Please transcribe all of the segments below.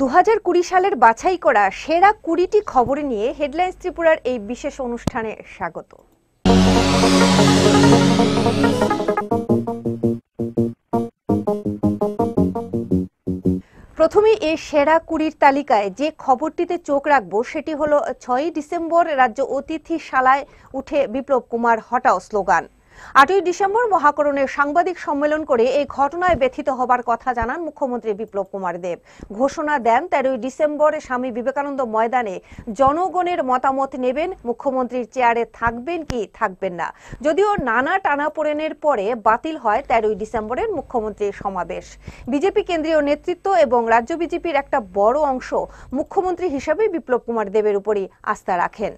দু সালের বাছাই করা সেরা কুড়িটি খবর নিয়ে হেডলাইন্স ত্রিপুরার এই বিশেষ অনুষ্ঠানে স্বাগত। প্রথমে এই সেরা কুড়ির তালিকায় যে খবরটিতে চোখ রাখব, সেটি হলো ছয়ই ডিসেম্বর রাজ্য অতিথিশালায় উঠে বিপ্লব কুমার হটাও স্লোগান। আটই ডিসেম্বর মহাকরণের সাংবাদিক সম্মেলন করে এই ঘটনায় ব্যথিত হবার কথা জানান মুখ্যমন্ত্রী বিপ্লব কুমার দেব। ঘোষণা দেন, তেরোই ডিসেম্বর স্বামী বিবেকানন্দ ময়দানে জনগণের মতামত নেবেন, মুখ্যমন্ত্রীর চেয়ারে থাকবেন কি থাকবেন না। যদিও নানা টানাপোড়েনের পরে বাতিল হয় তেরোই ডিসেম্বরের মুখ্যমন্ত্রীর সমাবেশ। বিজেপি কেন্দ্রীয় নেতৃত্ব এবং রাজ্য বিজেপির একটা বড় অংশ মুখ্যমন্ত্রী হিসেবে বিপ্লব কুমার দেবের উপরই আস্থা রাখেন।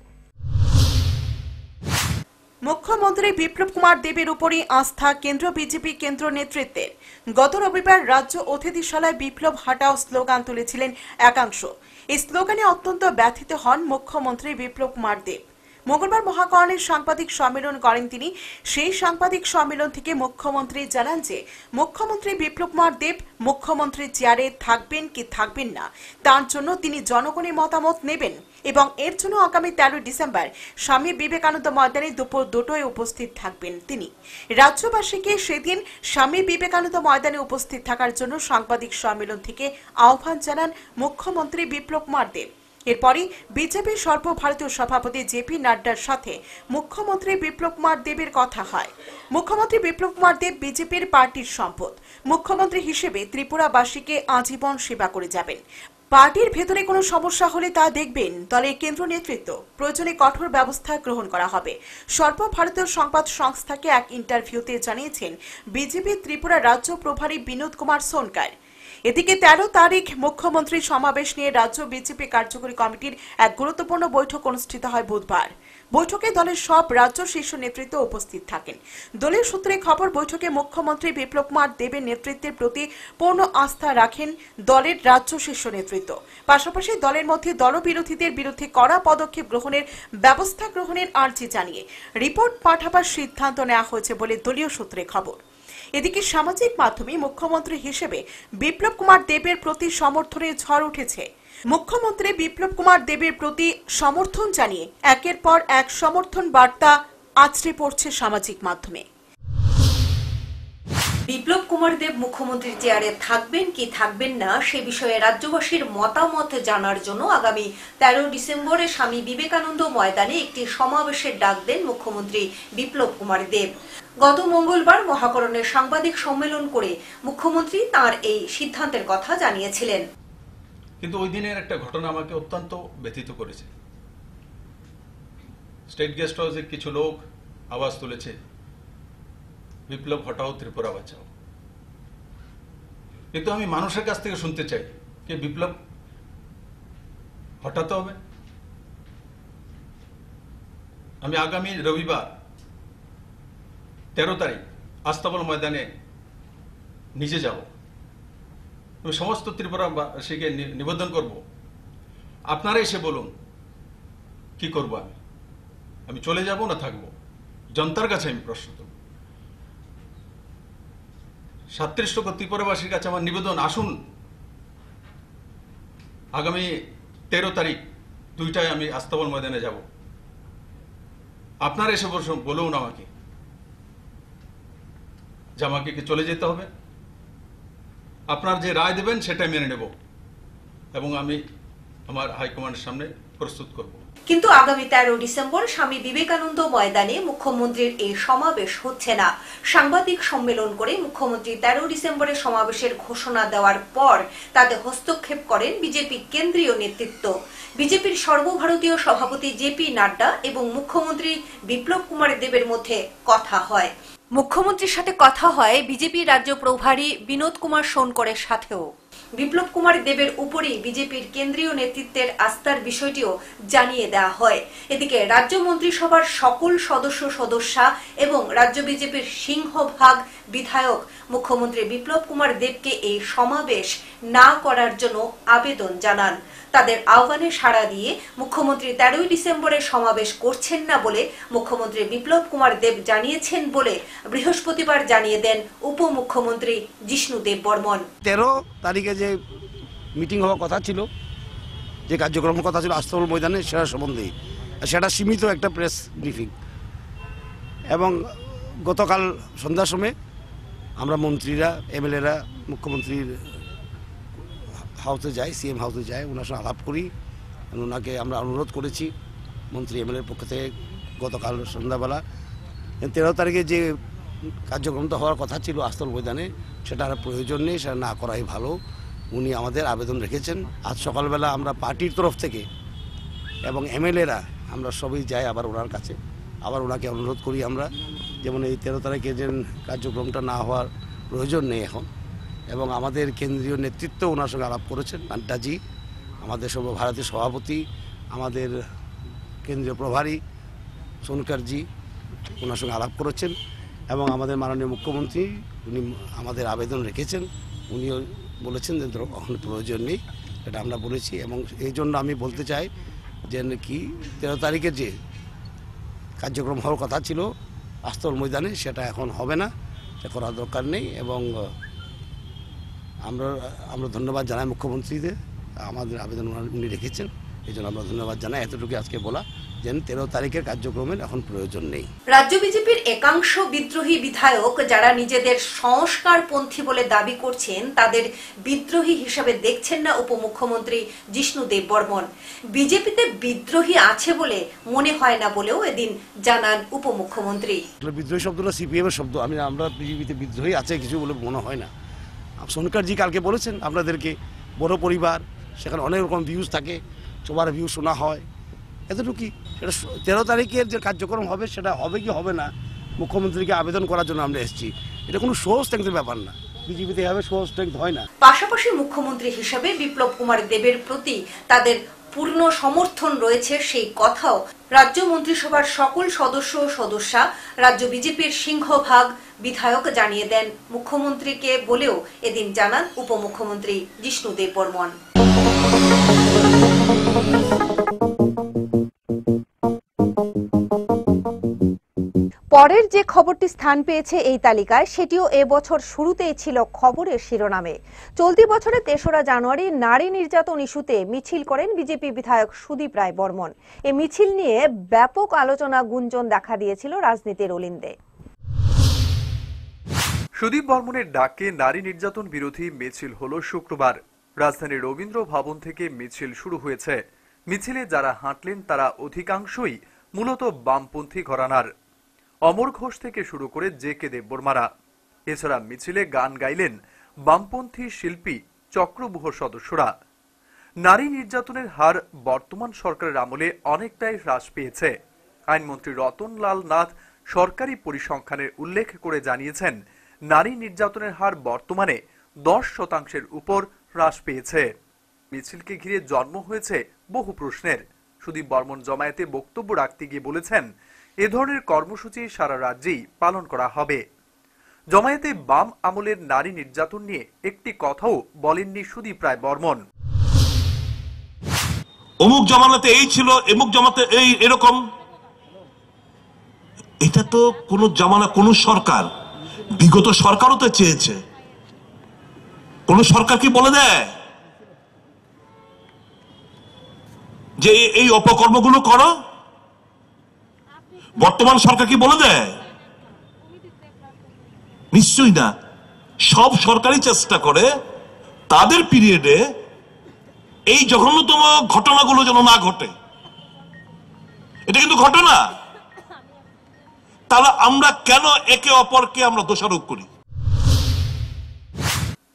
মুখ্যমন্ত্রী বিপ্লব কুমার দেবের উপরই আস্থা কেন্দ্র বিজেপি কেন্দ্র নেতৃত্বের গত রবিবার রাজ্য অতিথিশালায় বিপ্লব হাটাও স্লোগান তুলেছিলেন একাংশ। এই স্লোগানে অত্যন্ত ব্যথিত হন মুখ্যমন্ত্রী বিপ্লব কুমার দেব। মঙ্গলবার মহাকরণের সাংবাদিক সম্মেলন করেন তিনি। সেই সাংবাদিক সম্মেলন থেকে মুখ্যমন্ত্রী জানান যে, মুখ্যমন্ত্রী বিপ্লব কুমার দেব মুখ্যমন্ত্রীর চেয়ারে থাকবেন কি থাকবেন না, তার জন্য তিনি জনগণের মতামত নেবেন। এবং এর জন্য আগামী তেরোই ডিসেম্বর স্বামী বিবেকানন্দ ময়দানে দুপুর দুটোয় উপস্থিত থাকবেন তিনি। রাজ্যবাসীকে সেদিন স্বামী বিবেকানন্দ ময়দানে উপস্থিত থাকার জন্য সাংবাদিক সম্মেলন থেকে আহ্বান জানান মুখ্যমন্ত্রী বিপ্লব কুমার দেব। এরপরই বিজেপির সর্বভারতীয় সভাপতি জেপি নাড্ডার সাথে মুখ্যমন্ত্রী বিপ্লব কুমার দেবের কথা হয়। মুখ্যমন্ত্রী বিপ্লব কুমার দেব বিজেপির পার্টির সম্পদ। মুখ্যমন্ত্রী হিসেবে ত্রিপুরাবাসীকে আজীবন সেবা করে যাবেন। পার্টির ভেতরে কোনো সমস্যা হলে তা দেখবেন। দলের কেন্দ্র নেতৃত্ব। প্রয়োজনে কঠোর ব্যবস্থা গ্রহণ করা হবে। সর্বভারতীয় সংবাদ সংস্থাকে এক ইন্টারভিউতে জানিয়েছেন বিজেপি ত্রিপুরা রাজ্য প্রভারী বিনোদ কুমার সোনকার। এদিকে তেরো তারিখ মুখ্যমন্ত্রী সমাবেশ নিয়ে রাজ্য বিজেপি কার্যকরী কমিটির এক গুরুত্বপূর্ণ বৈঠক অনুষ্ঠিত হয় বুধবার। বৈঠকে দলের সব রাজ্য শীর্ষ নেতৃত্ব উপস্থিত থাকেন। দলীয় সূত্রে খবর, বৈঠকে মুখ্যমন্ত্রী বিপ্লব কুমার দেবের নেতৃত্বের প্রতি পূর্ণ আস্থা রাখেন দলের রাজ্য শীর্ষ নেতৃত্ব। পাশাপাশি দলের মধ্যে দলবিরোধীদের বিরুদ্ধে কড়া পদক্ষেপ গ্রহণের ব্যবস্থা গ্রহণের আর্জি জানিয়ে রিপোর্ট পাঠাবার সিদ্ধান্ত নেওয়া হয়েছে বলে দলীয় সূত্রে খবর। এদিকে সামাজিক মাধ্যমে মুখ্যমন্ত্রী হিসেবে বিপ্লব কুমার দেবের প্রতি সমর্থনের ঝড় উঠেছে। মুখ্যমন্ত্রী বিপ্লব কুমার দেবের প্রতি সমর্থন জানিয়ে একের পর এক সমর্থন বার্তা আছড়ে পড়ছে সামাজিক মাধ্যমে। বিপ্লব কুমার দেব মুখ্যমন্ত্রীর চেয়ারে থাকবেন কি থাকবেন না, সে বিষয়ে রাজ্যবাসীর মতামত জানার জন্য আগামী তেরো ডিসেম্বরে স্বামী বিবেকানন্দ ময়দানে একটি সমাবেশের ডাক দেন মুখ্যমন্ত্রী বিপ্লব কুমার দেব। গত মঙ্গলবার মহাকরণের সাংবাদিক সম্মেলন করে মুখ্যমন্ত্রী তার এই সিদ্ধান্তের কথা জানিয়েছিলেন। কিন্তু ওই দিনের একটা ঘটনা আমাকে অত্যন্ত ব্যথিত করেছে। স্টেট গেস্ট হাউসে কিছু লোক আওয়াজ তুলেছে, বিপ্লব হটাও ত্রিপুরা বাঁচাও। কিন্তু আমি মানুষের কাছ থেকে শুনতে চাই যে বিপ্লব হটাতে হবে। আমি আগামী রবিবার তেরো তারিখ আস্তাবল ময়দানে নিজে যাব। আমি সমস্ত ত্রিপুরাবাসীকে নিবেদন করব। আপনারা এসে বলুন, কি করব আমি? আমি চলে যাব না থাকব? জনতার কাছে আমি প্রশ্ন করব সাতত্রিশ লক্ষ ত্রিপুরাবাসীর কাছে আমার নিবেদন, আসুন। আগামী তেরো তারিখ দুইটায় আমি আস্তাবল ময়দানে যাব। আপনারা এসে বলুন আমাকে যে আমাকে কি চলে যেতে হবে। আপনার যে রায় দেবেন সেটা মেনে নেব এবং আমি আমার হাইকমান্ডের সামনে প্রস্তুত করব। কিন্তু আগামী তেরো ডিসেম্বর স্বামী বিবেকানন্দ ময়দানে মুখ্যমন্ত্রীর এই সমাবেশ হচ্ছে না। সাংবাদিক সম্মেলন করে মুখ্যমন্ত্রী তেরো ডিসেম্বরে সমাবেশের ঘোষণা দেওয়ার পর তাতে হস্তক্ষেপ করেন বিজেপি কেন্দ্রীয় নেতৃত্ব। বিজেপির সর্বভারতীয় সভাপতি জেপি নাড্ডা এবং মুখ্যমন্ত্রী বিপ্লব কুমার দেবের মধ্যে কথা হয়। মুখ্যমন্ত্রীর সাথে কথা হয় বিজেপি রাজ্য প্রভারী বিনোদ কুমার সোনকরের সাথেও। বিপ্লব কুমার দেবের উপরই বিজেপির কেন্দ্রীয় নেতৃত্বের আস্থার বিষয়টিও জানিয়ে দেওয়া হয়। এদিকে রাজ্য মন্ত্রিসভার সকল সদস্য সদস্যা এবং রাজ্য বিজেপির সিংহভাগ বিধায়ক মুখ্যমন্ত্রী বিপ্লব কুমার দেবকে এই সমাবেশ না করার জন্য আবেদন জানান। তাদের আহ্বানে সাড়া দিয়ে মুখ্যমন্ত্রী তেরোই ডিসেম্বরে সমাবেশ করছেন না বলে মুখ্যমন্ত্রী বিপ্লব কুমার দেব জানিয়েছেন বলে বৃহস্পতিবার জানিয়ে দেন উপমুখ্যমন্ত্রী জিষ্ণু দেব বর্মন। তেরো তারিখে যে মিটিং হওয়ার কথা ছিল, যে কার্যক্রমের কথা ছিল, আস্তবল ময়দানে সেটা সম্বন্ধে, সেটা সীমিত একটা প্রেস ব্রিফিং। এবং গতকাল সন্ধ্যার সময় আমরা মন্ত্রীরা, এমএলএরা, মুখ্যমন্ত্রীর হাউসে যাই, সিএম হাউসে যাই, ওনার সঙ্গে আলাপ করি। ওনাকে আমরা অনুরোধ করেছি, মন্ত্রী এমএলএর পক্ষ থেকে গতকাল সন্ধ্যাবেলা। তেরো তারিখে যে কার্যক্রমটা হওয়ার কথা ছিল আস্তল ময়দানে, সেটা আর প্রয়োজন নেই, সেটা না করাই ভালো। উনি আমাদের আবেদন রেখেছেন। আজ সকালবেলা আমরা পার্টির তরফ থেকে এবং এমএলএরা, আমরা সবই যাই আবার ওনার কাছে। আবার ওনাকে অনুরোধ করি আমরা যেমন এই তেরো তারিখে যে কার্যক্রমটা না হওয়ার প্রয়োজন নেই এখন। এবং আমাদের কেন্দ্রীয় নেতৃত্ব ওনার সঙ্গে আলাপ করেছেন, নাড্ডাজি, আমাদের সর্বভারতীয় সভাপতি, আমাদের কেন্দ্রীয় প্রভারী সোনকারজি ওনার সঙ্গে আলাপ করেছেন এবং আমাদের মাননীয় মুখ্যমন্ত্রী উনি আমাদের আবেদন রেখেছেন। উনিও বলেছেন যে কখনো প্রয়োজন নেই এটা আমরা বলেছি এবং এই জন্য আমি বলতে চাই যে কি তেরো তারিখের যে কার্যক্রম হওয়ার কথা ছিল আস্তর ময়দানে সেটা এখন হবে না এটা করার দরকার নেই এবং আমরা আমরা ধন্যবাদ জানাই মুখ্যমন্ত্রীদের, আমাদের আবেদন উনি রেখেছেন। এই জন্য আমরা ধন্যবাদ জানাই। এতটুকু আজকে বলা। যেন তেরো তারিখের কার্যক্রমের এখন প্রয়োজন নেই। রাজ্য বিজেপির একাংশ বিদ্রোহী বিধায়ক যারা নিজেদের সংস্কারপন্থী বলে দাবি করছেন তাদের বিদ্রোহী হিসাবে দেখছেন না উপমুখ্যমন্ত্রী জিষ্ণু দেব বর্মন বিজেপিতে বিদ্রোহী আছে বলে মনে হয় না বলেও এদিন জানান উপমুখ্যমন্ত্রী। বিদ্রোহী শব্দটা সিপিএমের শব্দ। আমি আমরা পৃথিবীতে বিদ্রোহী আছে কিছু বলে মনে হয় না। সোনকারজি কালকে বলেছেন আপনাদেরকে বড় পরিবার সেখানে অনেক রকম ভিউজ থাকে। সবার ভিউ শোনা হয়। এতটুকুই তেরো তারিখের যে কার্যক্রম হবে, সেটা হবে কি হবে না, মুখ্যমন্ত্রীকে আবেদন করার জন্য আমরা এসেছি। এটা কোনো শো স্ট্রেংথের ব্যাপার না। বিজেপিতে স্ট্রেংথ হয় না। পাশাপাশি মুখ্যমন্ত্রী হিসেবে বিপ্লব কুমার দেবের প্রতি তাদের পূর্ণ সমর্থন রয়েছে সেই কথাও রাজ্য মন্ত্রিসভার সকল সদস্য সদস্যা, রাজ্য বিজেপির সিংহভাগ বিধায়ক জানিয়ে দেন মুখ্যমন্ত্রীকে বলেও এদিন জানান উপমুখ্যমন্ত্রী জিষ্ণু দেব বর্মন পরের যে খবরটি স্থান পেয়েছে এই তালিকায়, সেটিও এবছর শুরুতেই ছিল খবরের শিরোনামে। চলতি বছরের তেসরা জানুয়ারি নারী নির্যাতন ইস্যুতে মিছিল করেন বিজেপি বিধায়ক সুদীপ রায় বর্মন। এ মিছিল নিয়ে ব্যাপক আলোচনা গুঞ্জন দেখা দিয়েছিল রাজনীতির অলিন্দে। সুদীপ বর্মনের ডাকে নারী নির্যাতন বিরোধী মিছিল হল শুক্রবার। রাজধানীর রবীন্দ্র ভবন থেকে মিছিল শুরু হয়েছে। মিছিলে যারা হাঁটলেন, তারা অধিকাংশই মূলত বামপন্থী ঘরানার। অমর ঘোষ থেকে শুরু করে জে কে দেববর্মারা। এছাড়া মিছিলে গান গাইলেন বামপন্থী শিল্পী চক্রবুহ সদস্যরা। নারী নির্যাতনের হার বর্তমান সরকারের আমলে অনেকটাই হ্রাস পেয়েছে। আইনমন্ত্রী রতনলাল নাথ সরকারি পরিসংখ্যানের উল্লেখ করে জানিয়েছেন, নারী নির্যাতনের হার বর্তমানে দশ শতাংশের উপর হ্রাস পেয়েছে। মিছিলকে ঘিরে জন্ম হয়েছে বহু প্রশ্নের। সুদীপ বর্মন জমায়েতে বক্তব্য রাখতে গিয়ে বলেছেন, এ ধরনের কর্মসূচি সারা রাজ্যেই পালন করা হবে। জমায়েতে বাম আমলের নারী নির্যাতন নিয়ে একটি কথাও বলেননি সুদীপ রায় বর্মন। অমুক জমানাতে এই ছিল, এমুক জমাতে এই, এরকম। এটা তো কোন জামানা, কোন সরকার। বিগত সরকারও তো চেয়েছে। কোন সরকার কি বলে দেয়? যে এই- অপকর্মগুলো করো? বর্তমান সরকার কি বলে দেয়? নিশ্চয়ই না। সব সরকারই চেষ্টা করে তাদের পিরিয়ডে এই জঘন্যতম ঘটনাগুলো যেন না ঘটে। এটা কিন্তু ঘটনা। তাহলে আমরা কেন একে অপরকে আমরা দোষারোপ করি?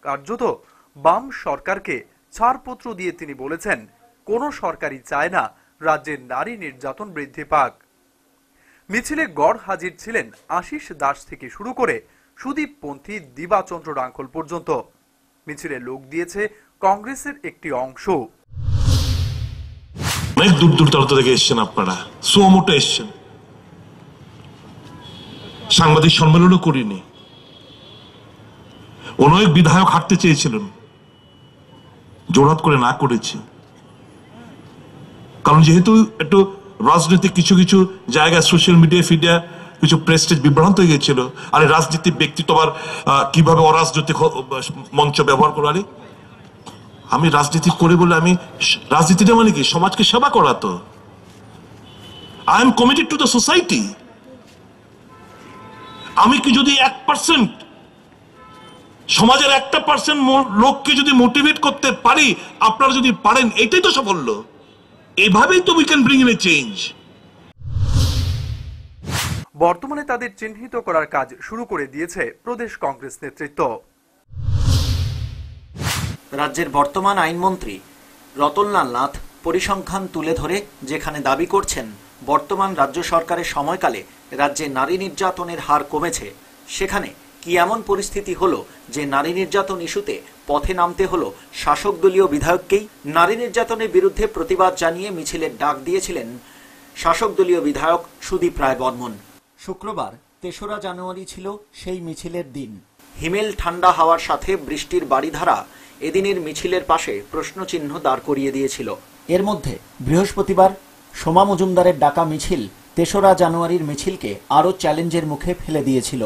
কার্যত বাম সরকারকে ছাড়পত্র দিয়ে তিনি বলেছেন, কোন সরকারই চায় না রাজ্যের নারী নির্যাতন বৃদ্ধি পাক। মিছিলে গড় হাজির ছিলেন আশিস দাস থেকে শুরু করে সুদীপ পন্থী, দিবাচন্দ্র রাঙ্খল পর্যন্ত। মিছিলে লোক দিয়েছে কংগ্রেসের একটি অংশ। অনেক দূর দূর দূরান্ত থেকে এসছেন আপনারা। সুমোটো এসছেন। সাংবাদিক সম্মেলনও করিনি। অনেক বিধায়ক হাঁটতে চেয়েছিলেন। জোরাত করে না করেছি। কারণ যেহেতু একটু রাজনৈতিক কিছু কিছু জায়গায় সোশ্যাল মিডিয়া ফিডিয়া কিছু প্রেস্টেজ বিভ্রান্ত হয়ে গেছিল আর রাজনীতির ব্যক্তিত্ব আবার আহ, কীভাবে অরাজনৈতিক মঞ্চ ব্যবহার করালি? আমি রাজনীতি করে বলে আমি রাজনীতিটা মানে কি? সমাজকে সেবা করা তো। I am committed to the society আমি কি যদি এক পার্সেন্ট সমাজের একটা পার্সেন্ট লোককে যদি মোটিভেট করতে পারি আপনারা যদি পারেন এটাই তো সাফল্য। এভাবেই তো we can bring in a change বর্তমানে তাদের চিহ্নিত করার কাজ শুরু করে দিয়েছে প্রদেশ কংগ্রেস নেতৃত্ব। রাজ্যের বর্তমান আইনমন্ত্রী রতনলাল নাথ পরিসংখ্যান তুলে ধরে যেখানে দাবি করছেন বর্তমান রাজ্য সরকারের সময়কালে রাজ্যে নারী নির্যাতনের হার কমেছে। সেখানে কি এমন পরিস্থিতি হলো যে নারী নির্যাতন ইস্যুতে পথে নামতে হলো? শাসক দলীয় বিধায়ককেই নারী নির্যাতনের বিরুদ্ধে প্রতিবাদ জানিয়ে মিছিলের ডাক দিয়েছিলেন শাসক দলীয় বিধায়ক সুদীপ রায় বর্মন। শুক্রবার তেসরা জানুয়ারি ছিল সেই মিছিলের দিন। হিমেল ঠান্ডা হাওয়ার সাথে বৃষ্টির বাড়িধারা এদিনের মিছিলের পাশে প্রশ্নচিহ্ন দাঁড় করিয়ে দিয়েছিল। এর মধ্যে বৃহস্পতিবার সোমা মজুমদারের ডাকা মিছিল তেসরা জানুয়ারির মিছিলকে আরও চ্যালেঞ্জের মুখে ফেলে দিয়েছিল।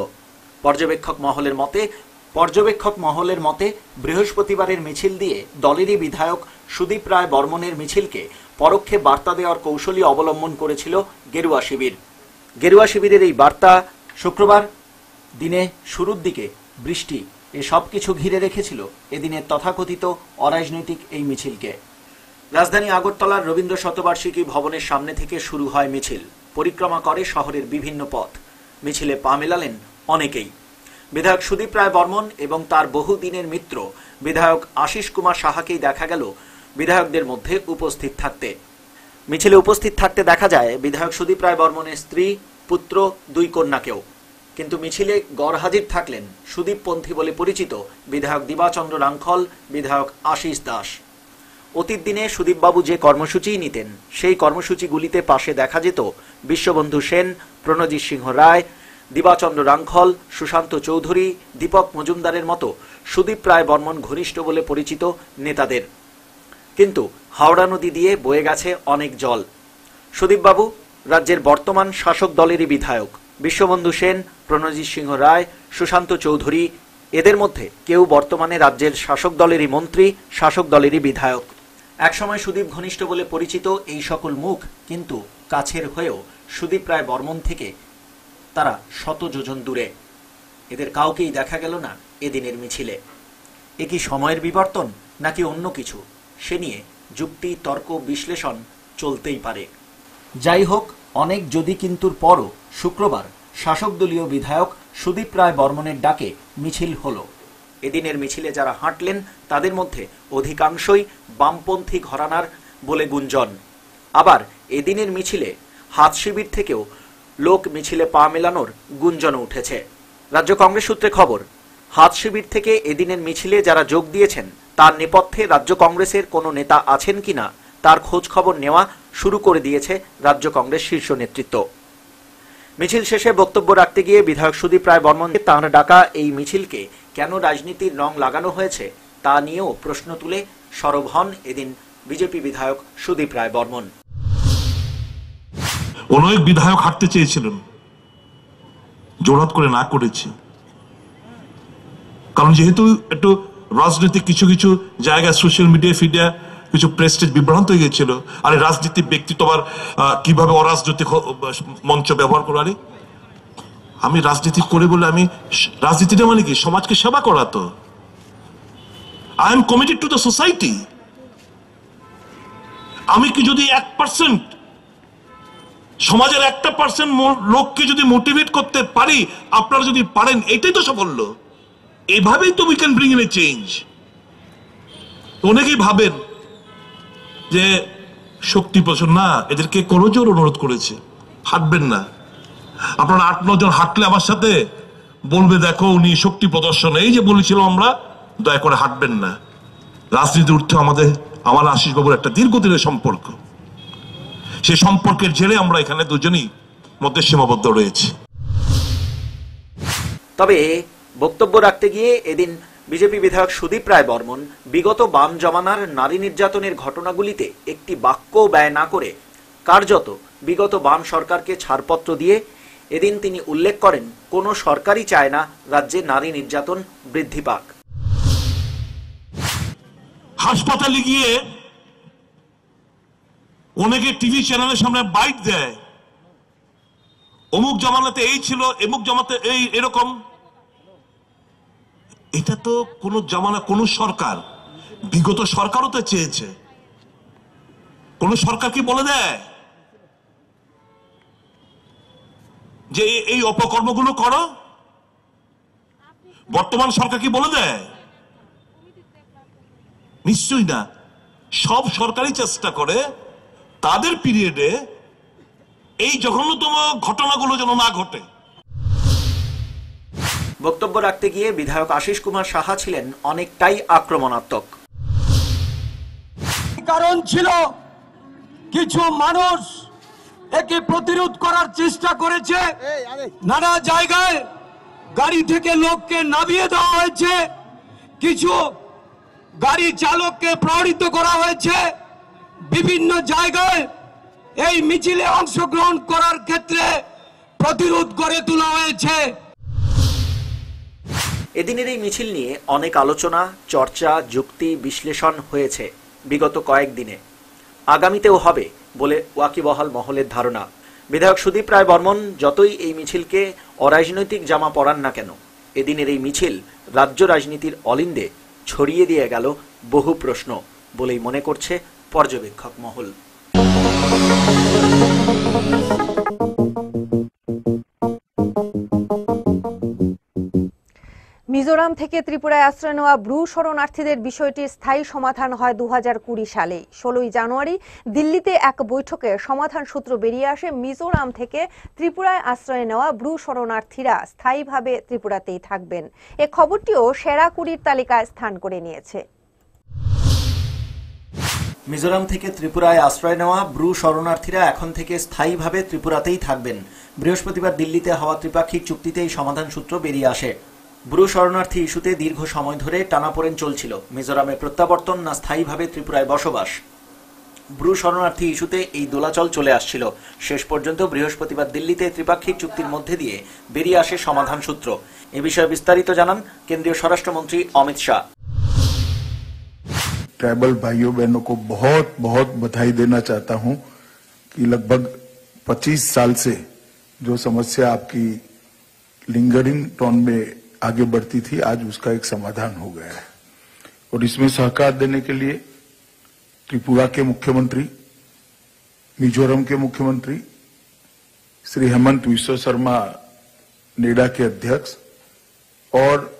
পর্যবেক্ষক মহলের মতে, পর্যবেক্ষক মহলের মতে, বৃহস্পতিবারের মিছিল দিয়ে দলেরই বিধায়ক সুদীপ রায় বর্মনের মিছিলকে পরোক্ষে বার্তা দেওয়ার কৌশলী অবলম্বন করেছিল গেরুয়া শিবির। গেরুয়া শিবিরের এই বার্তা শুক্রবার দিনে শুরুর দিকে বৃষ্টি এ সব কিছু ঘিরে রেখেছিল এদিনের তথাকথিত অরাজনৈতিক এই মিছিলকে। রাজধানী আগরতলার রবীন্দ্র শতবার্ষিকী ভবনের সামনে থেকে শুরু হয় মিছিল। পরিক্রমা করে শহরের বিভিন্ন পথ। মিছিলে পা মেলালেন অনেকেই। বিধায়ক সুদীপ রায় বর্মন এবং তার বহুদিনের মিত্র বিধায়ক আশিস কুমার সাহাকেই দেখা গেল বিধায়কদের মধ্যে উপস্থিত থাকতে। মিছিলে উপস্থিত থাকতে দেখা যায়, বিধায়ক সুদীপ রায় বর্মনের স্ত্রী, পুত্র, দুই কন্যাকেও। কিন্তু মিছিলে গড়হাজির থাকলেন সুদীপ পন্থী বলে পরিচিত বিধায়ক দিবাচন্দ্র রাংখল বিধায়ক আশিস দাস। অতীত দিনে সুদীপবাবু যে কর্মসূচি নিতেন, সেই কর্মসূচিগুলিতে পাশে দেখা যেত বিশ্ববন্ধু সেন, প্রণজিৎ সিংহ রায় দিবাচন্দ্র রাংখল, সুশান্ত চৌধুরী, দীপক মজুমদারের মতো সুদীপ রায় বর্মন ঘনিষ্ঠ বলে পরিচিত নেতাদের। কিন্তু হাওড়া নদী দিয়ে বয়ে গেছে অনেক জল। সুদীপবাবু, রাজ্যের বর্তমান শাসক দলেরই বিধায়ক। বিশ্ববন্ধু সেন, প্রণজিৎ সিংহ রায়, সুশান্ত চৌধুরী, এদের মধ্যে কেউ বর্তমানে রাজ্যের শাসক দলেরই মন্ত্রী, শাসক দলেরই বিধায়ক। একসময় সুদীপ ঘনিষ্ঠ বলে পরিচিত এই সকল মুখ কিন্তু কাছের হয়েও সুদীপ রায় বর্মন থেকে তারা শত যোজন দূরে। এদের কাউকেই দেখা গেল না এদিনের মিছিলে। এ কি সময়ের বিবর্তন, নাকি অন্য কিছু? সে নিয়ে যুক্তি, তর্ক, বিশ্লেষণ চলতেই পারে। যাই হোক, অনেক যদি কিন্তুর পরও শুক্রবার শাসক দলীয় বিধায়ক সুদীপ রায় বর্মনের ডাকে মিছিল হলো। এদিনের মিছিলে যারা হাঁটলেন, তাদের মধ্যে অধিকাংশই বামপন্থী ঘরানার বলে গুঞ্জন। আবার এদিনের মিছিলে হাত শিবির থেকেও লোক মিছিলে পা মেলানোর গুঞ্জন উঠেছে। রাজ্য কংগ্রেস সূত্রে খবর, হাত শিবির থেকে এদিনের মিছিলে যারা যোগ দিয়েছেন, তার নেপথ্যে রাজ্য কংগ্রেসের কোনো নেতা আছেন কিনা, তার খোঁজ খবর নেওয়া শুরু করে দিয়েছে রাজ্য কংগ্রেস শীর্ষ নেতৃত্ব। মিছিল শেষে বক্তব্য রাখতে গিয়ে বিধায়ক সুদীপ রায় বর্মন, তাঁর ডাকা এই মিছিলকে কেন রাজনীতির রং লাগানো হয়েছে, তা নিয়েও প্রশ্ন তুলে সরব হন এদিন বিজেপি বিধায়ক সুদীপ রায় বর্মন। অনেক বিধায়ক হাঁটতে চেয়েছিলেন। জোরাত করে না করেছি। কারণ যেহেতু একটু রাজনৈতিক কিছু কিছু জায়গায় সোশ্যাল মিডিয়া ফিডিয়া কিছু প্রেস্টেজ বিভ্রান্ত হয়ে গেছিল আর ব্যক্তিত্ব আবার আহ, কীভাবে অরাজনৈতিক মঞ্চ ব্যবহার করে আরে আমি রাজনীতি করে বলে আমি রাজনীতিটা মানে কি? সমাজকে সেবা করা তো। I am committed to the society আমি কি যদি এক পার্সেন্ট সমাজের একটা পার্সেন্ট লোককে যদি মোটিভেট করতে পারি, আপনারা যদি পারেন, এটাই তো সাফল্য। এভাবেই তো we can bring in a change অনেকেই ভাবেন যে শক্তি প্রচুর। না, এদেরকে করজোর অনুরোধ করেছে। হাঁটবেন না। আপনারা আট নজন হাঁটলে আমার সাথে বলবে, দেখো, উনি শক্তি প্রদর্শন। এই যে বলেছিল আমরা, দয়া করে হাঁটবেন না। রাজনীতি উঠতে আমাদের আমার আশিস বাবুর একটা দীর্ঘদিনের সম্পর্ক। সেই সম্পর্কের জেরে আমরা এখানে দুজনই মধ্যে সীমাবদ্ধ রয়েছি। তবে বক্তব্য রাখতে গিয়ে এদিন বিজেপি বিধায়ক সুদীপ রায় বর্মন বিগত বাম জমানার নারী নির্যাতনের ঘটনাগুলিতে একটি বাক্য ব্যয় না করে কার্যত বিগত বাম সরকারকে ছাড়পত্র দিয়ে এদিন তিনি উল্লেখ করেন কোনো সরকারই চায় না রাজ্যে নারী নির্যাতন বৃদ্ধি পাক। হাসপাতালে গিয়ে অনেকে টিভি চ্যানেলের সামনে বাইট দেয়। অমুক জামানাতে এই ছিল, এমুক জামাতে এই, এরকম। এটা তো কোন জামানা, কোন সরকার। বিগত সরকারও তো চেয়েছে। কোন সরকার কি বলে দেয়? যে এই অপকর্মগুলো করো। বর্তমান সরকার কি বলে দেয়? নিশ্চয়ই না। সব সরকারই চেষ্টা করে তাদের পিরিয়ডে এই জঘন্যতম ঘটনাগুলো যেন না ঘটে। বক্তব্য রাখতে গিয়ে বিধায়ক আশিস কুমার সাহা ছিলেন অনেকটাই আক্রমণাত্মক। কারণ ছিল কিছু মানুষ একে প্রতিরোধ করার চেষ্টা করেছে। নানা জায়গায় গাড়ি থেকে লোককে নামিয়ে দেওয়া হয়েছে। কিছু গাড়ি চালককে প্রহরিত করা হয়েছে। বিভিন্ন জায়গায় এই মিছিলে অংশগ্রহণ করার ক্ষেত্রে প্রতিরোধ করে তোলা হয়েছে। এদিনের এই মিছিল নিয়ে অনেক আলোচনা, চর্চা, যুক্তি, বিশ্লেষণ হয়েছে বিগত কয়েকদিনে আগামীতেও হবে বলে ওয়াকিবহাল মহলের ধারণা। বিধায়ক সুদীপ রায় বর্মন, যতই এই মিছিলকে অরাজনৈতিক জামা পরান না কেন, এদিনের এই মিছিল রাজ্য রাজনীতির অলিন্দে ছড়িয়ে দিয়ে গেল বহু প্রশ্ন বলেই মনে করছে পর্যবেক্ষক মহল। মিজোরাম থেকে ত্রিপুরায় আশ্রয় নেওয়া ব্রু শরণার্থীদের বিষয়টির স্থায়ী সমাধান হয় দু সালে। ষোলোই জানুয়ারি দিল্লিতে এক বৈঠকে সমাধান সূত্র বেরিয়ে আসে মিজোরাম থেকে ত্রিপুরায় আশ্রয় নেওয়া ব্রু শরণার্থীরা স্থায়ীভাবে ত্রিপুরাতেই থাকবেন। এ খবরটিও সেরা কুড়ির তালিকায় স্থান করে নিয়েছে। মিজোরাম থেকে ত্রিপুরায় আশ্রয় নেওয়া ব্রু শরণার্থীরা এখন থেকে স্থায়ীভাবে ত্রিপুরাতেই থাকবেন। বৃহস্পতিবার দিল্লিতে হওয়া ত্রিপাক্ষিক চুক্তিতে এই সমাধান সূত্র বেরিয়ে আসে। ব্রু শরণার্থী ইস্যুতে দীর্ঘ সময় ধরে টানাপোড়েন চলছিল। মিজোরামে প্রত্যাবর্তন না স্থায়ীভাবে ত্রিপুরায় বসবাস। ব্রু শরণার্থী ইস্যুতে এই দোলাচল চলে আসছিল। শেষ পর্যন্ত বৃহস্পতিবার দিল্লিতে ত্রিপাক্ষিক চুক্তির মধ্যে দিয়ে বেরিয়ে আসে সমাধান সূত্র। এ বিষয়ে বিস্তারিত জানান কেন্দ্রীয় স্বরাষ্ট্রমন্ত্রী অমিত শাহ। ट्राइबल भाइयों बहनों को बहुत बहुत बधाई देना चाहता हूँ कि लगभग 25 साल से जो समस्या आपकी लिंगरिंग टोन में आगे बढ़ती थी, आज उसका एक समाधान हो गया है। और इसमें सहकार देने के लिए त्रिपुरा के मुख्यमंत्री, मिजोरम के मुख्यमंत्री, श्री हेमंत विश्व शर्मा नेडा के अध्यक्ष और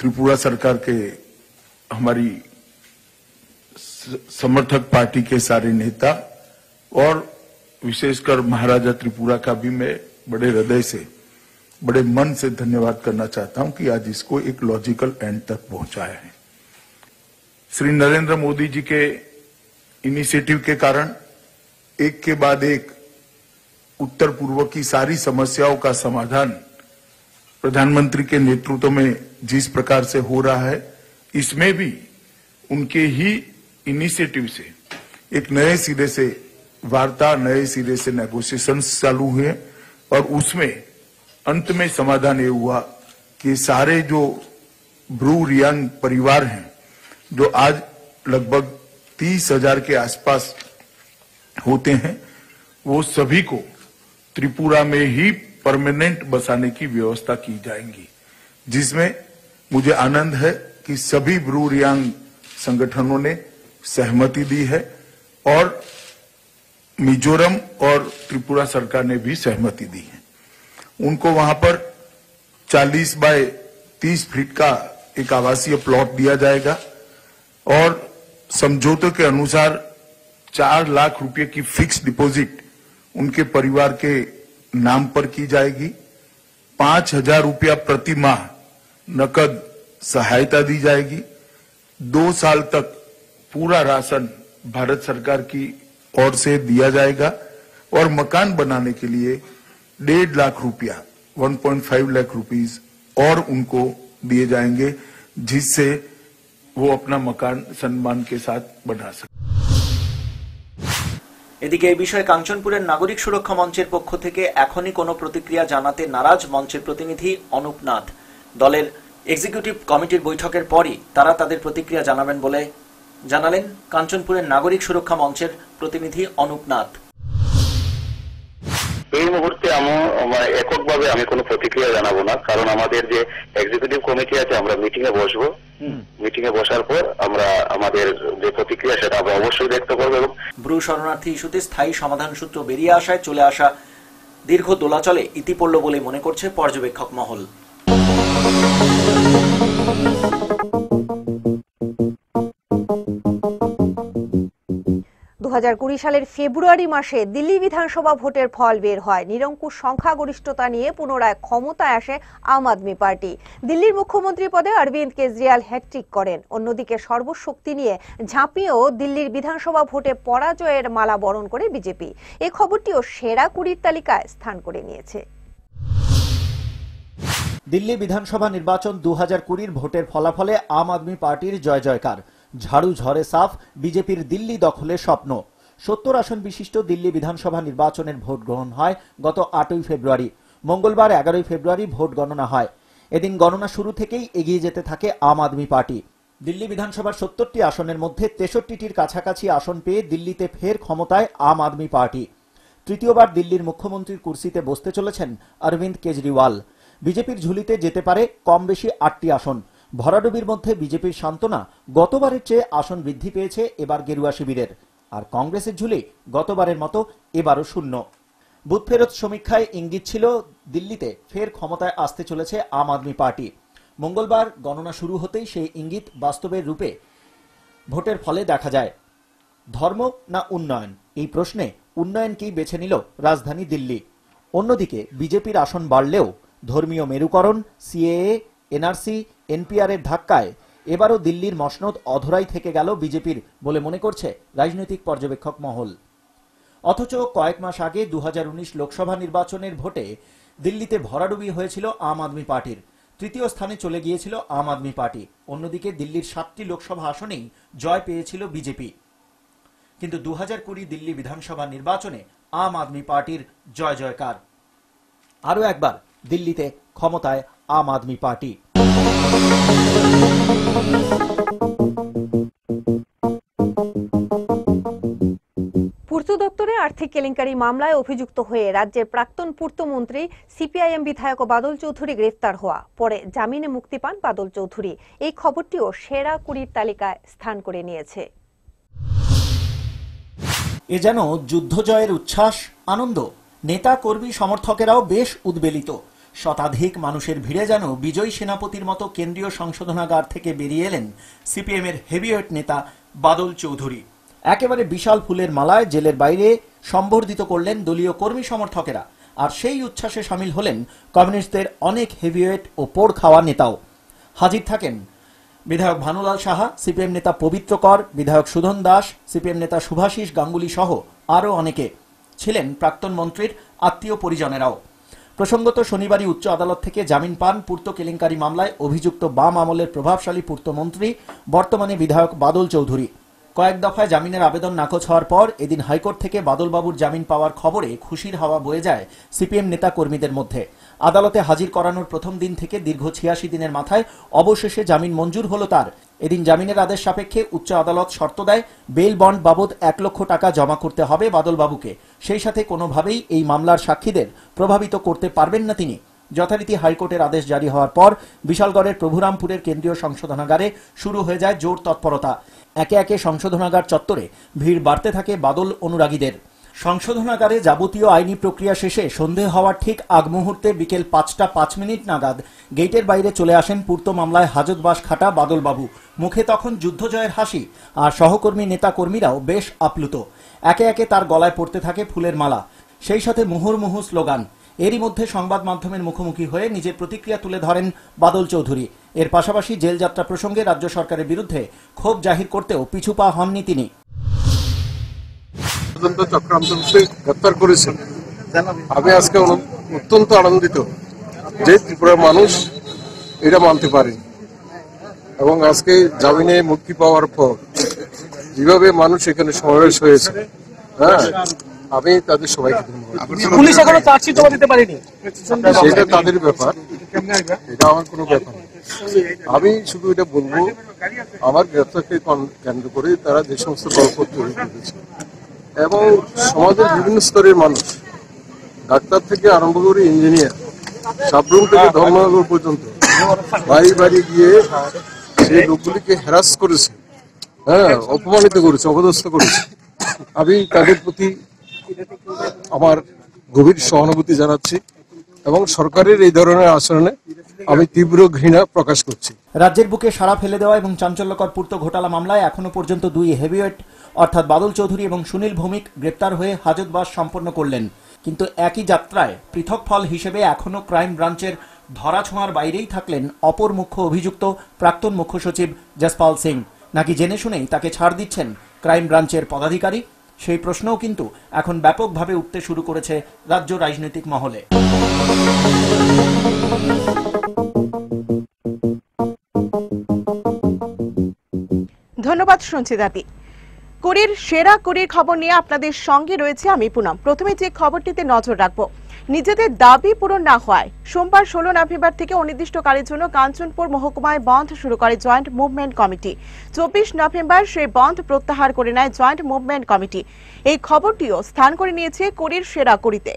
त्रिपुरा सरकार के हमारी समर्थक पार्टी के सारे नेता और विशेषकर महाराजा त्रिपुरा का भी मैं बड़े हृदय से, बड़े मन से धन्यवाद करना चाहता हूँ कि आज इसको एक लॉजिकल एंड तक पहुँचाया है। श्री नरेंद्र मोदी जी के इनिशिएटिव के कारण एक के बाद एक उत्तर पूर्व की सारी समस्याओं का समाधान प्रधानमंत्री के नेतृत्व में जिस प्रकार से हो रहा है, इसमें भी उनके ही इनिशिएटिव से। एक नए सिरे से, वार्ता नए सिरे से नेगोशिएशन चालू हुए और उसमें अंत में समाधान ये हुआ कि सारे जो ब्रू रियांग परिवार हैं, जो आज लगभग तीस हज़ार के आसपास होते हैं, वो सभी को त्रिपुरा में ही परमानेंट बसाने की व्यवस्था की जाएगी, जिसमें मुझे आनंद है कि सभी ब्रू रियांग संगठनों ने सहमति दी है और मिजोरम और त्रिपुरा सरकार ने भी सहमति दी है। उनको वहाँ पर 40 बाय 30 फीट का एक आवासीय प्लॉट दिया जाएगा और समझौते के अनुसार चार लाख रुपए की फिक्स डिपॉजिट उनके परिवार के नाम पर की जाएगी। पाँच हज़ार रुपया प्रति माह नकद सहायता दी जाएगी। दो साल तक पूरा राशन भारत सरकार की ओर से दिया जाएगा और मकान बनाने के लिए डेढ़ लाख रुपया 1.5 लाख रुपीस और उनको दिए जाएंगे जिससे वो अपना मकान सम्मान के साथ बना सके এদিকে এই বিষয়ে কাঞ্চনপুরের নাগরিক সুরক্ষা মঞ্চের পক্ষ থেকে এখনই কোনো প্রতিক্রিয়া জানাতে নারাজ মঞ্চের প্রতিনিধি অনুপ নাথ দলের এক্সিকিউটিভ কমিটির বৈঠকের পরই তারা তাদের প্রতিক্রিয়া জানাবেন বলে জানালেন কাঞ্চনপুরের নাগরিক সুরক্ষা মঞ্চের প্রতিনিধি অনুপ নাথ এই মুহূর্তে আমি মানে এককভাবে আমি কোনো প্রতিক্রিয়া জানাব না কারণ আমাদের যে এক্সিকিউটিভ কমিটি আছে আমরা মিটিং এ বসবো। মিটিং এ বসার পর আমরা আমাদের যে প্রতিক্রিয়া সেটা আমরা অবশ্যই ব্যক্ত করব এবং ব্রু শরণার্থী ইস্যুতে স্থায়ী সমাধান সূত্র বেরিয়ে আসায় চলে আসা দীর্ঘ দোলাচলে ইতি পড়ল বলে মনে করছে পর্যবেক্ষক মহল। সালের ফেব্রুয়ারি মাসে দিল্লি বিধানসভা ভোটের ফল বের হয়। নিরঙ্কুশ সংখ্যাগরিষ্ঠতা নিয়ে পুনরায় ক্ষমতায় আসে আম আদমি পার্টি। দিল্লির মুখ্যমন্ত্রী পদে অরবিন্দ কেজরিওয়াল হ্যাট্রিক করেন। অন্যদিকে সর্বশক্তি নিয়ে ঝাঁপিয়েও দিল্লির বিধানসভা ভোটে পরাজয়ের মালা বরণ করে বিজেপি। এই খবরটিও সেরা কুড়ির তালিকায় স্থান করে নিয়েছে। দিল্লি বিধানসভা নির্বাচন দু হাজার কুড়ির ভোটের ফলাফলে আম আদমি পার্টির জয় জয়কার ঝাড়ু ঝরে সাফ, বিজেপির দিল্লি দখলের স্বপ্ন। সত্তর আসন বিশিষ্ট দিল্লি বিধানসভা নির্বাচনের ভোট গ্রহণ হয় গত আটই ফেব্রুয়ারি। মঙ্গলবার এগারোই ফেব্রুয়ারি ভোট গণনা হয়। এদিন গণনা শুরু থেকেই এগিয়ে যেতে থাকে আম আদমি পার্টি। দিল্লি বিধানসভার সত্তরটি আসনের মধ্যে তেষট্টিটির কাছাকাছি আসন পেয়ে দিল্লিতে ফের ক্ষমতায় আম আদমি পার্টি। তৃতীয়বার দিল্লির মুখ্যমন্ত্রীর কুর্সিতে বসতে চলেছেন অরবিন্দ কেজরিওয়াল। বিজেপির ঝুলিতে যেতে পারে কম বেশি আটটি আসন। ভরাডুবির মধ্যে বিজেপির সান্ত্বনা গতবারের চেয়ে আসন বৃদ্ধি পেয়েছে এবার গেরুয়া শিবিরের। আর কংগ্রেসের ঝুলি গতবারের মতো এবারও শূন্য। বুথ ফেরত সমীক্ষায় ইঙ্গিত ছিল, দিল্লিতে ফের ক্ষমতায় আসতে চলেছে আম আদমি পার্টি। মঙ্গলবার গণনা শুরু হতেই সেই ইঙ্গিত বাস্তবের রূপে ভোটের ফলে দেখা যায়। ধর্ম না উন্নয়ন? এই প্রশ্নে উন্নয়নকেই বেছে নিল রাজধানী দিল্লি? অন্যদিকে বিজেপির আসন বাড়লেও ধর্মীয় মেরুকরণ, সিএএ এনআরসি এনপিআরের ধাক্কায় এবারও দিল্লির মসনদ অধরাই থেকে গেল বিজেপির বলে মনে করছে রাজনৈতিক পর্যবেক্ষক মহল। অথচ কয়েক মাস আগে দু লোকসভা নির্বাচনের ভোটে দিল্লিতে ভরাডুবি হয়েছিল আম আদমি পার্টির। তৃতীয় স্থানে চলে গিয়েছিল আম আদমি পার্টি। অন্যদিকে দিল্লির সাতটি লোকসভা আসনেই জয় পেয়েছিল বিজেপি। কিন্তু দু কুড়ি দিল্লি বিধানসভা নির্বাচনে আম আদমি পার্টির জয় জয়কার। আরও একবার দিল্লিতে ক্ষমতায় আম আদমি পার্টি। পূর্ত দপ্তরে আর্থিক কেলেঙ্কারি মামলায় অভিযুক্ত হয়ে রাজ্যের প্রাক্তন পূর্তমন্ত্রী সিপিআইএম বিধায়ক বাদল চৌধুরী গ্রেফতার হওয়া পরে জামিনে মুক্তি পান বাদল চৌধুরী। এই খবরটিও সেরা কুড়ির তালিকায় স্থান করে নিয়েছে। এ যেন যুদ্ধ জয়ের উচ্ছ্বাস আনন্দ। নেতা কর্মী সমর্থকেরাও বেশ উদ্বেলিত। শতাধিক মানুষের ভিড়ে যেন বিজয়ী সেনাপতির মতো কেন্দ্রীয় সংশোধনাগার থেকে বেরিয়ে এলেন সিপিএম এর হেভিওয়েট নেতা বাদল চৌধুরী। একেবারে বিশাল ফুলের মালায় জেলের বাইরে সম্বর্ধিত করলেন দলীয় কর্মী সমর্থকেরা। আর সেই উচ্ছ্বাসে সামিল হলেন কমিউনিস্টদের অনেক হেভিওয়েট ও পোড় খাওয়া নেতাও। হাজির থাকেন বিধায়ক ভানুলাল সাহা, সিপিএম নেতা পবিত্র কর, বিধায়ক সুধন দাস, সিপিএম নেতা শুভাশিস গাঙ্গুলি সহ আরও অনেকে ছিলেন প্রাক্তন মন্ত্রীর আত্মীয় পরিজনেরাও। প্রসঙ্গত শনিবারই উচ্চ আদালত থেকে জামিন পান পূর্ত কেলেঙ্কারি মামলায় অভিযুক্ত বাম আমলের প্রভাবশালী পূর্তমন্ত্রী বর্তমানে বিধায়ক বাদল চৌধুরী। কয়েক দফায় জামিনের আবেদন নাকচ হওয়ার পর এদিন হাইকোর্ট থেকে বাদলবাবুর জামিন পাওয়ার খবরে খুশির হাওয়া বয়ে যায় সিপিএম নেতা কর্মীদের মধ্যে। আদালতে হাজির করানোর প্রথম দিন থেকে দীর্ঘ ছিয়াশি দিনের মাথায় অবশেষে জামিন মঞ্জুর হলো তার। এদিন জামিনের আদেশ সাপেক্ষে উচ্চ আদালত শর্ত দেয়, বেল বন্ড বাবদ এক লক্ষ টাকা জমা করতে হবে বাদলবাবুকে। সেই সাথে কোনোভাবেই এই মামলার সাক্ষীদের প্রভাবিত করতে পারবেন না তিনি। যথারীতি হাইকোর্টের আদেশ জারি হওয়ার পর বিশালগড়ের প্রভুরামপুরের কেন্দ্রীয় সংশোধনাগারে শুরু হয়ে যায় জোর তৎপরতা। একে একে সংশোধনাগার চত্বরে ভিড় বাড়তে থাকে বাদল অনুরাগীদের। সংশোধনাগারে যাবতীয় আইনি প্রক্রিয়া শেষে সন্ধে হওয়ার ঠিক আগ মুহূর্তে বিকেল পাঁচটা পাঁচ মিনিট নাগাদ গেটের বাইরে চলে আসেন পূর্ত মামলায় হাজতবাস খাটা বাদলবাবু। মুখে তখন যুদ্ধজয়ের হাসি আর সহকর্মী নেতা কর্মীরাও বেশ আপ্লুত। একে একে তার গলায় পড়তে থাকে ফুলের মালা। সেই সাথে মুহুর্মুহু স্লোগান এরই মধ্যে সংবাদ মাধ্যমের মুখোমুখি হয়ে নিজের প্রতিক্রিয়া তুলে ধরেন বাদল চৌধুরী। এর পাশাপাশি জেল যাত্রা প্রসঙ্গে রাজ্য সরকারের বিরুদ্ধে ক্ষোভ জাহির করতেও পিছু পা হননি তিনি। আমি আজকে অত্যন্ত আনন্দিত যে ত্রিপুরার মানুষ এটা মানতে পারে এবং আজকে জামিনে মুক্তি পাওয়ার পর যেভাবে মানুষ এখানে সমাবেশ হয়েছে হ্যাঁ আমি তাদের সবাইকে পুলিশ এখনও চার্জশিট জমা দিতে পারেনি। সেটা তাদের ব্যাপার। এটা আমার কোনো ব্যাপার আমি শুধু এটা বলব আমার গ্রেপ্তারকে কেন্দ্র করে তারা যে সমস্ত গল্প তৈরি করেছে এবং সমাজের বিভিন্ন স্তরের মানুষ ডাক্তার থেকে আরম্ভ করে ইঞ্জিনিয়ার সাবরুম থেকে ধর্মনগর পর্যন্ত বাড়ি বাড়ি গিয়ে সেই লোকগুলিকে হ্যারাস করেছে হ্যাঁ অপমানিত করেছে অপদস্থ করেছে আমি তাদের প্রতি আমার গভীর সহানুভূতি জানাচ্ছি এবং সরকারের এই ধরনের আচরণে আমি তীব্র ঘৃণা প্রকাশ করছি। রাজ্যের বুকে সাড়া ফেলে দেওয়া এবং চাঞ্চল্যকর পূর্ত ঘোটালা মামলায় এখনও পর্যন্ত দুই হেভিওয়েট, অর্থাৎ বাদল চৌধুরী এবং সুনীল ভৌমিক গ্রেপ্তার হয়ে হাজতবাস সম্পন্ন করলেন। কিন্তু একই যাত্রায় পৃথক ফল হিসেবে এখনও ক্রাইম ব্রাঞ্চের ধরাছোঁয়ার বাইরেই থাকলেন অপর মুখ্য অভিযুক্ত প্রাক্তন মুখ্য সচিব যশপাল সিং। নাকি জেনে শুনেই তাকে ছাড় দিচ্ছেন ক্রাইম ব্রাঞ্চের পদাধিকারী? সেই প্রশ্নও কিন্তু এখন ব্যাপকভাবে উঠতে শুরু করেছে রাজ্য রাজনৈতিক মহলে। ধন্যবাদ সঞ্চিতাদি কুড়ির সেরা কুড়ির খবর নিয়ে আপনাদের সঙ্গে রয়েছে আমি পুনম। প্রথমে যে খবরটিতে নজর রাখব নিজেদের দাবি পূরণ না হয় সোমবার ষোলো নভেম্বর থেকে অনির্দিষ্টকালের জন্য কাঞ্চনপুর মহকুমায় বন্ধ শুরু করে জয়েন্ট মুভমেন্ট কমিটি। চব্বিশ নভেম্বর সেই বন্ধ প্রত্যাহার করে নেয় জয়েন্ট মুভমেন্ট কমিটি। এই খবরটিও স্থান করে নিয়েছে কুড়ির সেরা কুড়িতে।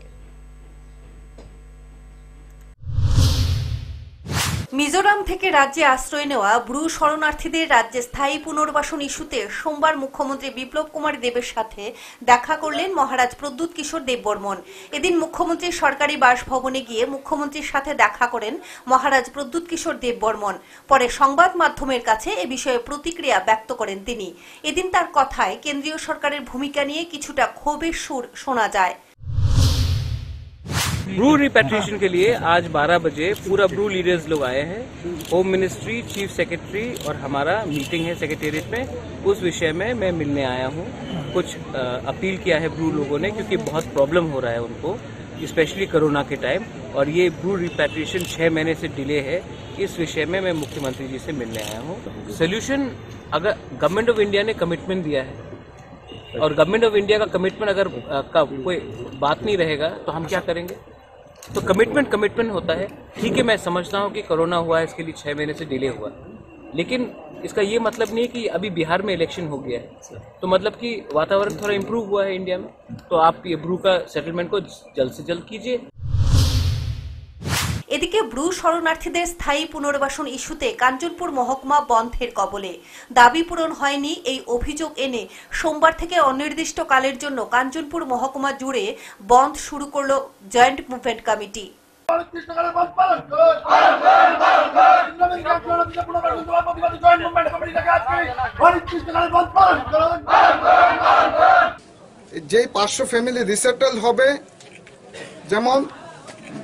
মিজোরাম থেকে রাজ্যে আশ্রয় নেওয়া ব্রু শরণার্থীদের রাজ্যে স্থায়ী পুনর্বাসন ইস্যুতে সোমবার মুখ্যমন্ত্রী বিপ্লব কুমার দেবের সাথে দেখা করলেন মহারাজ প্রদ্যুৎ কিশোর দেববর্মন। এদিন মুখ্যমন্ত্রীর সরকারি বাসভবনে গিয়ে মুখ্যমন্ত্রীর সাথে দেখা করেন মহারাজ প্রদ্যুৎ কিশোর দেববর্মন। পরে সংবাদ মাধ্যমের কাছে এ বিষয়ে প্রতিক্রিয়া ব্যক্ত করেন তিনি। এদিন তার কথায় কেন্দ্রীয় সরকারের ভূমিকা নিয়ে কিছুটা ক্ষোভের সুর শোনা যায়। ब्रू रिपेट्रिएशन के लिए आज 12 बजे पूरा ब्रू लीडर्स लोग आए हैं। होम मिनिस्ट्री चीफ सेक्रेटरी और हमारा मीटिंग है सेक्रेटेरिएट में। उस विषय में मैं मिलने आया हूँ। कुछ अपील किया है ब्रू लोगों ने क्योंकि बहुत प्रॉब्लम हो रहा है उनको स्पेशली कोरोना के टाइम और ये ब्रू रिपेट्रिएशन छः महीने से डिले है। इस विषय में मैं मुख्यमंत्री जी से मिलने आया हूँ। सोल्यूशन अगर गवर्नमेंट ऑफ़ इंडिया ने कमिटमेंट दिया है और गवर्नमेंट ऑफ़ इंडिया का कमिटमेंट अगर का कोई बात नहीं रहेगा तो हम क्या करेंगे? तो कमिटमेंट कमिटमेंट होता है। ठीक है, मैं समझता हूँ कि कोरोना हुआ है इसके लिए छः महीने से डिले हुआ। लेकिन इसका ये मतलब नहीं है कि अभी बिहार में इलेक्शन हो गया है। तो मतलब कि वातावरण थोड़ा इम्प्रूव हुआ है इंडिया में। तो आप ये ब्रू का सेटलमेंट को जल्द से जल्द कीजिए। এদিকে ব্রু শরণার্থীদের স্থায়ী পুনর্বাসন ইস্যুতে কাঞ্চনপুর মহকুমা বন্ধের কবলে। দাবি পূরণ হয়নি এই অভিযোগ এনে সোমবার থেকে অনির্দিষ্টকালের জন্য কাঞ্চনপুর মহকুমা জুড়ে বন্ধ শুরু করল জয়েন্ট মুভমেন্ট কমিটি। যেই পাঁচশো ফ্যামিলি রিসেটেল হবে যেমন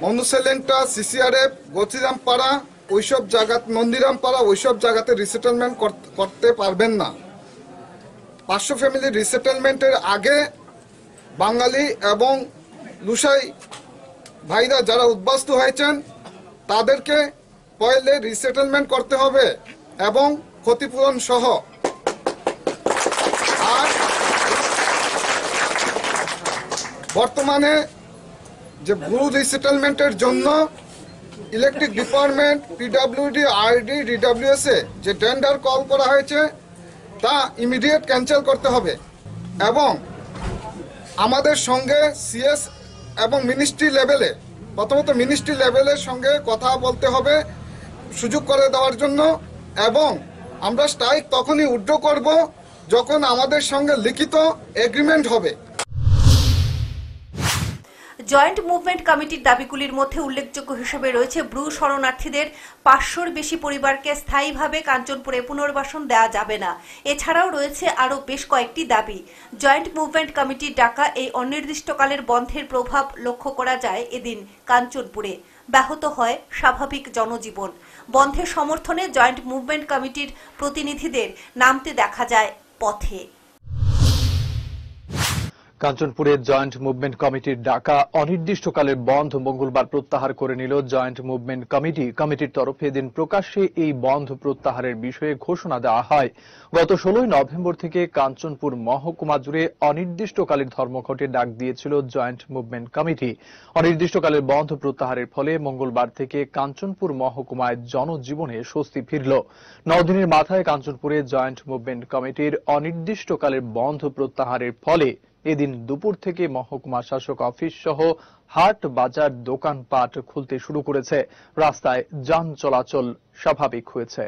মনুসেলেন্টা, সিসিআরএফ গতিরাম পাড়া ওইসব জায়গা নন্দিরাম পাড়া ওইসব জায়গাতে রিসেটেলমেন্ট করতে পারবেন না। পাঁচশো ফ্যামিলি রিসেটেলমেন্টের আগে বাঙালি এবং লুসাই ভাইরা যারা উদ্বাস্তু হয়েছেন, তাদেরকে পয়লে রিসেটেলমেন্ট করতে হবে এবং ক্ষতিপূরণ সহ। আর বর্তমানে যে ভূ রিসেটেলমেন্টের জন্য electric department PWD RD DWS এ যে টেন্ডার কল করা হয়েছে, তা ইমিডিয়েট ক্যান্সেল করতে হবে। এবং আমাদের সঙ্গে সিএস এবং মিনিস্ট্রি লেভেলে প্রথমত মিনিস্ট্রি লেভেলের সঙ্গে কথা বলতে হবে, সুযোগ করে দেওয়ার জন্য। এবং আমরা স্ট্রাইক তখনই উড্র করব যখন আমাদের সঙ্গে লিখিত এগ্রিমেন্ট হবে। জয়েন্ট মুভমেন্ট কমিটির দাবিগুলির মধ্যে উল্লেখযোগ্য হিসেবে রয়েছে ব্রু শরণার্থীদের পাঁচশোর বেশি পরিবারকে স্থায়ীভাবে কাঞ্চনপুরে পুনর্বাসন দেওয়া যাবে না। এছাড়াও রয়েছে আরও বেশ কয়েকটি দাবি। জয়েন্ট মুভমেন্ট কমিটির ডাকা এই অনির্দিষ্টকালের বন্ধের প্রভাব লক্ষ্য করা যায় এদিন কাঞ্চনপুরে। ব্যাহত হয় স্বাভাবিক জনজীবন। বন্ধের সমর্থনে জয়েন্ট মুভমেন্ট কমিটির প্রতিনিধিদের নামতে দেখা যায় পথে। কাঞ্চনপুরের জয়েন্ট মুভমেন্ট কমিটির ডাকা অনির্দিষ্টকালের বন্ধ মঙ্গলবার প্রত্যাহার করে নিল জয়েন্ট মুভমেন্ট কমিটি। কমিটির তরফে এদিন প্রকাশ্যে এই বন্ধ প্রত্যাহারের বিষয়ে ঘোষণা দেওয়া হয়। গত ষোলোই নভেম্বর থেকে কাঞ্চনপুর মহকুমা জুড়ে অনির্দিষ্টকালের ধর্মঘটে ডাক দিয়েছিল জয়েন্ট মুভমেন্ট কমিটি। অনির্দিষ্টকালের বন্ধ প্রত্যাহারের ফলে মঙ্গলবার থেকে কাঞ্চনপুর মহকুমায় জনজীবনে স্বস্তি ফিরল। নদিনের মাথায় কাঞ্চনপুরে জয়েন্ট মুভমেন্ট কমিটির অনির্দিষ্টকালের বন্ধ প্রত্যাহারের ফলে এদিন দুপুর থেকে মহকুমা শাসক অফিস সহ হাট, বাজার, দোকানপাট খুলতে শুরু করেছে। রাস্তায় যান চলাচল স্বাভাবিক হয়েছে।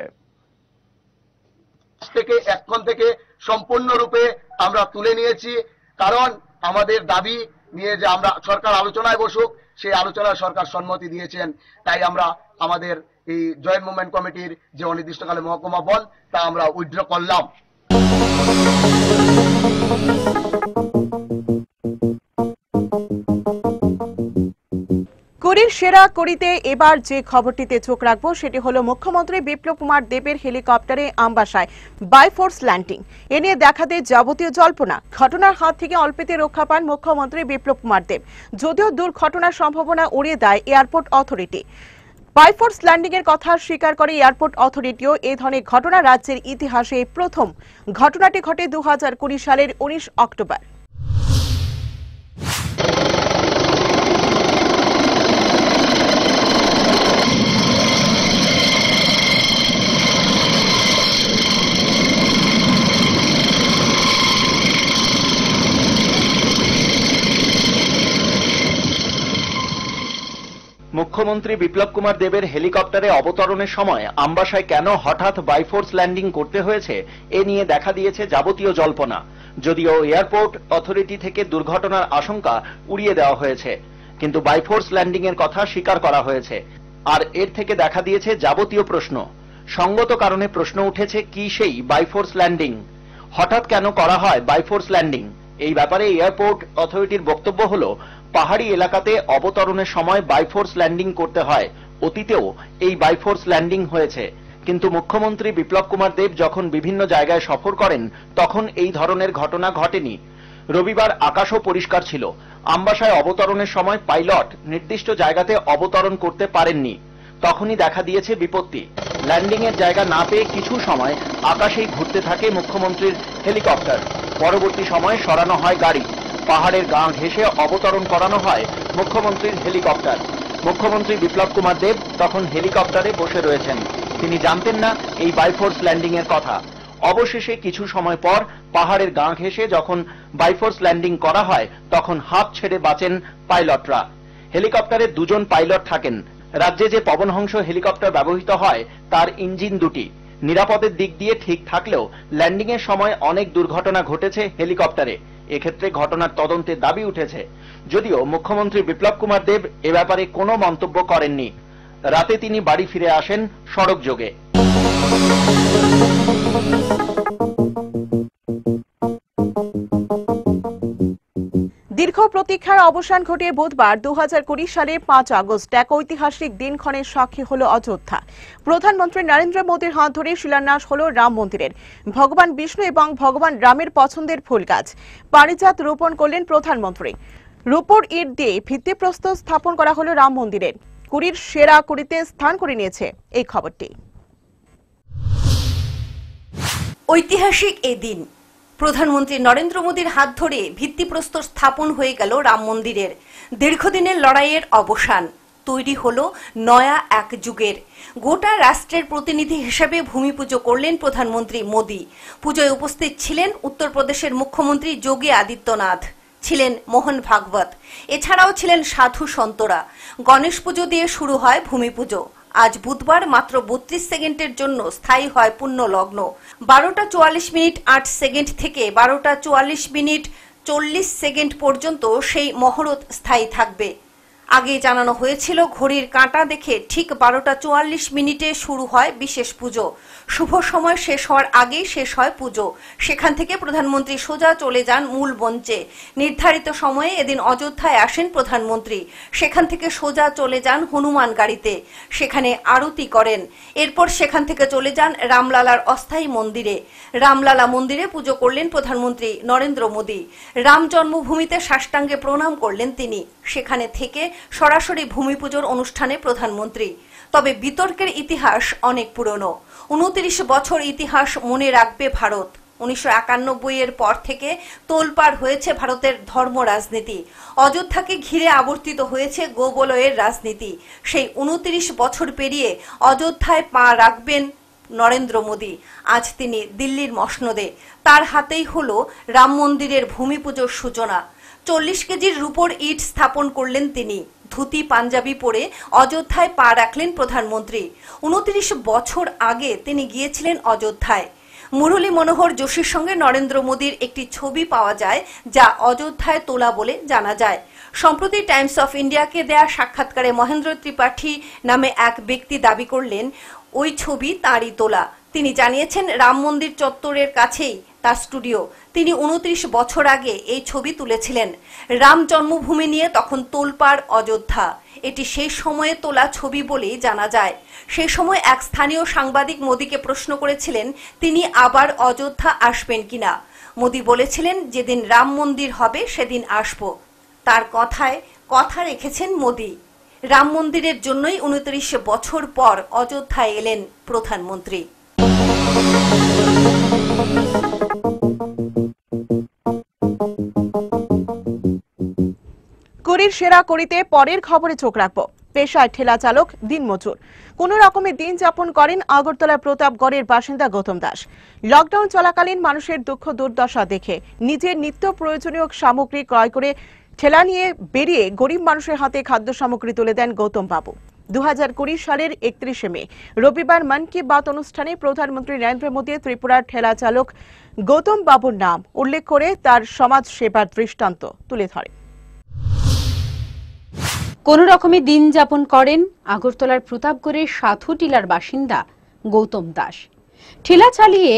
থেকে এখন থেকে সম্পূর্ণরূপে আমরা তুলে নিয়েছি, কারণ আমাদের দাবি নিয়ে যে আমরা সরকার আলোচনায় বসুক, সেই আলোচনায় সরকার সম্মতি দিয়েছেন। তাই আমরা আমাদের এই জয়েন্ট মুভমেন্ট কমিটির যে অনির্দিষ্টকালে মহকুমা বল, তা আমরা উইথড্র করলাম। কুড়ির সেরা করিতে এবার যে খবরটিতে চোখ রাখব, সেটি হলো মুখ্যমন্ত্রী বিপ্লব কুমার দেবের হেলিকপ্টারে আমবাসায় বাইফোর্স ল্যান্ডিং। এ নিয়ে দেখা দেয় যাবতীয় জল্পনা। ঘটনার হাত থেকে অল্পেতে রক্ষা পান মুখ্যমন্ত্রী বিপ্লব কুমার দেব। যদিও দুর্ঘটনার সম্ভাবনা উড়িয়ে দেয় এয়ারপোর্ট অথরিটি। বাইফোর্স ল্যান্ডিং এর কথা স্বীকার করে এয়ারপোর্ট অথরিটিও এ ধরনের ঘটনা রাজ্যের ইতিহাসে প্রথম। ঘটনাটি ঘটে দু হাজার কুড়ি সালের উনিশ অক্টোবর। মুখ্যমন্ত্রী বিপ্লব কুমার দেবের হেলিকপ্টারে অবতরণের সময় আমবাসায় কেন হঠাৎ বাইফোর্স ল্যান্ডিং করতে হয়েছে, এ নিয়ে দেখা দিয়েছে যাবতীয় জল্পনা। যদিও এয়ারপোর্ট অথরিটি থেকে দুর্ঘটনার আশঙ্কা উড়িয়ে দেওয়া হয়েছে, কিন্তু বাইফোর্স ল্যান্ডিং এর কথা স্বীকার করা হয়েছে। আর এর থেকে দেখা দিয়েছে যাবতীয় প্রশ্ন। সঙ্গত কারণে প্রশ্ন উঠেছে কি সেই বাইফোর্স ল্যান্ডিং? হঠাৎ কেন করা হয় বাইফোর্স ল্যান্ডিং? এই ব্যাপারে এয়ারপোর্ট অথরিটির বক্তব্য হলো পাহাড়ি এলাকাতে অবতরণের সময় বাইফোর্স ল্যান্ডিং করতে হয়। অতীতেও এই বাইফোর্স ল্যান্ডিং হয়েছে। কিন্তু মুখ্যমন্ত্রী বিপ্লব কুমার দেব যখন বিভিন্ন জায়গায় সফর করেন, তখন এই ধরনের ঘটনা ঘটেনি। রবিবার আকাশও পরিষ্কার ছিল। আমবাসায় অবতরণের সময় পাইলট নির্দিষ্ট জায়গাতে অবতরণ করতে পারেননি। তখনই দেখা দিয়েছে বিপত্তি। ল্যান্ডিং এর জায়গা না পেয়ে কিছু সময় আকাশেই ঘুরতে থাকে মুখ্যমন্ত্রীর হেলিকপ্টার। পরবর্তী সময়ে সরানো হয় গাড়ি। পাহাড়ের গা ঘেঁষে অবতরণ করানো হয় মুখ্যমন্ত্রীর হেলিকপ্টার। মুখ্যমন্ত্রী বিপ্লব কুমার দেব তখন হেলিকপ্টারে বসে রয়েছেন। তিনি জানতেন না এই বাইফোর্স ল্যান্ডিং এর কথা। অবশেষে কিছু সময় পর পাহাড়ের গা ঘেঁষে যখন বাইফোর্স ল্যান্ডিং করা হয়, তখন হাত ছেড়ে বাঁচেন পাইলটরা। হেলিকপ্টারে দুজন পাইলট থাকেন। রাজ্যে যে পবনহংস হেলিকপ্টার ব্যবহৃত হয়, তার ইঞ্জিন দুটি। নিরাপদের দিক দিয়ে ঠিক থাকলেও ল্যান্ডিং এর সময় অনেক দুর্ঘটনা ঘটেছে হেলিকপ্টারে। এক্ষেত্রে ঘটনার তদন্তের দাবি উঠেছে। যদিও মুখ্যমন্ত্রী বিপ্লব কুমার দেব এ ব্যাপারে কোনো মন্তব্য করেননি। রাতে তিনি বাড়ি ফিরে আসেন সড়ক যোগে। দীর্ঘ প্রতীক্ষার অবসান ঘটিয়ে বুধবার দু সালের পাঁচ আগস্ট এক ঐতিহাসিক দিনক্ষণের সাক্ষী হল অযোধ্যা। প্রধানমন্ত্রী নরেন্দ্র মোদীর হাত ধরে শিলান্যাস হল রাম মন্দিরের। ভগবান বিষ্ণু এবং ভগবান রামের পছন্দের ফুল গাছ। পারিজাত রোপণ করলেন প্রধানমন্ত্রী। রূপর ইট দিয়ে ভিত্তিপ্রস্তর স্থাপন করা হল রাম মন্দিরের। কুড়ির সেরা কুড়িতে স্থান করে নিয়েছে এই খবরটি। ঐতিহাসিক এই দিন প্রধানমন্ত্রী নরেন্দ্র মোদীর হাত ধরে ভিত্তিপ্রস্তর স্থাপন হয়ে গেল রাম মন্দিরের। দীর্ঘদিনের লড়াইয়ের অবসান। তৈরি হল নয়া এক যুগের। গোটা রাষ্ট্রের প্রতিনিধি হিসেবে ভূমি পুজো করলেন প্রধানমন্ত্রী মোদী। পুজোয় উপস্থিত ছিলেন উত্তরপ্রদেশের মুখ্যমন্ত্রী যোগী আদিত্যনাথ। ছিলেন মোহন ভাগবত। এছাড়াও ছিলেন সাধু সন্তরা। গণেশ পুজো দিয়ে শুরু হয় ভূমি পুজো। আজ বুধবার মাত্র বত্রিশ সেকেন্ডের জন্য স্থায়ী হয় পূর্ণ লগ্ন বারোটা চুয়াল্লিশ মিনিট আট সেকেন্ড থেকে বারোটা চুয়াল্লিশ মিনিট চল্লিশ সেকেন্ড পর্যন্ত সেই মহরত স্থায়ী থাকবে। আগে জানানো হয়েছিল, ঘড়ির কাঁটা দেখে ঠিক বারোটা চুয়াল্লিশ মিনিটে শুরু হয় বিশেষ পুজো। শুভ সময় শেষ হওয়ার আগেই শেষ হয় পুজো। সেখান থেকে প্রধানমন্ত্রী সোজা চলে যান মূল মঞ্চে। নির্ধারিত সময়ে এদিন অযোধ্যায় আসেন প্রধানমন্ত্রী। সেখান থেকে সোজা চলে যান হনুমান গাড়িতে। সেখানে আরতি করেন। এরপর সেখান থেকে চলে যান রামলালার অস্থায়ী মন্দিরে। রামলালা মন্দিরে পুজো করলেন প্রধানমন্ত্রী নরেন্দ্র মোদী। রাম জন্মভূমিতে সাষ্টাঙ্গে প্রণাম করলেন তিনি। সেখানে থেকে সরাসরি ভূমি পুজোর অনুষ্ঠানে প্রধানমন্ত্রী। তবে বিতর্কের ইতিহাস অনেক পুরনো। উনত্রিশ বছর ইতিহাস মনে রাখবে ভারত। উনিশশো একানব্বই এর পর থেকে তোলপাড় হয়েছে ভারতের ধর্ম রাজনীতি। অযোধ্যাকে ঘিরে আবর্তিত হয়েছে গোবলয়ের রাজনীতি। সেই উনত্রিশ বছর পেরিয়ে অযোধ্যায় পা রাখবেন নরেন্দ্র মোদী। আজ তিনি দিল্লির মসনদে। তার হাতেই হল রাম মন্দিরের ভূমি পুজোর সূচনা। চল্লিশ কেজির রূপোর ইট স্থাপন করলেন তিনি। ধুতি, পাঞ্জাবি পরে অযোধ্যায় পা রাখলেন প্রধানমন্ত্রী। উনত্রিশ বছর আগে তিনি গিয়েছিলেন অযোধ্যায়। মুরলী মনোহর যোশীর সঙ্গে নরেন্দ্র মোদীর একটি ছবি পাওয়া যায়, যা অযোধ্যায় তোলা বলে জানা যায়। সম্প্রতি টাইমস অফ ইন্ডিয়াকে দেয়া সাক্ষাৎকারে মহেন্দ্র ত্রিপাঠী নামে এক ব্যক্তি দাবি করলেন, ওই ছবি তাঁরই তোলা। তিনি জানিয়েছেন, রাম মন্দির চত্বরের কাছেই তার স্টুডিও। তিনি উনত্রিশ বছর আগে এই ছবি তুলেছিলেন। রাম জন্মভূমি নিয়ে তখন তোলপাড় অযোধ্যা। এটি সেই সময়ে তোলা ছবি বলেই জানা যায়। সেই সময় এক স্থানীয় সাংবাদিক মোদীকে প্রশ্ন করেছিলেন, তিনি আবার অযোধ্যা আসবেন কিনা? মোদী বলেছিলেন, যেদিন রাম মন্দির হবে, সেদিন আসব। তার কথায় কথা রেখেছেন মোদী। রাম মন্দিরের জন্যই উনত্রিশ বছর পর অযোধ্যায় এলেন প্রধানমন্ত্রী। কুড়ির সেরা করিতে পরের খবরে চোখ রাখব। পেশায় ঠেলা চালক দিনমজুর। কোন রকমে দিন যাপন করেন আগরতলা প্রতাপগড়ের বাসিন্দা গৌতম দাস। লকডাউন চলাকালীন মানুষের দুঃখ দুর্দশা দেখে নিজের নিত্য প্রয়োজনীয় সামগ্রী ক্রয় করে ঠেলা নিয়ে বেরিয়ে গরিব মানুষের হাতে খাদ্য সামগ্রী তুলে দেন গৌতম বাবু। দু হাজার কুড়ি সালের একত্রিশে মে। রবিবার মন কি বাত অনুষ্ঠানে প্রধানমন্ত্রী নরেন্দ্র মোদী, ত্রিপুরার ঠেলা চালক গৌতম বাবুর নাম উল্লেখ করে তার সমাজ সেবার দৃষ্টান্ত তুলে ধরে কোন রকমে দিন যাপন করেন আগরতলার প্রতাপগড়ের সাধু টিলার বাসিন্দা গৌতম দাস। ঠেলা চালিয়ে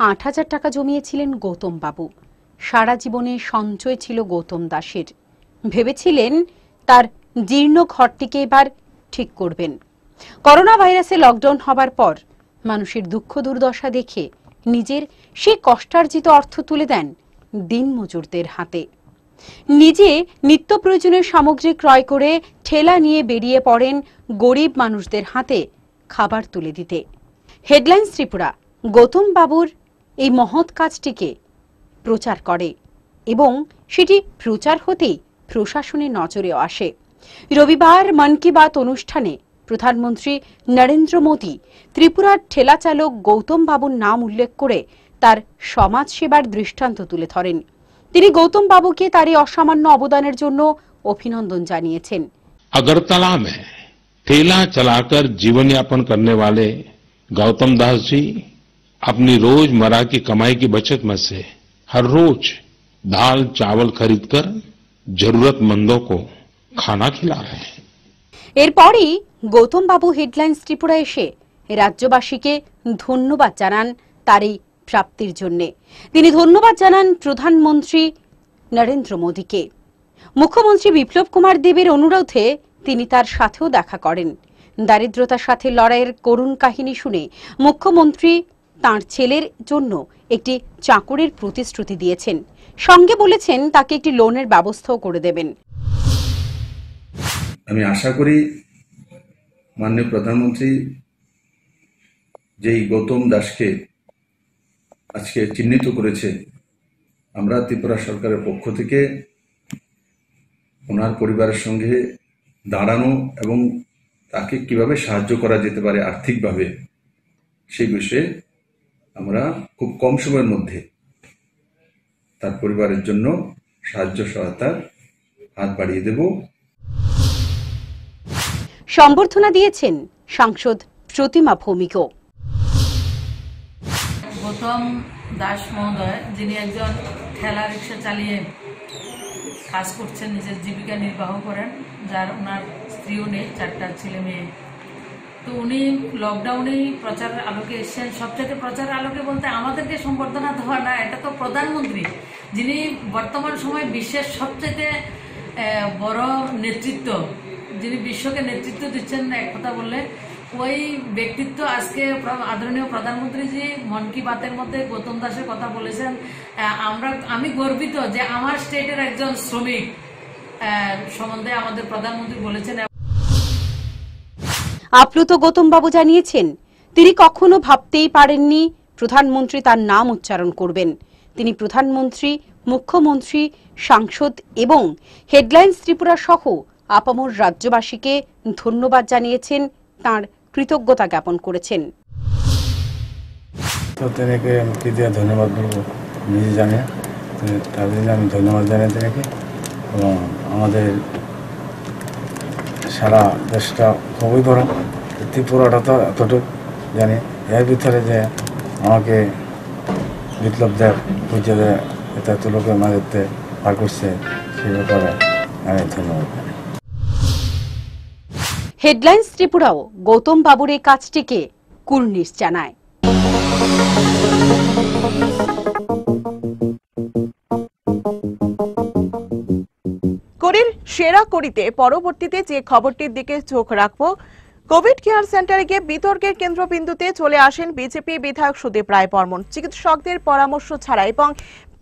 আট হাজার টাকা জমিয়েছিলেন গৌতম বাবু। সারা জীবনে সঞ্চয় ছিল গৌতম দাসের। ভেবেছিলেন তার জীর্ণ ঘরটিকে এবার ঠিক করবেন। করোনা ভাইরাসে লকডাউন হবার পর মানুষের দুঃখ দুর্দশা দেখে নিজের সেই কষ্টার্জিত অর্থ তুলে দেন দিনমজুরদের হাতে। নিজে নিত্য প্রয়োজনীয় সামগ্রী ক্রয় করে ঠেলা নিয়ে বেরিয়ে পড়েন গরিব মানুষদের হাতে খাবার তুলে দিতে। হেডলাইন্স ত্রিপুরা, গৌতম বাবুর এই মহৎ কাজটিকে প্রচার করে এবং সেটি প্রচার হতেই প্রশাসনের নজরেও আসে। রবিবার মন কি বাত অনুষ্ঠানে প্রধানমন্ত্রী নরেন্দ্র মোদী ত্রিপুরার ঠেলা চালক গৌতম বাবুর নাম উল্লেখ করে তার সমাজ সেবার দৃষ্টান্ত তুলে ধরেন তিনি গৌতম বাবুকে তার এই অসামান্য অবদানের জন্য অভিনন্দন জানিয়েছেন अगरतला में ठेला चलाकर जीवन यापन करने वाले गौतम दास जी अपनी रोजमर्रा की कमाई की बचत में से हर रोज दाल चावल खरीदकर जरूरतमंदों को खाना खिला रहे हैं এরপরই গৌতম বাবু হেডলাইন্স ত্রিপুরা এসে রাজ্যবাসীকে ধন্যবাদ জানান তার এই প্রাপ্তির জন্য তিনি ধন্যবাদ জানান প্রধানমন্ত্রী নরেন্দ্র মোদীকে মুখ্যমন্ত্রী বিপ্লব কুমার দেবের অনুরোধে তিনি তার সাথেও দেখা করেন দারিদ্রতার সাথে লড়াইয়ের করুণ কাহিনী শুনে মুখ্যমন্ত্রী তার ছেলের জন্য একটি চাকরির প্রতিশ্রুতি দিয়েছেন সঙ্গে বলেছেন তাকে একটি লোনের ব্যবস্থাও করে দেবেন আমি আশা করি মাননীয় প্রধানমন্ত্রী যেই গৌতম দাসকে আজকে চিহ্নিত করেছে, আমরা ত্রিপুরা সরকারের পক্ষ থেকে ওনার পরিবারের সঙ্গে দাঁড়ানো এবং তাকে কীভাবে সাহায্য করা যেতে পারে আর্থিকভাবে, সেই বিষয়ে আমরা খুব কম সময়ের মধ্যে তার পরিবারের জন্য সাহায্য সহায়তার হাত বাড়িয়ে দেব। সম্বর্ধনা দিয়েছেন সাংসদ প্রতিমা ভৌমিকও। গৌতম দাস মহোদয়, যিনি একজন ঠেলা রিক্সা চালিয়ে কাজ করছেন, নিজের জীবিকা নির্বাহ করেন, যার ওনার স্ত্রীও নেই, চারটা ছেলে মেয়ে। তো উনি লকডাউনেই প্রচারের আলোকে এসেছেন। সবচেয়ে প্রচারের আলোকে বলতে আমাদেরকে সম্বর্ধনা দেওয়া না, এটা তো প্রধানমন্ত্রী, যিনি বর্তমান সময়ে বিশ্বের সবচেয়ে বড় নেতৃত্ব। যিনি বিশ্বকে নেতৃত্ব দিচ্ছেন এক কথা বললে, ওই ব্যক্তিত্ব আজকে আদরণীয় প্রধানমন্ত্রীজি মন কি বাতের মধ্যে গৌতম দাসের কথা বলেছেন। আমরা, আমি গর্বিত যে আমার স্টেটের একজন শ্রমিক সম্বন্ধে আমাদের প্রধানমন্ত্রী বলেছেন। আপ্লুত গৌতমবাবু জানিয়েছেন, তিনি কখনো ভাবতেই পারেননি প্রধানমন্ত্রী তার নাম উচ্চারণ করবেন। তিনি প্রধানমন্ত্রী, মুখ্যমন্ত্রী, সাংসদ এবং হেডলাইন্স ত্রিপুরা সহ আপামর রাজ্যবাসীকে ধন্যবাদ জানিয়েছেন, তার কৃতজ্ঞতা জ্ঞাপন করেছেন। তো ধন্যবাদ ধন্যবাদ এবং আমাদের সারা দেশটা খুবই বড়। ত্রিপুরাটা তো এতটুকু জানি। এর ভিতরে যে আমাকে বিপ্লব দেব পূজ্য দেব এটা লোকের মাঝেতে পার করছে সেই ব্যাপারে আমি ধন্যবাদ। হেডলাইন্স ত্রিপুরাও গৌতম বাবুর এই কাজটিকে কুর্নিশ জানায়। করির সেরা করিতে পরবর্তীতে যে খবরটির দিকে চোখ রাখব, কোভিড কেয়ার সেন্টারে গিয়ে বিতর্কের কেন্দ্রবিন্দুতে চলে আসেন বিজেপি বিধায়ক সুদীপ রায় বর্মন। চিকিৎসকদের পরামর্শ ছাড়া এবং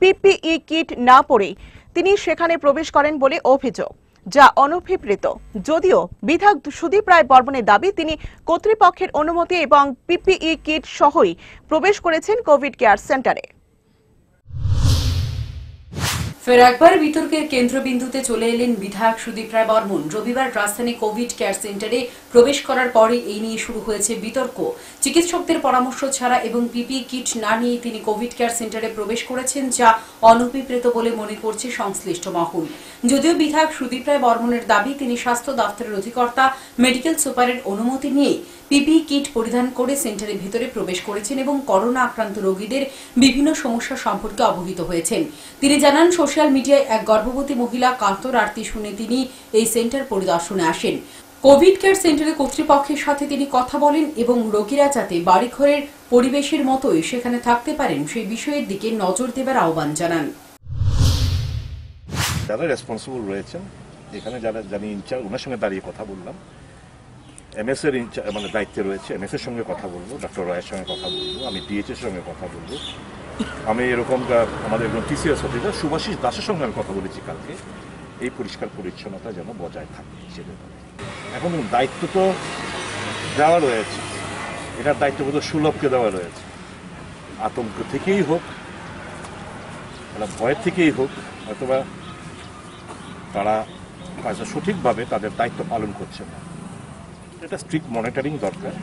পিপিই কিট না পরেই তিনি সেখানে প্রবেশ করেন বলে অভিযোগ। যা অনভিপ্রেত যদিও বিধায়ক সুদীপ রায় বর্মনের দাবি, তিনি কর্তৃপক্ষের অনুমতি এবং পিপিই কিট সহই প্রবেশ করেছেন কোভিড কেয়ার সেন্টারে। ফের একবার বিতর্কের কেন্দ্রবিন্দুতে চলে এলেন বিধায়ক সুদীপ রায় বর্মন। রবিবার রাজধানী কোভিড কেয়ার সেন্টারে প্রবেশ করার পরে এই নিয়ে শুরু হয়েছে বিতর্ক। চিকিৎসকদের পরামর্শ ছাড়া এবং পিপি কিট না নিয়ে তিনি কোভিড কেয়ার সেন্টারে প্রবেশ করেছেন, যা অনভিপ্রেত বলে মনে করছে সংশ্লিষ্ট মহল। যদিও বিধায়ক সুদীপ রায় বর্মনের দাবি, তিনি স্বাস্থ্য দপ্তরের অধিকর্তা, মেডিকেল সুপারের অনুমতি নিয়ে পিপি কিট পরিধান করে সেন্টারের ভেতরে প্রবেশ করেছেন এবং করোনা আক্রান্ত রোগীদের বিভিন্ন সমস্যা সম্পর্কে অবহিত হয়েছেন। তিনি জানান, সোশ্যাল মিডিয়ায় এক গর্ভবতী মহিলা কাতর আরতি শুনে তিনি এই সেন্টার পরিদর্শনে আসেন। কোভিড কেয়ার সেন্টারের কর্তৃপক্ষের সাথে তিনি কথা বলেন এবং রোগীরা যাতে বাড়িঘরের পরিবেশের মতোই সেখানে থাকতে পারেন, সেই বিষয়ের দিকে নজর দেবার আহ্বান জানান। যারা রেসপন্সিবল রয়েছেন এখানে যারা জানি ইনচার্জ ওনার সঙ্গে দাঁড়িয়ে কথা বললাম। এমএস এর মানে দায়িত্বে রয়েছে এমএস এর সঙ্গে কথা বলব ডক্টর রায়ের সঙ্গে কথা বলব আমি ডিএচ এর সঙ্গে কথা বলব আমি এরকম আমাদের একজন টিসিএস অফিসার সুভাষিস দাসের সঙ্গে আমি কথা বলেছি কালকে এই পরিষ্কার পরিচ্ছন্নতা যেন বজায় থাকে সে ব্যাপারে এখন দায়িত্ব তো দেওয়া রয়েছে এটার দায়িত্ব বোধ সুলভকে দেওয়া রয়েছে আতঙ্ক থেকেই হোক একটা ভয়ের থেকেই হোক অথবা তারা সঠিকভাবে তাদের দায়িত্ব পালন করছে না এটা স্ট্রিক্ট মনিটরিং দরকার।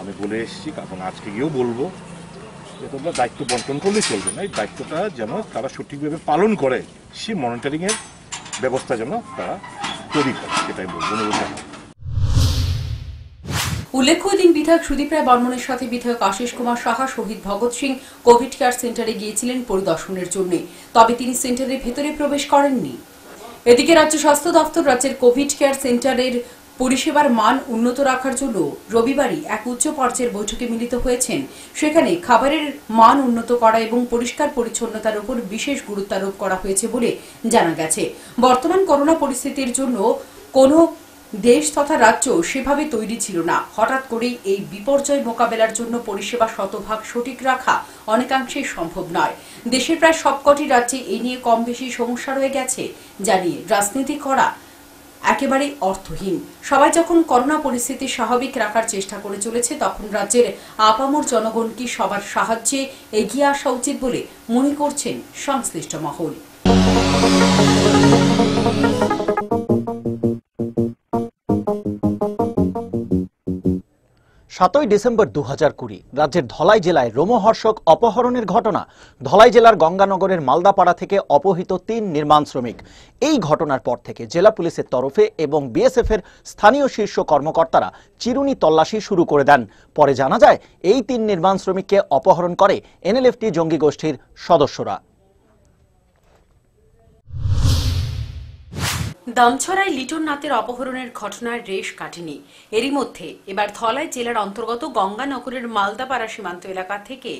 আমি বলে এসেছি এখন আজকে গিয়েও বলব যে তোমরা দায়িত্ব বন্টন করলেই চলবে না। এই দায়িত্বটা যেন তারা সঠিকভাবে পালন করে, সেই মনিটরিংয়ের ব্যবস্থা যেন তারা তৈরি করে, সেটাই বলব, অনুরোধ। উল্লেখ্য দিন বিধায়ক সুদীপ রায় বর্মনের সাথে বিধায়ক আশিস কুমার সাহা, শহীদ ভগৎ সিং কোভিড কেয়ার সেন্টারে গিয়েছিলেন পরিদর্শনের জন্য। তবে তিনি সেন্টারের ভেতরে প্রবেশ করেননি। এদিকে রাজ্য স্বাস্থ্য দফতর রাজ্যের কোভিড কেয়ার সেন্টারের পরিষেবার মান উন্নত রাখার জন্য রবিবারই এক উচ্চ পর্যায়ের বৈঠকে মিলিত হয়েছেন। সেখানে খাবারের মান উন্নত করা এবং পরিষ্কার পরিচ্ছন্নতার উপর বিশেষ গুরুত্ব আরোপ করা হয়েছে বলে জানা গেছে। বর্তমান করোনা পরিস্থিতির জন্য কোনো দেশ তথা রাজ্য সেভাবে তৈরি ছিল না। হঠাৎ করেই এই বিপর্যয় মোকাবেলার জন্য পরিষেবা শতভাগ সঠিক রাখা অনেকাংশেই সম্ভব নয়। দেশের প্রায় সবকটি রাজ্যে এ নিয়ে কম বেশি সমস্যা রয়ে গেছে, জানিয়ে রাজনীতি করা একেবারে অর্থহীন। সবাই যখন করোনা পরিস্থিতি স্বাভাবিক রাখার চেষ্টা করে চলেছে, তখন রাজ্যের আপামর জনগণকে সবার সাহায্যে এগিয়ে আসা উচিত বলে মনে করছেন সংশ্লিষ্ট মহল? সাতই ডিসেম্বর দু হাজার কুড়ি, রাজ্যের ধলাই জেলায় রোমহর্ষক অপহরণের ঘটনা। ধলাই জেলার গঙ্গানগরের মালদাপাড়া থেকে অপহৃত তিন নির্মাণ শ্রমিক। এই ঘটনার পর থেকে জেলা পুলিশের তরফে এবং বিএসএফ এর স্থানীয় শীর্ষ কর্মকর্তারা চিরুনি তল্লাশি শুরু করে দেন। পরে জানা যায়, এই তিন নির্মাণ শ্রমিককে অপহরণ করে এনএলএফটি জঙ্গি গোষ্ঠীর সদস্যরা। দামছড়ায় লিটন নাথের অপহরণের ঘটনার রেশ কাটেনি। এরই মধ্যে এবার ধলাই জেলার অন্তর্গত গঙ্গানগরের মালদাপাড়া সীমান্ত এলাকা থেকে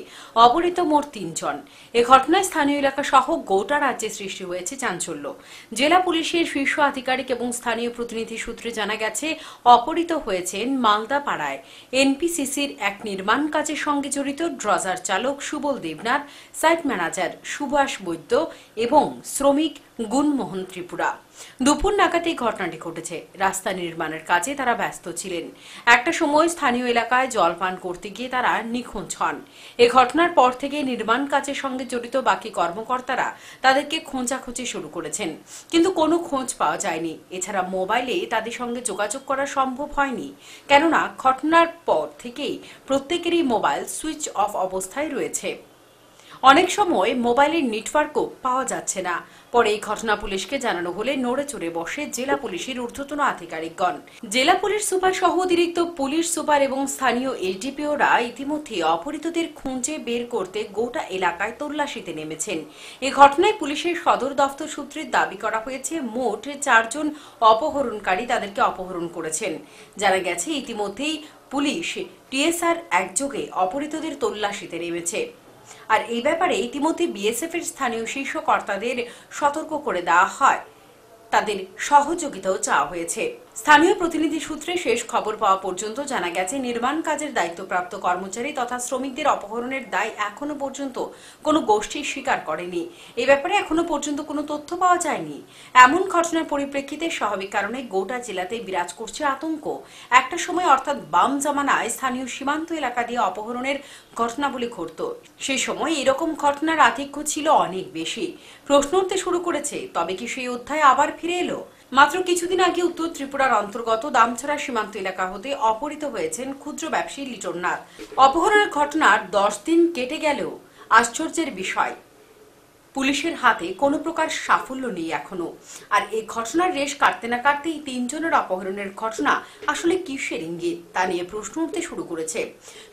অপহৃত মোট তিনজন। এ ঘটনায় স্থানীয় এলাকা সহ গোটা রাজ্যে সৃষ্টি হয়েছে চাঞ্চল্য। জেলা পুলিশের শীর্ষ আধিকারিক এবং স্থানীয় প্রতিনিধি সূত্রে জানা গেছে, অপহৃত হয়েছেন মালদাপাড়ায় এনপিসিসির এক নির্মাণ কাজের সঙ্গে জড়িত ড্রজার চালক সুবল দেবনাথ, সাইট ম্যানেজার সুভাষ বৈদ্য এবং শ্রমিক গুণমোহন ত্রিপুরা। দুপুর নাগাদ এই ঘটনাটি ঘটেছে। রাস্তা নির্মাণের কাজে তারা ব্যস্ত ছিলেন। একটা সময় স্থানীয় এলাকায় জল পান করতে গিয়ে তারা নিখোঁজ হন। এ ঘটনার পর থেকে নির্মাণ কাজের সঙ্গে জড়িত বাকি কর্মকর্তারা তাদেরকে খোঁজাখুঁজি শুরু করেছেন। কিন্তু কোনো খোঁজ পাওয়া যায়নি। এছাড়া মোবাইলে তাদের সঙ্গে যোগাযোগ করা সম্ভব হয়নি। কেননা, ঘটনার পর থেকেই প্রত্যেকেরই মোবাইল সুইচ অফ অবস্থায় রয়েছে। অনেক সময় মোবাইলের নেটওয়ার্কও পাওয়া যাচ্ছে না। পরে এই ঘটনা পুলিশকে জানানো হলে নড়ে চড়ে বসে জেলা পুলিশের ঊর্ধ্বতন আধিকারিকগণ। জেলা পুলিশ সুপার সহ অতিরিক্ত পুলিশ সুপার এবং স্থানীয় এসডিপিওরা ইতিমধ্যে অপহৃতদের খুঁজে বের করতে গোটা এলাকায় তল্লাশিতে নেমেছেন। এ ঘটনায় পুলিশের সদর দফতর সূত্রে দাবি করা হয়েছে, মোট চারজন অপহরণকারী তাদেরকে অপহরণ করেছেন। জানা গেছে, ইতিমধ্যেই পুলিশ টিএসআর একযোগে অপহৃতদের তল্লাশিতে নেমেছে। আর এই ব্যাপারে ইতিমধ্যে বিএসএফ এর স্থানীয় শীর্ষ কর্তাদের সতর্ক করে দেওয়া হয়। তাদের সহযোগিতাও চাওয়া হয়েছে। স্থানীয় প্রতিনিধি সূত্রে শেষ খবর পাওয়া পর্যন্ত জানা গেছে, নির্মাণ কাজের দায়িত্বপ্রাপ্ত কর্মচারী তথা শ্রমিকদের অপহরণের দায় এখনও পর্যন্ত কোনো গোষ্ঠী স্বীকার করেনি। এ ব্যাপারে এখনও পর্যন্ত কোনো তথ্য পাওয়া যায়নি। এমন ঘটনার পরিপ্রেক্ষিতে স্বাভাবিক কারণে গোটা জেলাতে বিরাজ করছে আতঙ্ক। একটা সময় অর্থাৎ বাম জামানায় স্থানীয় সীমান্ত এলাকা দিয়ে অপহরণের ঘটনাবলী ঘটত। সেই সময় এরকম ঘটনার আধিক্য ছিল অনেক বেশি। প্রশ্ন উঠতে শুরু করেছে, তবে কি সেই অধ্যায় আবার ফিরে এলো? মাত্র কিছুদিন আগে উত্তর ত্রিপুরার অন্তর্গত দামছড়া সীমান্ত এলাকা হতে অপহৃত হয়েছেন ক্ষুদ্র ব্যবসায়ী লিটন নাথ। অপহরণের ঘটনার দশ দিন কেটে গেলেও আশ্চর্যের বিষয়। পুলিশের হাতে কোনো প্রকার সাফল্য নেই এখনও। আর এই ঘটনার রেশ কাটতে না কাটতেই তিনজনের অপহরণের ঘটনা আসলে কিসের ইঙ্গিত তা নিয়ে প্রশ্ন উঠতে শুরু করেছে।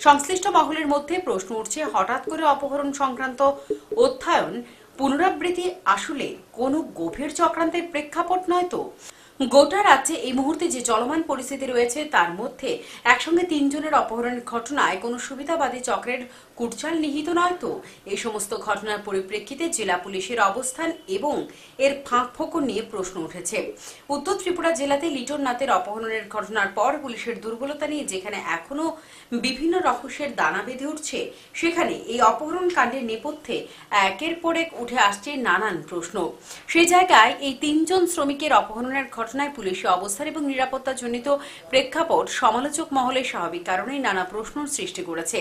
সংশ্লিষ্ট মহলের মধ্যে প্রশ্ন উঠছে হঠাৎ করে অপহরণ সংক্রান্ত অধ্যয়ন পুনরাবৃত্তি আসলে কোনো গভীর চক্রান্তের প্রেক্ষাপট নয় তো? গোটা রাজ্যে এই মুহূর্তে যে চলমান পরিস্থিতি রয়েছে, তার মধ্যে একসঙ্গে তিনজনের অপহরণের ঘটনায় কোনো সুবিধাবাদী চক্রের কুটচাল নিহিত নয় তো? এই সমস্ত ঘটনার পরিপ্রেক্ষিতে জেলা পুলিশের অবস্থান এবং এর ফাঁক ফোকর নিয়ে প্রশ্ন উঠেছে। উত্তর ত্রিপুরা জেলাতে লিটন নাথের অপহরণের ঘটনার পর পুলিশের দুর্বলতা নিয়ে যেখানে এখনও বিভিন্ন রহস্যের দানা বেঁধে উঠছে, সেখানে এই অপহরণ কাণ্ডের নেপথ্যে একের পর এক উঠে আসছে নানান প্রশ্ন। সেই জায়গায় এই তিনজন শ্রমিকের অপহরণের ঘটনায় পুলিশি অবস্থান এবং নিরাপত্তাজনিত প্রেক্ষাপট সমালোচক মহলের স্বাভাবিক কারণেই নানা প্রশ্ন সৃষ্টি করেছে।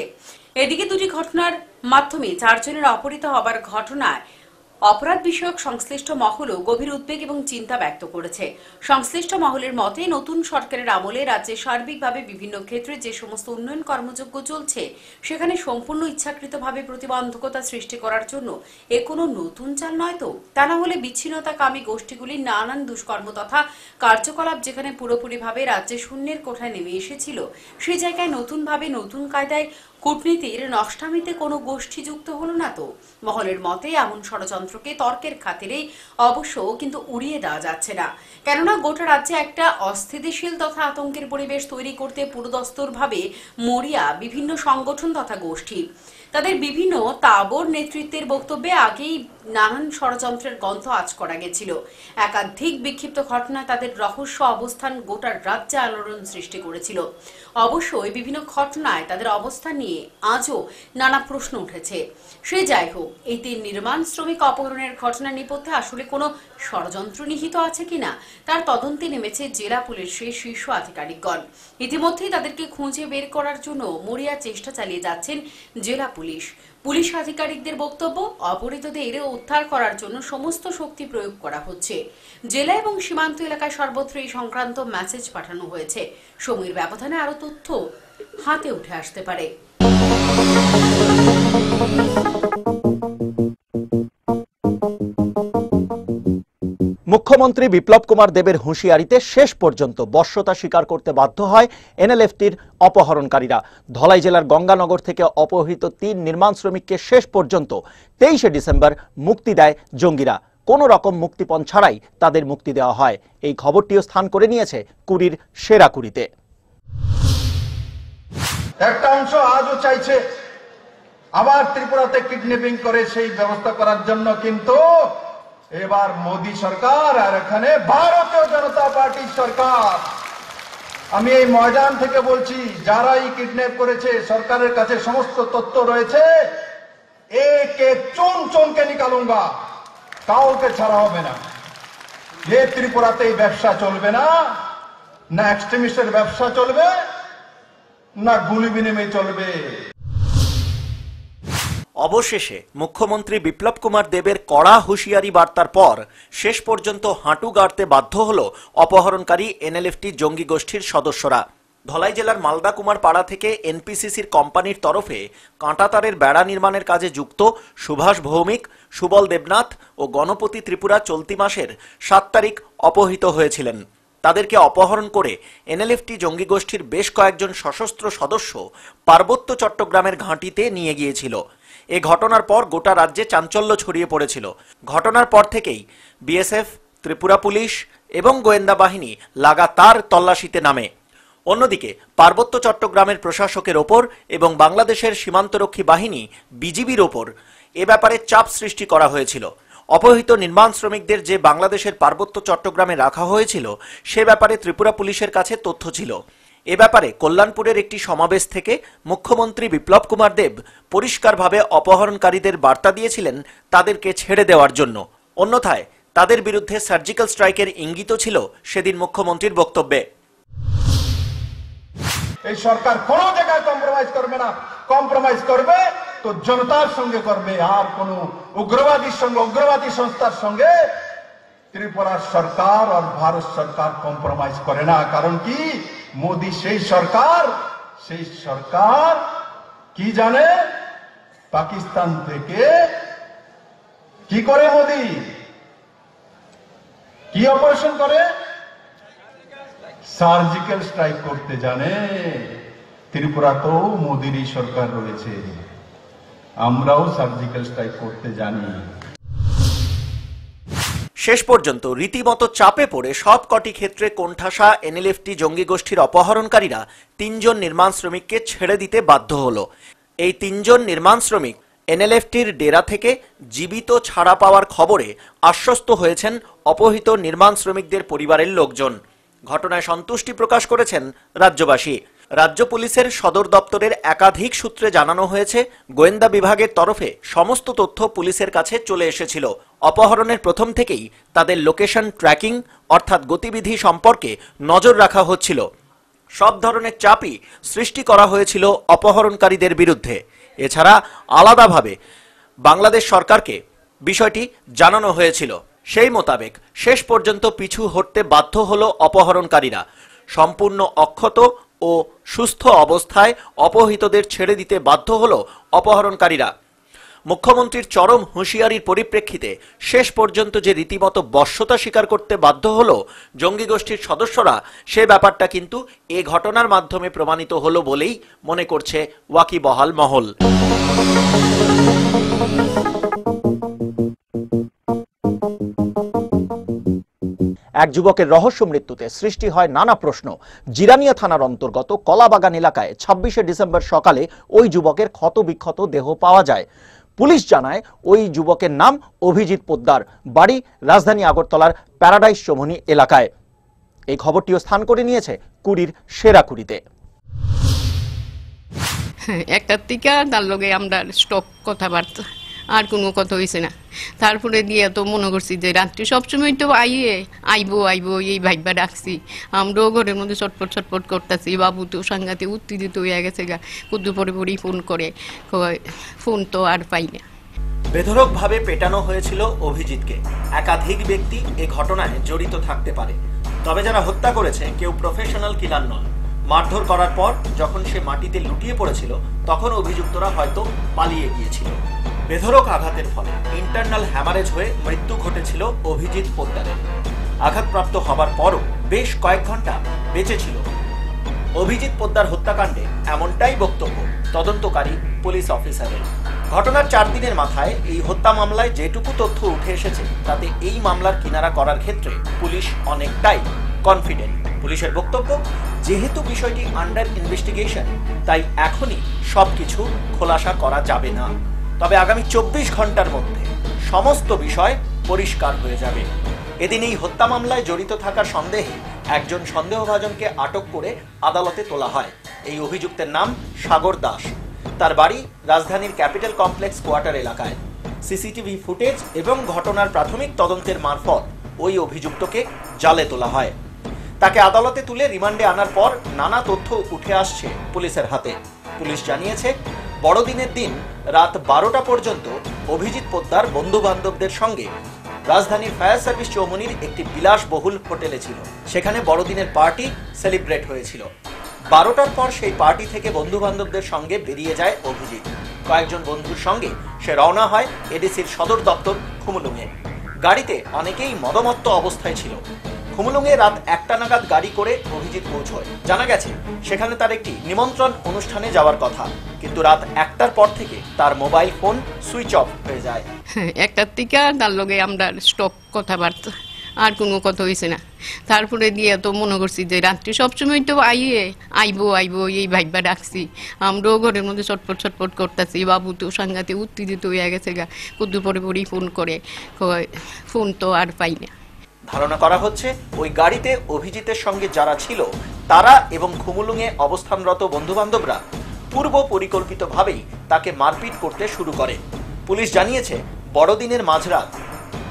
এদিকে দুটি ঘটনার মাধ্যমে চারজনের অপহৃত হবার ঘটনায় অপরাধ বিষয়ক সংশ্লিষ্ট মহলও গভীর উদ্বেগ এবং চিন্তা ব্যক্ত করেছে। সংশ্লিষ্ট মহলের মতে, নতুন সরকারের আমলে রাজ্যে সার্বিকভাবে বিভিন্ন ক্ষেত্রে যে সমস্ত উন্নয়ন কর্মযজ্ঞ চলছে, সেখানে সম্পূর্ণ ইচ্ছাকৃতভাবে প্রতিবন্ধকতা সৃষ্টি করার জন্য এ কোনো নতুন চাল নয় তো? তা না হলে বিচ্ছিন্নতাকামী গোষ্ঠীগুলির নানান দুষ্কর্ম তথা কার্যকলাপ যেখানে পুরোপুরিভাবে রাজ্যে শূন্যের কোঠায় নেমে এসেছিল সেই জায়গায় নতুনভাবে নতুন কায়দায় কূটনীতির নষ্টামিতে কোনো গোষ্ঠী যুক্ত হলো না তো। মহলের মতে এমন ষড়যন্ত্রকে তর্কের খাতিরেই অবশ্য কিন্তু উড়িয়ে দেওয়া যাচ্ছে না। কেননা গোটা রাজ্যে একটা অস্থিতিশীল তথা আতঙ্কের পরিবেশ তৈরি করতে পুরোদস্তরভাবে মরিয়া বিভিন্ন সংগঠন তথা গোষ্ঠী। তাদের বিভিন্ন তাবর নেতৃত্বের বক্তব্যে আগেই নানান ষড়যন্ত্রের গন্ধ আজ করা গেছিল। একাধিক বিক্ষিপ্ত ঘটনা তাদের রহস্য অবস্থান গোটা রাজ্যে আলোড়ন সৃষ্টি করেছিল। অবশ্যই বিভিন্ন ঘটনায় তাদের অবস্থা নিয়ে আজও নানা প্রশ্ন উঠেছে। সে যাই হোক, এই তিন নির্মাণ শ্রমিক অপহরণের ঘটনার নেপথ্যে আসলে কোনো ষড়যন্ত্র নিহিত আছে কিনা, তার তদন্তে নেমেছে জেলা পুলিশের শীর্ষ আধিকারিকগণ। ইতিমধ্যেই তাদেরকে খুঁজে বের করার জন্য মরিয়া চেষ্টা চালিয়ে যাচ্ছেন জেলা পুলিশ। পুলিশ আধিকারিকদের বক্তব্য, অপহৃতদের উদ্ধার করার জন্য সমস্ত শক্তি প্রয়োগ করা হচ্ছে। জেলা এবং সীমান্ত এলাকায় সর্বত্র এই সংক্রান্ত মেসেজ পাঠানো হয়েছে। সময়ের ব্যবধানে আরও তথ্য হাতে উঠে আসতে পারে। মুখ্যমন্ত্রী বিপ্লব কুমার দেবের হুঁশিয়ারিতে শেষ পর্যন্ত বশ্যতা স্বীকার করতে বাধ্য হয় এনএলএফটির অপহরণকারীরা। ধলাই জেলার গঙ্গানগর থেকে অপহৃত তিন নির্মাণ শ্রমিককে শেষ পর্যন্ত তেইশে ডিসেম্বর মুক্তি দেয় জঙ্গিরা। কোনো রকম মুক্তিপণ ছাড়াই তাদের মুক্তি দেওয়া হয়। এই খবরটিও স্থান করে নিয়েছে কুড়ির সেরা কুড়িতে। একটা অংশ আজও চাইছে আবার ত্রিপুরাতে কিডন্যাপিং করে সেই ব্যবস্থা করার জন্য, কিন্তু এবার মোদী সরকার আর এখানে ভারতীয় জনতা পার্টির সরকার। আমি এই ময়দান থেকে বলছি, যারাই কিডন্যাপ করেছে, সরকারের কাছে সমস্ত তথ্য রয়েছে, এক চুন চুনকে নিকালুঙ্গা, কাউকে ছাড়া হবে না। যে ত্রিপুরাতে এই ব্যবসা চলবে না না এক্সট্রিমিস্টের ব্যবসা চলবে, না গুলি বিনিময় চলবে। অবশেষে মুখ্যমন্ত্রী বিপ্লব কুমার দেবের কড়া হুঁশিয়ারি বার্তার পর শেষ পর্যন্ত হাঁটু গাড়তে বাধ্য হল অপহরণকারী এনএলএফটি জঙ্গি গোষ্ঠীর সদস্যরা। ধলাই জেলার মালদা কুমার পাড়া থেকে এনপিসিসির কোম্পানির তরফে কাঁটাতারের বেড়া নির্মাণের কাজে যুক্ত সুভাষ ভৌমিক, সুবল দেবনাথ ও গণপতি ত্রিপুরা চলতি মাসের সাত তারিখ অপহৃত হয়েছিলেন। তাদেরকে অপহরণ করে এনএলএফটি জঙ্গি গোষ্ঠীর বেশ কয়েকজন সশস্ত্র সদস্য পার্বত্য চট্টগ্রামের ঘাঁটিতে নিয়ে গিয়েছিল। এ ঘটনার পর গোটা রাজ্যে চাঞ্চল্য ছড়িয়ে পড়েছিল। ঘটনার পর থেকেই বিএসএফ, ত্রিপুরা পুলিশ এবং গোয়েন্দা বাহিনী লাগাতার তল্লাশিতে নামে। অন্যদিকে পার্বত্য চট্টগ্রামের প্রশাসকের ওপর এবং বাংলাদেশের সীমান্তরক্ষী বাহিনী বিজিবির ওপর এ ব্যাপারে চাপ সৃষ্টি করা হয়েছিল। অপহৃত নির্মাণ শ্রমিকদের যে বাংলাদেশের পার্বত্য চট্টগ্রামে রাখা হয়েছিল, সে ব্যাপারে ত্রিপুরা পুলিশের কাছে তথ্য ছিল। এ ব্যাপারে কল্যাণপুরের একটি সমাবেশ থেকে মুখ্যমন্ত্রী বিপ্লব কুমার দেব পরিষ্কারভাবে অপহরণকারীদের বার্তা দিয়েছিলেন তাদেরকে ছেড়ে দেওয়ার জন্য। অন্যথায় তাদের বিরুদ্ধে সার্জিক্যাল স্ট্রাইকের ইঙ্গিতও ছিল সেদিন মুখ্যমন্ত্রীর বক্তব্যে। এই সরকার কোন জায়গায় কম্প্রোমাইজ করবে না। কম্প্রোমাইজ করবে তো জনতার সঙ্গে করবে, আর কোন উগ্রবাদীর সঙ্গে, উগ্রবাদী সংস্থার সঙ্গে ত্রিপুরার সরকার আর ভারত সরকার কম্প্রোমাইজ করে না। কারণ কি? মোদী সেই সরকার সেই সরকার কি জানে পাকিস্তান থেকে কি করে মোদী? কি অপারেশন করে? সার্জিক্যাল স্ট্রাইক করতে জানে। ত্রিপুরাতেও মোদিরই সরকার রয়েছে। আমরাও সার্জিক্যাল স্ট্রাইক করতে জানি। শেষ পর্যন্ত রীতিমতো চাপে পড়ে সব কটি ক্ষেত্রে কোণঠাসা, এনএলএফটি জঙ্গি গোষ্ঠীর অপহরণকারীরা তিনজন নির্মাণ শ্রমিককে ছেড়ে দিতে বাধ্য হলো। এই তিনজন নির্মাণ শ্রমিক এনএলএফটির ডেরা থেকে জীবিত ছাড়া পাওয়ার খবরে আশ্বস্ত হয়েছেন অপহৃত নির্মাণ শ্রমিকদের পরিবারের লোকজন। ঘটনায় সন্তুষ্টি প্রকাশ করেছেন রাজ্যবাসী। রাজ্য পুলিশের সদর দপ্তরের একাধিক সূত্রে জানানো হয়েছে, গোয়েন্দা বিভাগের তরফে সমস্ত তথ্য পুলিশের কাছে চলে এসেছিল। অপহরণের প্রথম থেকেই তাদের লোকেশন ট্র্যাকিং, অর্থাৎ গতিবিধি সম্পর্কে নজর রাখা হচ্ছিল। সব ধরনের চাপই সৃষ্টি করা হয়েছিল অপহরণকারীদের বিরুদ্ধে। এছাড়া আলাদাভাবে বাংলাদেশ সরকারকে বিষয়টি জানানো হয়েছিল। সেই মোতাবেক শেষ পর্যন্ত পিছু হটতে বাধ্য হল অপহরণকারীরা। সম্পূর্ণ অক্ষত ও সুস্থ অবস্থায় অপহৃতদের ছেড়ে দিতে বাধ্য হল অপহরণকারীরা। মুখ্যমন্ত্রীর চরম হুঁশিয়ারির পরিপ্রেক্ষিতে শেষ পর্যন্ত যে রীতিমতো বশ্যতা স্বীকার করতে বাধ্য হল জঙ্গি গোষ্ঠীর সদস্যরা, সে ব্যাপারটা কিন্তু এ ঘটনার মাধ্যমে প্রমাণিত হলো বলেই মনে করছে ওয়াকিবহাল মহল। এক যুবকের রহস্য মৃত্যুতে সৃষ্টি হয় নানা প্রশ্ন। জিরানিয়া থানার অন্তর্গত কলাবাগান এলাকায় ছাব্বিশে ডিসেম্বর সকালে ওই যুবকের ক্ষতবিক্ষত দেহ পাওয়া যায়। পুলিশ জানায়, ওই যুবকের নাম অভিজিৎ পোদ্দার, বাড়ি রাজধানী আগরতলার প্যারাডাইস চৌমনি এলাকায়। এই খবরটিও স্থান করে নিয়েছে কুড়ির সেরা কুড়িতে। একটার থেকে তার লগে আমরা স্টক কথাবার্তা আর কোনো কথা হয়েছে না। তারপরে দিয়ে তো মনে করছি যে রাত্রি সবসময় তো আইয়ে, আইবো আইবো, এই ভাইবা ডাকছি। আমরাও ঘরের মধ্যে চটপট চটপট করতেছি। বাবু তো সাংঘাতে উত্তেজিত হয়ে গেছে গা। কুদ্দু পরে পরেই ফোন করে ফোন তো আর পাই না। বেধরকভাবে পেটানো হয়েছিল অভিজিৎকে। একাধিক ব্যক্তি এ ঘটনায় জড়িত থাকতে পারে। তবে যারা হত্যা করেছে, কেউ প্রফেশনাল কিলার নন। মারধর করার পর যখন সে মাটিতে লুটিয়ে পড়েছিল, তখন অভিযুক্তরা হয়তো পালিয়ে গিয়েছিল। বেধরক আঘাতের ফলে ইন্টারনাল হ্যামারেজ হয়ে মৃত্যু ঘটেছিল অভিজিৎ পোদ্দারের। আঘাতপ্রাপ্ত হবার পরও বেশ কয়েক ঘণ্টা বেঁচে ছিল। অভিজিৎ পোদ্দার হত্যাকাণ্ডে এমনটাই বক্তব্য তদন্তকারী পুলিশ অফিসারের। ঘটনার চার দিনের মাথায় এই হত্যা মামলায় যেটুকু তথ্য উঠে এসেছে, তাতে এই মামলার কিনারা করার ক্ষেত্রে পুলিশ অনেকটাই কনফিডেন্ট পুলিশের বক্তব্য, যেহেতু বিষয়টি আন্ডার ইনভেস্টিগেশন তাই এখনই সবকিছু খোলাসা করা যাবে না। তবে আগামী চব্বিশ ঘণ্টার মধ্যে সমস্ত বিষয় পরিষ্কার হয়ে যাবে। এদিন এই হত্যা মামলায় জড়িত থাকার সন্দেহে একজন সন্দেহভাজনকে আটক করে আদালতে তোলা হয়। এই অভিযুক্তের নাম সাগর দাস। তার বাড়ি রাজধানীর ক্যাপিটাল কমপ্লেক্স কোয়ার্টার এলাকায়। সিসিটিভি ফুটেজ এবং ঘটনার প্রাথমিক তদন্তের মারফত ওই অভিযুক্তকে জালে তোলা হয়। তাকে আদালতে তুলে রিমান্ডে আনার পর নানা তথ্য উঠে আসছে পুলিশের হাতে। পুলিশ জানিয়েছে, বড়দিনের দিন রাত বারোটা পর্যন্ত অভিজিৎ পোদ্দার বন্ধু বান্ধবদের সঙ্গে রাজধানীর ফায়ার সার্ভিস চৌমনির একটি বিলাসবহুল হোটেলে ছিল। সেখানে বড়দিনের পার্টি সেলিব্রেট হয়েছিল। বারোটার পর সেই পার্টি থেকে বন্ধু বান্ধবদের সঙ্গে বেরিয়ে যায় অভিজিৎ। কয়েকজন বন্ধুর সঙ্গে সে রওনা হয় এডিসির সদর দপ্তর খুমুলুঙে গাড়িতে অনেকেই মদমত্ত অবস্থায় ছিল। খুমুলুঙে রাত একটা নাগাদ গাড়ি করে অভিজিৎ পৌঁছয়। জানা গেছে, সেখানে তার একটি নিমন্ত্রণ অনুষ্ঠানে যাওয়ার কথা। কিন্তু রাত একটার পর থেকে তার মোবাইল ফোন সুইচ অফ হয়ে যায়। একটার থেকে তার লগে আমরা স্টক কথাবার্তা, আর কোনো কথা হয়েছে না। তারপরে দিয়ে তো মনে করছি যে রাত্রি সবসময় তো আইয়ে, আইবো আইবো, এই ভাইবা ডাকছি। আমরাও ঘরের মধ্যে চটপট চটপট করতেছি। বাবু তো সাংঘাতে উত্তেজিত হয়ে গেছে গা। কুদ্দু পরে পরেই ফোন করে ফোন তো আর পাই না। ধারণা করা হচ্ছে ওই গাড়িতে অভিজিতের সঙ্গে যারা ছিল, তারা এবং খুমুলুঙে অবস্থানরত বন্ধুবান্ধবরা পূর্ব পরিকল্পিতভাবেই তাকে মারপিট করতে শুরু করে। পুলিশ জানিয়েছে, বড়দিনের মাঝরাত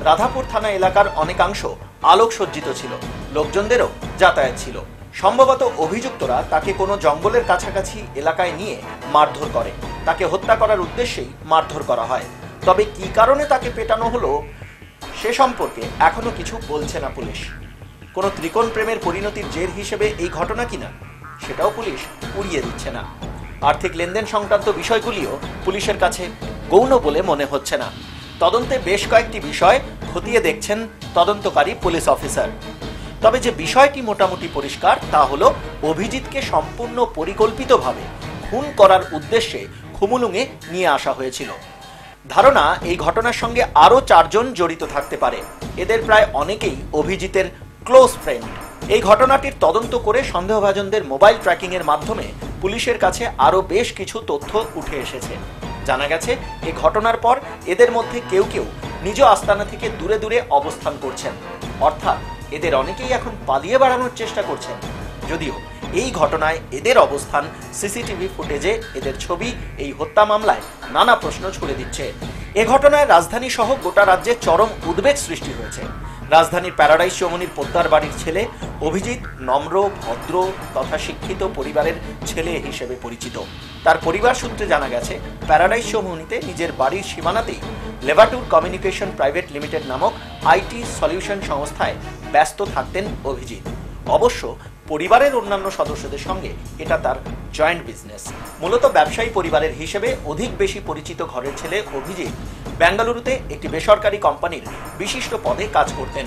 রাধাপুর থানা এলাকার অনেকাংশ আলোক সজ্জিত ছিল। লোকজনদেরও যাতায়াত ছিল। সম্ভবত অভিযুক্তরা তাকে কোনো জঙ্গলের কাছাকাছি এলাকায় নিয়ে মারধর করে। তাকে হত্যা করার উদ্দেশ্যেই মারধর করা হয়। তবে কি কারণে তাকে পেটানো হলো সে সম্পর্কে এখনও কিছু বলছে না পুলিশ। কোনো ত্রিকোণ প্রেমের পরিণতির জের হিসেবে এই ঘটনা কিনা, সেটাও পুলিশ উড়িয়ে দিচ্ছে না। আর্থিক লেনদেন সংক্রান্ত বিষয়গুলিও পুলিশের কাছে গৌণ বলে মনে হচ্ছে না। তদন্তে বেশ কয়েকটি বিষয় খতিয়ে দেখছেন তদন্তকারী পুলিশ অফিসার। তবে যে বিষয়টি মোটামুটি পরিষ্কার, তা হলো অভিজিৎকে সম্পূর্ণ পরিকল্পিতভাবে খুন করার উদ্দেশ্যে খুমুলুঙে নিয়ে আসা হয়েছিল। ধারণা, এই ঘটনার সঙ্গে আরও চারজন জড়িত থাকতে পারে। এদের প্রায় অনেকেই অভিজিতের ক্লোজ ফ্রেন্ড। এই ঘটনাটির তদন্ত করে সন্দেহভাজনদের মোবাইল ট্র্যাকিংয়ের মাধ্যমে পুলিশের কাছে আরও বেশ কিছু তথ্য উঠে এসেছে। জানা গেছে এই ঘটনার পর এদের মধ্যে কেউ কেউ নিজ আস্তানা থেকে দূরে দূরে অবস্থান করছেন। অর্থাৎ, এদের অনেকেই এখন পালিয়ে বেড়ানোর চেষ্টা করছেন। যদিও এই ঘটনায় এদের অবস্থান সিসিটিভি ফুটেজে এদের ছবি, এই হত্যা মামলায় নানা প্রশ্ন ছুড়ে দিচ্ছে। এ ঘটনায় রাজধানী সহ গোটা রাজ্যে চরম উদ্বেগ সৃষ্টি হয়েছে। রাজধানীর প্যারাডাইস চৌমনির পোদ্দার বাড়ির ছেলে অভিজিৎ নম্র, ভদ্র তথা শিক্ষিত পরিবারের ছেলে হিসেবে পরিচিত। তার পরিবার সূত্রে জানা গেছে, প্যারাডাইস চৌমনিতে নিজের বাড়ির সীমানাতেই লেভাটুর কমিউনিকেশন প্রাইভেট লিমিটেড নামক আইটি সলিউশন সংস্থায় ব্যস্ত থাকতেন অভিজিৎ। অবশ্য পরিবারের অন্যান্য সদস্যদের সঙ্গে। এটা তার জয়েন্ট বিজনেস মূলত ব্যবসায়ী পরিবারের হিসেবে অধিক বেশি পরিচিত ঘরের ছেলে অভিজিৎ বেঙ্গালুরুতে একটি বেসরকারি কোম্পানির বিশিষ্ট পদে কাজ করতেন।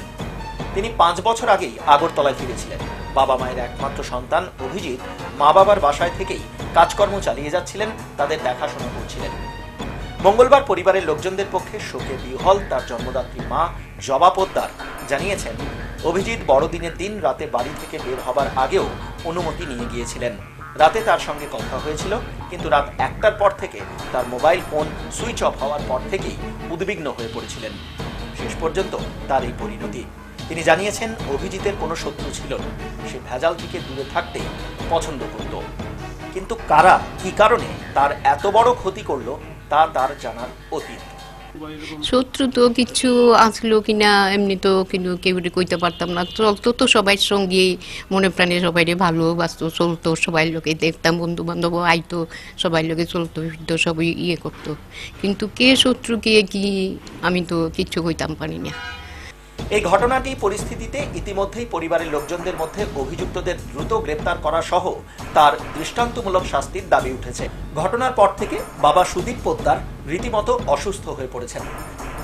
তিনি পাঁচ বছর আগেই আগরতলায় ফিরেছিলেন। বাবা মায়ের একমাত্র সন্তান অভিজিৎ মা বাবার বাসায় থেকেই কাজকর্ম চালিয়ে যাচ্ছিলেন, তাদের দেখাশোনা করছিলেন। মঙ্গলবার পরিবারের লোকজনদের পক্ষে শোকে বিহল তার জন্মদাত্রী মা জবা পোদ্দার জানিয়েছেন অভিজিৎ বড়দিনের দিন রাতে বাড়ি থেকে বের হবার আগেও অনুমতি নিয়ে গিয়েছিলেন। রাতে তার সঙ্গে কথা হয়েছিল, কিন্তু রাত একটার পর থেকে তার মোবাইল ফোন সুইচ অফ হওয়ার পর থেকেই উদ্বিগ্ন হয়ে পড়েছিলেন। শেষ পর্যন্ত তার এই পরিণতি। তিনি জানিয়েছেন, অভিজিতের কোনো শত্রু ছিল না। সে ভেজাল থেকে দূরে থাকতেই পছন্দ করত। কিন্তু কারা, কি কারণে তার এত বড় ক্ষতি করল, তা তার জানার অতীত। শত্রু তো কিছু আসলো কিনা এমনি তো কিন্তু কেউ কইতে পারতাম না। চলতো তো সবাই সঙ্গে মনে প্রাণে সবাই ভালো ভালোবাসতো চলতো, সবাই লোকে দেখতাম বন্ধু বান্ধব আইতো, সবাই লোকে চলতো, ফিরতো, সবাই ইয়ে করতো। কিন্তু কে শত্রু, কে কি, আমি তো কিচ্ছু কইতাম পারি না। এই ঘটনাটি পরিস্থিতিতে ইতিমধ্যেই পরিবারের লোকজনদের মধ্যে অভিযুক্তদের দ্রুত গ্রেপ্তার করা সহ তার দৃষ্টান্তমূলক শাস্তির দাবি উঠেছে। ঘটনার পর থেকে বাবা সুদীপ পোদ্দার রীতিমতো অসুস্থ হয়ে পড়েছেন।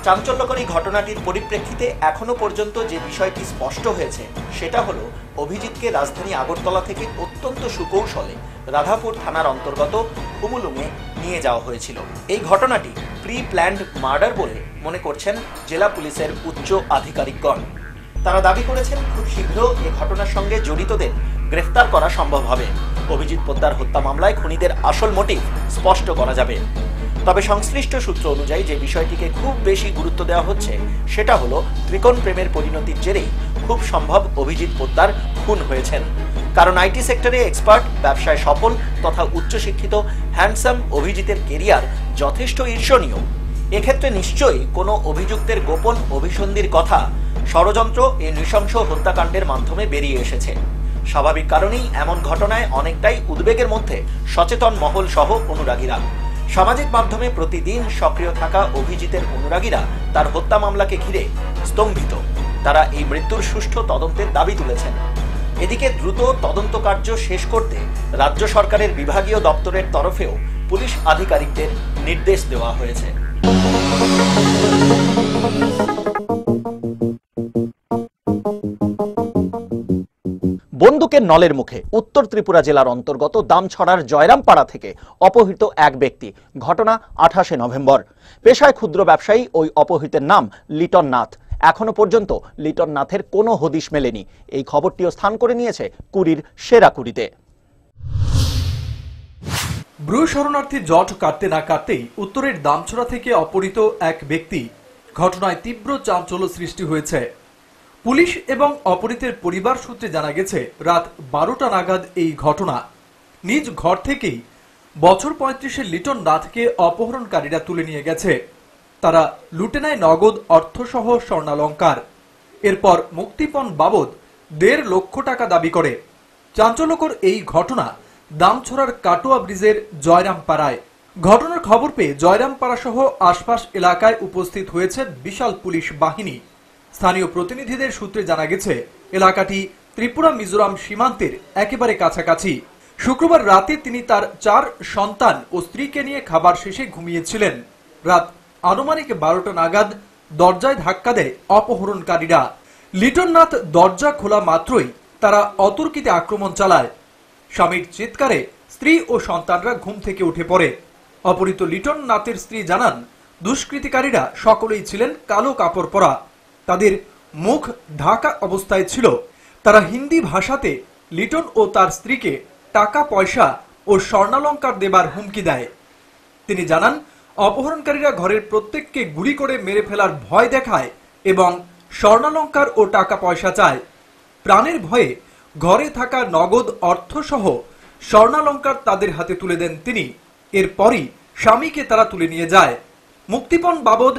চাঞ্চল্যকর এই ঘটনাটির পরিপ্রেক্ষিতে এখনও পর্যন্ত যে বিষয়টি স্পষ্ট হয়েছে, সেটা হলো অভিজিৎকে রাজধানী আগরতলা থেকে অত্যন্ত সুকৌশলে রাধাপুর থানার অন্তর্গত হুমুলুমে নিয়ে যাওয়া হয়েছিল। এই ঘটনাটি প্রি প্ল্যান্ড মার্ডার বলে মনে করছেন জেলা পুলিশের উচ্চ আধিকারিকগণ। তারা দাবি করেছেন, খুব শীঘ্র এ ঘটনার সঙ্গে জড়িতদের গ্রেফতার করা সম্ভব হবে। অভিজিৎ পোদ্দার হত্যা মামলায় খুনিদের আসল মোটিভ স্পষ্ট করা যাবে। তবে সংশ্লিষ্ট সূত্র অনুযায়ী যে বিষয়টিকে খুব বেশি গুরুত্ব দেওয়া হচ্ছে, সেটা হলো ত্রিকোণ প্রেমের পরিণতির জেরেই খুব সম্ভব অভিজিৎ পোদ্দার খুন হয়েছেন। কারণ আইটি সেক্টরে এক্সপার্ট, ব্যবসায় সফল তথা উচ্চশিক্ষিত, হ্যান্ডসাম অভিজিতের কেরিয়ার যথেষ্ট ঈর্ষণীয়। এক্ষেত্রে নিশ্চয়ই কোনো অভিযুক্তের গোপন অভিসন্ধির কথা ষড়যন্ত্র এই নৃশংস হত্যাকাণ্ডের মাধ্যমে বেরিয়ে এসেছে। স্বাভাবিক কারণেই এমন ঘটনায় অনেকটাই উদ্বেগের মধ্যে সচেতন মহল সহ অনুরাগীরা। সামাজিক মাধ্যমে প্রতিদিন সক্রিয় থাকা অভিজিতের অনুরাগীরা তার হত্যা মামলাকে ঘিরে স্তম্ভিত। তারা এই মৃত্যুর সুষ্ঠু তদন্তের দাবি তুলেছেন। এদিকে দ্রুত তদন্ত কার্য শেষ করতে রাজ্য সরকারের বিভাগীয় দপ্তরের তরফেও পুলিশ আধিকারিকদের নির্দেশ দেওয়া হয়েছে। বন্দুকের নলের মুখে উত্তর ত্রিপুরা জেলার অন্তর্গত দামছড়ার জয়রামপাড়া থেকে অপহৃত এক ব্যক্তি। ঘটনা আঠাশে নভেম্বর। পেশায় ক্ষুদ্র ব্যবসায়ী ওই অপহৃতের নাম লিটন নাথ। এখনও পর্যন্ত লিটন নাথের কোনো হদিশ মেলেনি। এই খবরটিও স্থান করে নিয়েছে কুড়ির সেরা কুড়িতে। ব্রু শরণার্থী জট কাটতে না কাটতেই উত্তরের দামছড়া থেকে অপহৃত এক ব্যক্তি। ঘটনায় তীব্র চাঞ্চল্য সৃষ্টি হয়েছে। পুলিশ এবং অপহৃতের পরিবার সূত্রে জানা গেছে, রাত বারোটা নাগাদ এই ঘটনা। নিজ ঘর থেকেই বছর পঁয়ত্রিশের লিটন নাথকে অপহরণকারীরা তুলে নিয়ে গেছে। তারা লুটে নেয় নগদ অর্থসহ স্বর্ণালঙ্কার। এরপর মুক্তিপণ বাবদ দেড় লক্ষ টাকা দাবি করে। চাঞ্চল্যকর এই ঘটনা দামছড়ার কাটোয়া ব্রিজের জয়রামপাড়ায়। ঘটনার খবর পেয়ে জয়রামপাড়া সহ আশপাশ এলাকায় উপস্থিত হয়েছে বিশাল পুলিশ বাহিনী। স্থানীয় প্রতিনিধিদের সূত্রে জানা গেছে, এলাকাটি ত্রিপুরা মিজোরাম সীমান্তের একেবারে কাছাকাছি। শুক্রবার রাতে তিনি তার চার সন্তান ও স্ত্রীকে নিয়ে খাবার শেষে ঘুমিয়েছিলেন। রাত আনুমানিক বারোটা নাগাদ দরজায় ধাক্কা দেয় অপহরণকারীরা। লিটন নাথ দরজা খোলা মাত্রই তারা অতর্কিতে আক্রমণ চালায়। স্বামীর চিৎকারে স্ত্রী ও সন্তানরা ঘুম থেকে উঠে পড়ে। অপহৃত লিটন নাথের স্ত্রী জানান, দুষ্কৃতিকারীরা সকলেই ছিলেন কালো কাপড় পরা। তাদের মুখ ঢাকা অবস্থায় ছিল। তারা হিন্দি ভাষাতে লিটন ও তার স্ত্রীকে টাকা, পয়সা ও স্বর্ণালঙ্কার দেবার হুমকি দেয়। তিনি জানান, অপহরণকারীরা ঘরের প্রত্যেককে গুলি করে মেরে ফেলার ভয় দেখায় এবং স্বর্ণালঙ্কার ও টাকা, পয়সা চায়। প্রাণের ভয়ে ঘরে থাকা নগদ অর্থসহ স্বর্ণালঙ্কার তাদের হাতে তুলে দেন তিনি। এরপরই স্বামীকে তারা তুলে নিয়ে যায়। মুক্তিপণ বাবদ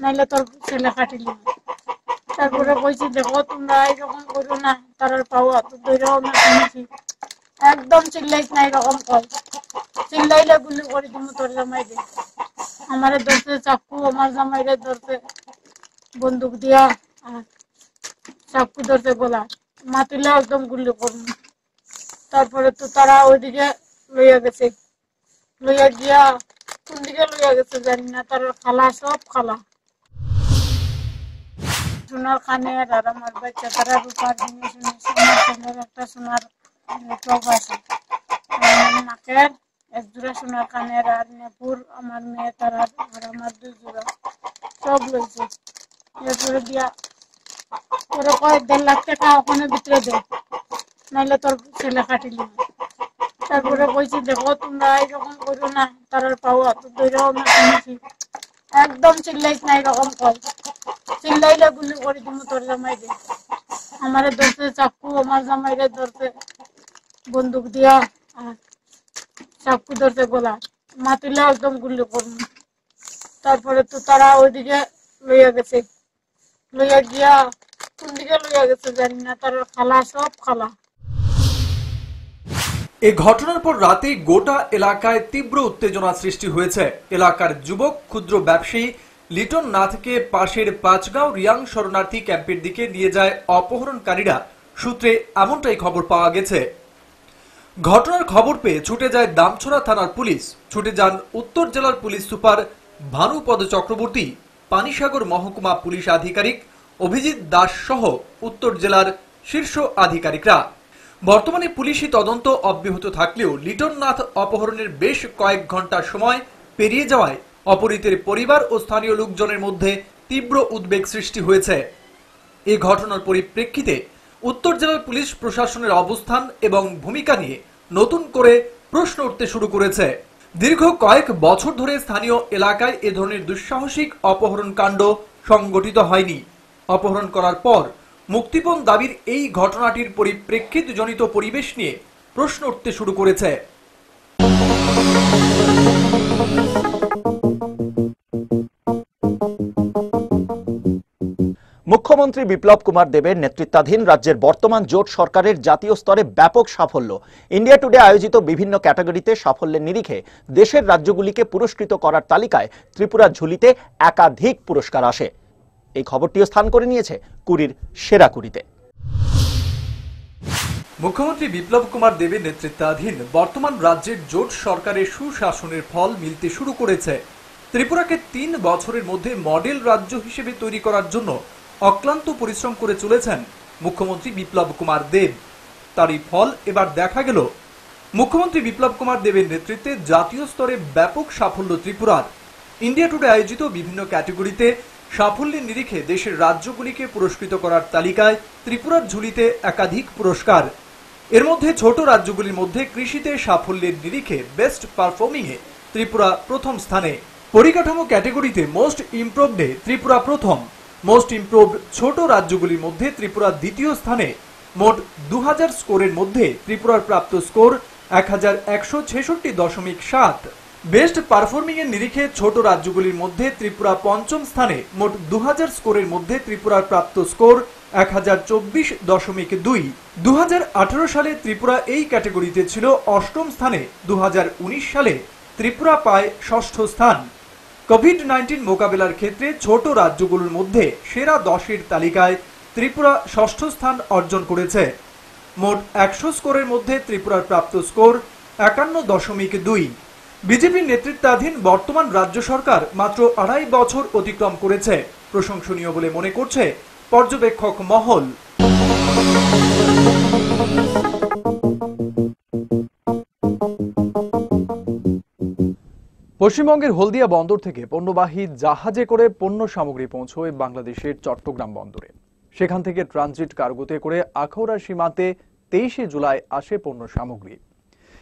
নাইলে তোর ছেলে কাটিলি তারপরে কইছি, দেখো, তোমরা এরকম করো না তার পাওয়া তো দৈরাও আমি শুনেছি। একদম চিল্লাইস না এরকম কয় চিল্লাইলে গুলি করে দিব তোর জামাই দে আমারে ধরছে চাকু, আমার জামাইরে ধরছে বন্দুক দিয়া, আর চাকু ধরছে গলা। মাতিলে একদম গুলি করব। তারপরে তো তারা ওইদিকে লইয়া গেছে। লইয়া গিয়া কোন দিকে লইয়া গেছে জানি না তার খালা, সব খালা। সোনার কানের আর আমার বাচ্চা তারা রূপার জিনিস সোনার ছেলের একটা সোনার টপ আছে। নাকের এক জোড়া সোনার কানের আর নেপুর, আমার মেয়ে তারা আর আমার দুই জোড়া সব লইছে। এরপরে দিয়া ওরা কয়, দেড় লাখ টাকা ওখানে ভিতরে দে, নাইলে তোর ছেলে কাটিলি না তারপরে কইছি, দেখো, তোমরা এরকম করো না তারার পাওয়া, তো আমি শুনেছি। একদম চিল্লাইস না এরকম কয়। চিল্লাইলে গুলি করে দিব তোর চাকু, আমার জামাইরে বন্দুক দিয়া, আর চাকু মাতিলে একদম গুলি তারপরে তো তারা ওইদিকে লইয়া গেছে। লইয়া গিয়া কোন দিকে লইয়া গেছে জানি না, তার খালা, সব খালা। এ ঘটনার পর রাতেই গোটা এলাকায় তীব্র উত্তেজনা সৃষ্টি হয়েছে। এলাকার যুবক, ক্ষুদ্র ব্যবসায়ী লিটন নাথকে পাশের পাঁচগাঁও রিয়াং শরণার্থী ক্যাম্পের দিকে নিয়ে যায় অপহরণকারীরা। সূত্রে এমনটাই খবর পাওয়া গেছে। ঘটনার খবর পেয়ে ছুটে যায় দামছড়া থানার পুলিশ। ছুটে যান উত্তর জেলার পুলিশ সুপার ভানুপদ চক্রবর্তী, পানিসাগর মহকুমা পুলিশ আধিকারিক অভিজিৎ দাস সহ উত্তর জেলার শীর্ষ আধিকারিকরা। বর্তমানে পুলিশি তদন্ত অব্যাহত থাকলেও লিটন নাথ অপহরণের বেশ কয়েক ঘণ্টা সময় পেরিয়ে যাওয়ায় অপহৃতের পরিবার ও স্থানীয় লোকজনের মধ্যে তীব্র উদ্বেগ সৃষ্টি হয়েছে। এই ঘটনার পরিপ্রেক্ষিতে উত্তর জেলার পুলিশ প্রশাসনের অবস্থান এবং ভূমিকা নিয়ে নতুন করে প্রশ্ন উঠতে শুরু করেছে। দীর্ঘ কয়েক বছর ধরে স্থানীয় এলাকায় এ ধরনের দুঃসাহসিক অপহরণ কাণ্ড সংগঠিত হয়নি। অপহরণ করার পর মুক্তিপণ দাবির এই ঘটনাটির পরিপ্রেক্ষিত জনিত পরিবেশ নিয়ে প্রশ্ন উঠতে শুরু করেছে। মুখ্যমন্ত্রী বিপ্লব কুমার দেবের নেতৃত্বাধীন রাজ্যের বর্তমান জোট সরকারের জাতীয় স্তরে ব্যাপক সাফল্য। ইন্ডিয়া টুডে আয়োজিত বিভিন্ন ক্যাটাগরিতে সাফল্যের নিরিখে দেশের রাজ্যগুলিকে পুরস্কৃত করার তালিকায় ত্রিপুরার ঝুলিতে একাধিক পুরস্কার আসে। এই খবরটিও স্থান করে নিয়েছে কুড়ির সেরা কুড়িতে। মুখ্যমন্ত্রী বিপ্লব কুমার দেবের নেতৃত্বাধীন বর্তমান রাজ্যের জোট সরকারের সুশাসনের ফল মিলতে শুরু করেছে। ত্রিপুরাকে তিন বছরের মধ্যে মডেল রাজ্য হিসেবে তৈরি করার জন্য অক্লান্ত পরিশ্রম করে চলেছেন মুখ্যমন্ত্রী বিপ্লব কুমার দেব। তারই ফল এবার দেখা গেল। মুখ্যমন্ত্রী বিপ্লব কুমার দেবের নেতৃত্বে জাতীয় স্তরে ব্যাপক সাফল্য ত্রিপুরার। ইন্ডিয়া টুডে আয়োজিত বিভিন্ন ক্যাটাগরিতে সাফল্যের নিরিখে দেশের রাজ্যগুলিকে পুরস্কৃত করার তালিকায় ত্রিপুরার ঝুলিতে একাধিক পুরস্কার। এর মধ্যে ছোট রাজ্যগুলির মধ্যে কৃষিতে সাফল্যের নিরিখে বেস্ট পারফর্মিং এ ত্রিপুরা প্রথম স্থানে। পরিকাঠামো ক্যাটাগরিতে মোস্ট ইমপ্রুভডে ত্রিপুরা প্রথম। মোস্ট ইমপ্রুভড ছোট রাজ্যগুলির মধ্যে ত্রিপুরা দ্বিতীয় স্থানে মোট দু হাজার স্কোরের মধ্যে ত্রিপুরার প্রাপ্ত স্কোর এক হাজার একশো ছেষট্টি দশমিক সাত। বেস্ট পারফর্মিং এর নিরিখে ছোট রাজ্যগুলির মধ্যে ত্রিপুরা পঞ্চম স্থানে মোট দু হাজার স্কোরের মধ্যে ত্রিপুরার প্রাপ্ত স্কোর এক হাজার চব্বিশ দশমিক দুই। দু সালে ত্রিপুরা এই ক্যাটাগরিতে ছিল অষ্টম স্থানে। দু হাজার উনিশ সালে ত্রিপুরা পায় ষষ্ঠ স্থান। কোভিড নাইন্টিন মোকাবেলার ক্ষেত্রে ছোট রাজ্যগুলোর মধ্যে সেরা দশের তালিকায় ত্রিপুরা ষষ্ঠ স্থান অর্জন করেছে। মোট একশো স্কোরের মধ্যে ত্রিপুরার প্রাপ্ত স্কোর একান্ন দশমিক দুই। বিজেপির নেতৃত্বাধীন বর্তমান রাজ্য সরকার মাত্র আড়াই বছর অতিক্রম করেছে, প্রশংসনীয় বলে মনে করছে পর্যবেক্ষক মহল। পশ্চিমবঙ্গের হলদিয়া বন্দর থেকে পণ্যবাহী জাহাজে করে পণ্য সামগ্রী পৌঁছয় বাংলাদেশের চট্টগ্রাম বন্দরে। সেখান থেকে ট্রানজিট কার্গোতে করে আখাউড়া সীমান্তে তেইশে জুলাই আসে পণ্য সামগ্রী।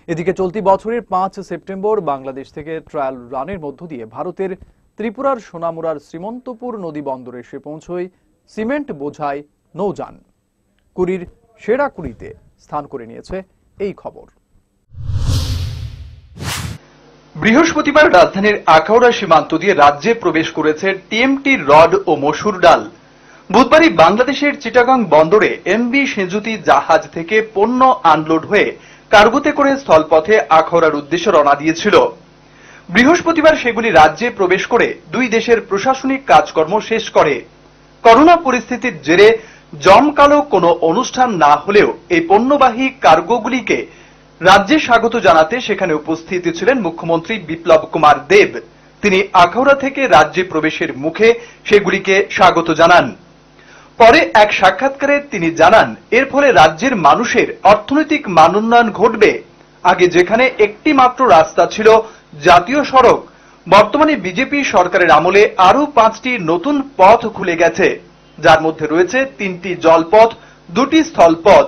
এদিকে চলতি বছরের পাঁচ সেপ্টেম্বর বাংলাদেশ থেকে ট্রায়াল রানের মধ্য দিয়ে ভারতের ত্রিপুরার সোনামুরার শ্রীমন্তপুর নদী বন্দরে এসে পৌঁছয় সিমেন্ট বোঝাই নৌযান। কুড়ির সেরা কুড়িতে স্থান করে নিয়েছে এই খবর। বৃহস্পতিবার রাজধানীর আখাউড়া সীমান্ত দিয়ে রাজ্যে প্রবেশ করেছে টিএমটি রড ও মসুর ডাল। বুধবারই বাংলাদেশের চিটাগাং বন্দরে এমবি সেজুতি জাহাজ থেকে পণ্য আনলোড হয়ে কার্গোতে করে স্থলপথে আখাউড়ার উদ্দেশ্যে রওনা দিয়েছিল। বৃহস্পতিবার সেগুলি রাজ্যে প্রবেশ করে দুই দেশের প্রশাসনিক কাজকর্ম শেষ করে। করোনা পরিস্থিতির জেরে জমকালো কোনো অনুষ্ঠান না হলেও এই পণ্যবাহী কার্গোগুলিকে রাজ্যে স্বাগত জানাতে সেখানে উপস্থিত ছিলেন মুখ্যমন্ত্রী বিপ্লব কুমার দেব। তিনি আখাউড়া থেকে রাজ্যে প্রবেশের মুখে সেগুলিকে স্বাগত জানান। পরে এক সাক্ষাৎকারে তিনি জানান, এর ফলে রাজ্যের মানুষের অর্থনৈতিক মানোন্নয়ন ঘটবে। আগে যেখানে একটি মাত্র রাস্তা ছিল জাতীয় সড়ক, বর্তমানে বিজেপি সরকারের আমলে আরও পাঁচটি নতুন পথ খুলে গেছে। যার মধ্যে রয়েছে তিনটি জলপথ, দুটি স্থলপথ।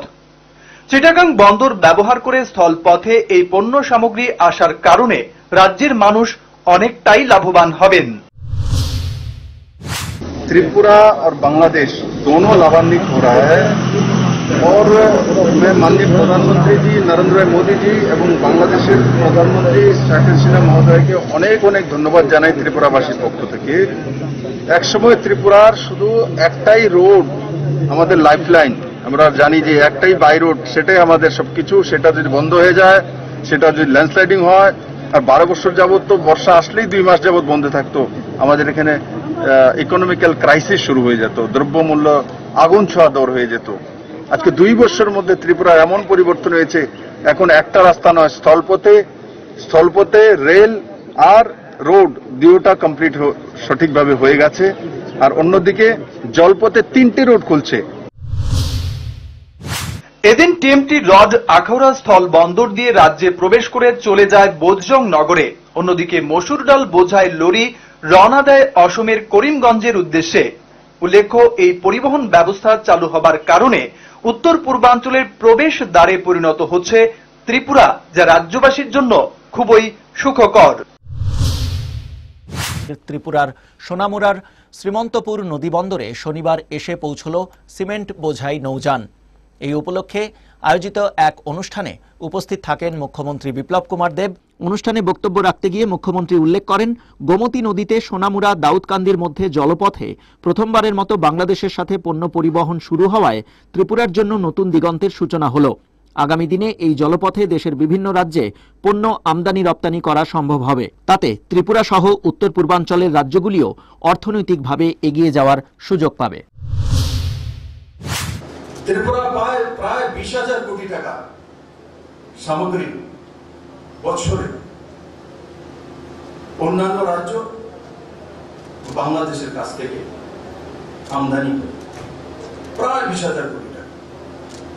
চিটাগাং বন্দর ব্যবহার করে স্থলপথে এই পণ্য সামগ্রী আসার কারণে রাজ্যের মানুষ অনেকটাই লাভবান হবেন त्रिपुरा और बांग्लादेश दोनों लाभान्वित हो रहा है और मैं माननीय प्रधानमंत्री जी नरेंद्र भाई मोदी जी এবং বাংলাদেশের প্রধানমন্ত্রী শেখ হাসিনা মহোদয়কে অনেক অনেক ধন্যবাদ জানাই ত্রিপুরাবাসীর পক্ষ থেকে একসময় ত্রিপুরার শুধু একটাই রোড আমাদের লাইফলাইন আমরা জানি যে একটাই বাই রোড সেটাই আমাদের সবকিছু। সেটা যদি বন্ধ হয়ে যায়, সেটা যদি ল্যান্ডস্লাইডিং হয়, আর বারো বছর যাবত তো বর্ষা আসলেই দুই মাস যাবত বন্ধ থাকতো। আমাদের এখানে ইকোনমিক্যাল ক্রাইসিস শুরু হয়ে যেত, দ্রব্যমূল্য আগুন ছোঁয়া দর হয়ে যেত। আজকে দুই বছরের মধ্যে ত্রিপুরার এমন পরিবর্তন হয়েছে, এখন একটা রাস্তা নয়, স্থলপথে স্থলপথে রেল আর রোড দুটা কমপ্লিট সঠিকভাবে হয়ে গেছে। আর অন্যদিকে জলপথে তিনটে রোড খুলছে। এদিন টিএমটি রড আখাউড়া স্থল বন্দর দিয়ে রাজ্যে প্রবেশ করে চলে যায় বোধজং নগরে। অন্যদিকে মসুর ডাল, বোঝাই লরি রওনা দেয় অসমের করিমগঞ্জের উদ্দেশ্যে। উল্লেখ্য, এই পরিবহন ব্যবস্থা চালু হবার কারণে উত্তর পূর্বাঞ্চলের প্রবেশ দ্বারে পরিণত হচ্ছে ত্রিপুরা, যা রাজ্যবাসীর জন্য খুবই সুখকর। ত্রিপুরার সোনামুরার শ্রীমন্তপুর নদীবন্দরে শনিবার এসে পৌঁছল সিমেন্ট বোঝাই নৌযান। এই উপলক্ষে আয়োজিত এক অনুষ্ঠানে উপস্থিত থাকেন মুখ্যমন্ত্রী বিপ্লব কুমার দেব। অনুষ্ঠানে বক্তব্য রাখতে গিয়ে মুখ্যমন্ত্রী উল্লেখ করেন, গোমতী নদীতে সোনামুরা দাউদকান্দির মধ্যে জলপথে প্রথমবারের মতো বাংলাদেশের সাথে পণ্য পরিবহন শুরু হওয়ায় ত্রিপুরার জন্য নতুন দিগন্তের সূচনা হলো। আগামী দিনে এই জলপথে দেশের বিভিন্ন রাজ্যে পণ্য আমদানি রপ্তানি করা সম্ভব হবে। তাতে ত্রিপুরা সহ উত্তর পূর্বাঞ্চলের রাজ্যগুলিও অর্থনৈতিকভাবে এগিয়ে যাওয়ার সুযোগ পাবে। ত্রিপুরা পায় প্রায় বিশ হাজার কোটি টাকা সামগ্রী বছরে। অন্যান্য রাজ্য বাংলাদেশের কাছ থেকে আমদানি করে। প্রায় বিশ হাজার কোটি টাকা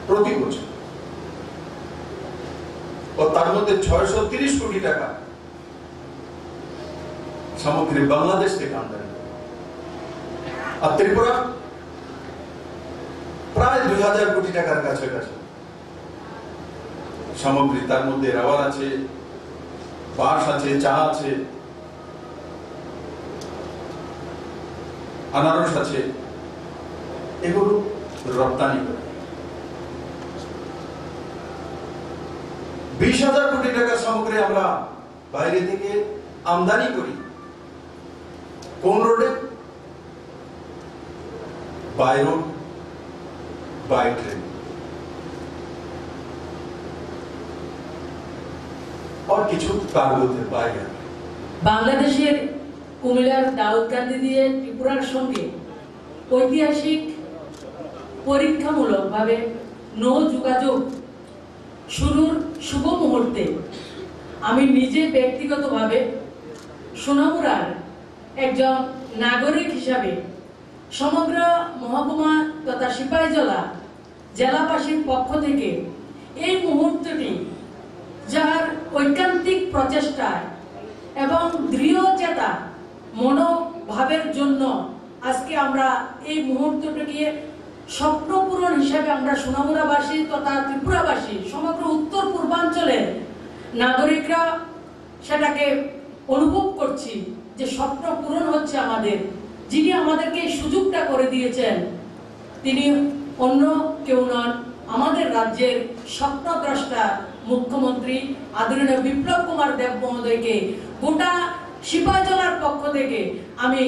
প্রতি বছর। ও তার মধ্যে ছয়শো তিরিশ কোটি টাকা সামগ্রী বাংলাদেশ থেকে আমদানি আর ত্রিপুরা প্রায় দুই হাজার কোটি টাকার কাছাকাছি সামগ্রী, তার মধ্যে রাবার আছে, বাঁশ আছে, চা আছে, আনারস আছে, এগুলো রপ্তানি করে। বিশ হাজার কোটি টাকার সামগ্রী আমরা বাইরে থেকে আমদানি করি। কোন রোডে? বাই ট্রেন और কিছু কার্গোতে বাইরে বাংলাদেশের কুমিল্লার দাউদকান্দি দিয়ে ত্রিপুরার সঙ্গে ঐতিহাসিক পরীক্ষামূলকভাবে নৌ যোগাযোগ শুরুর শুভ মুহূর্তে আমি নিজে ব্যক্তিগতভাবে সোনামুরার একজন নাগরিক হিসাবে সমগ্র মহকুমা তথা সিপাহীজলা জেলাবাসীর পক্ষ থেকে এই মুহূর্তটি, যার ঐকান্তিক প্রচেষ্টায় এবং দৃঢ়চেতা মনোভাবের জন্য আজকে আমরা এই মুহূর্তটিকে স্বপ্ন পূরণ হিসাবে আমরা সোনামুরাবাসী তথা ত্রিপুরাবাসী, সমগ্র উত্তর পূর্বাঞ্চলের নাগরিকরা সেটাকে অনুভব করছি যে স্বপ্ন পূরণ হচ্ছে আমাদের। যিনি আমাদেরকে সুযোগটা করে দিয়েছেন, তিনি অন্য কেউ নন আমাদের রাজ্যের স্বপ্নদ্রষ্টা মুখ্যমন্ত্রী আদরণীয় বিপ্লব কুমার দেব মহোদয়কে গোটা সিপাহজলার পক্ষ থেকে আমি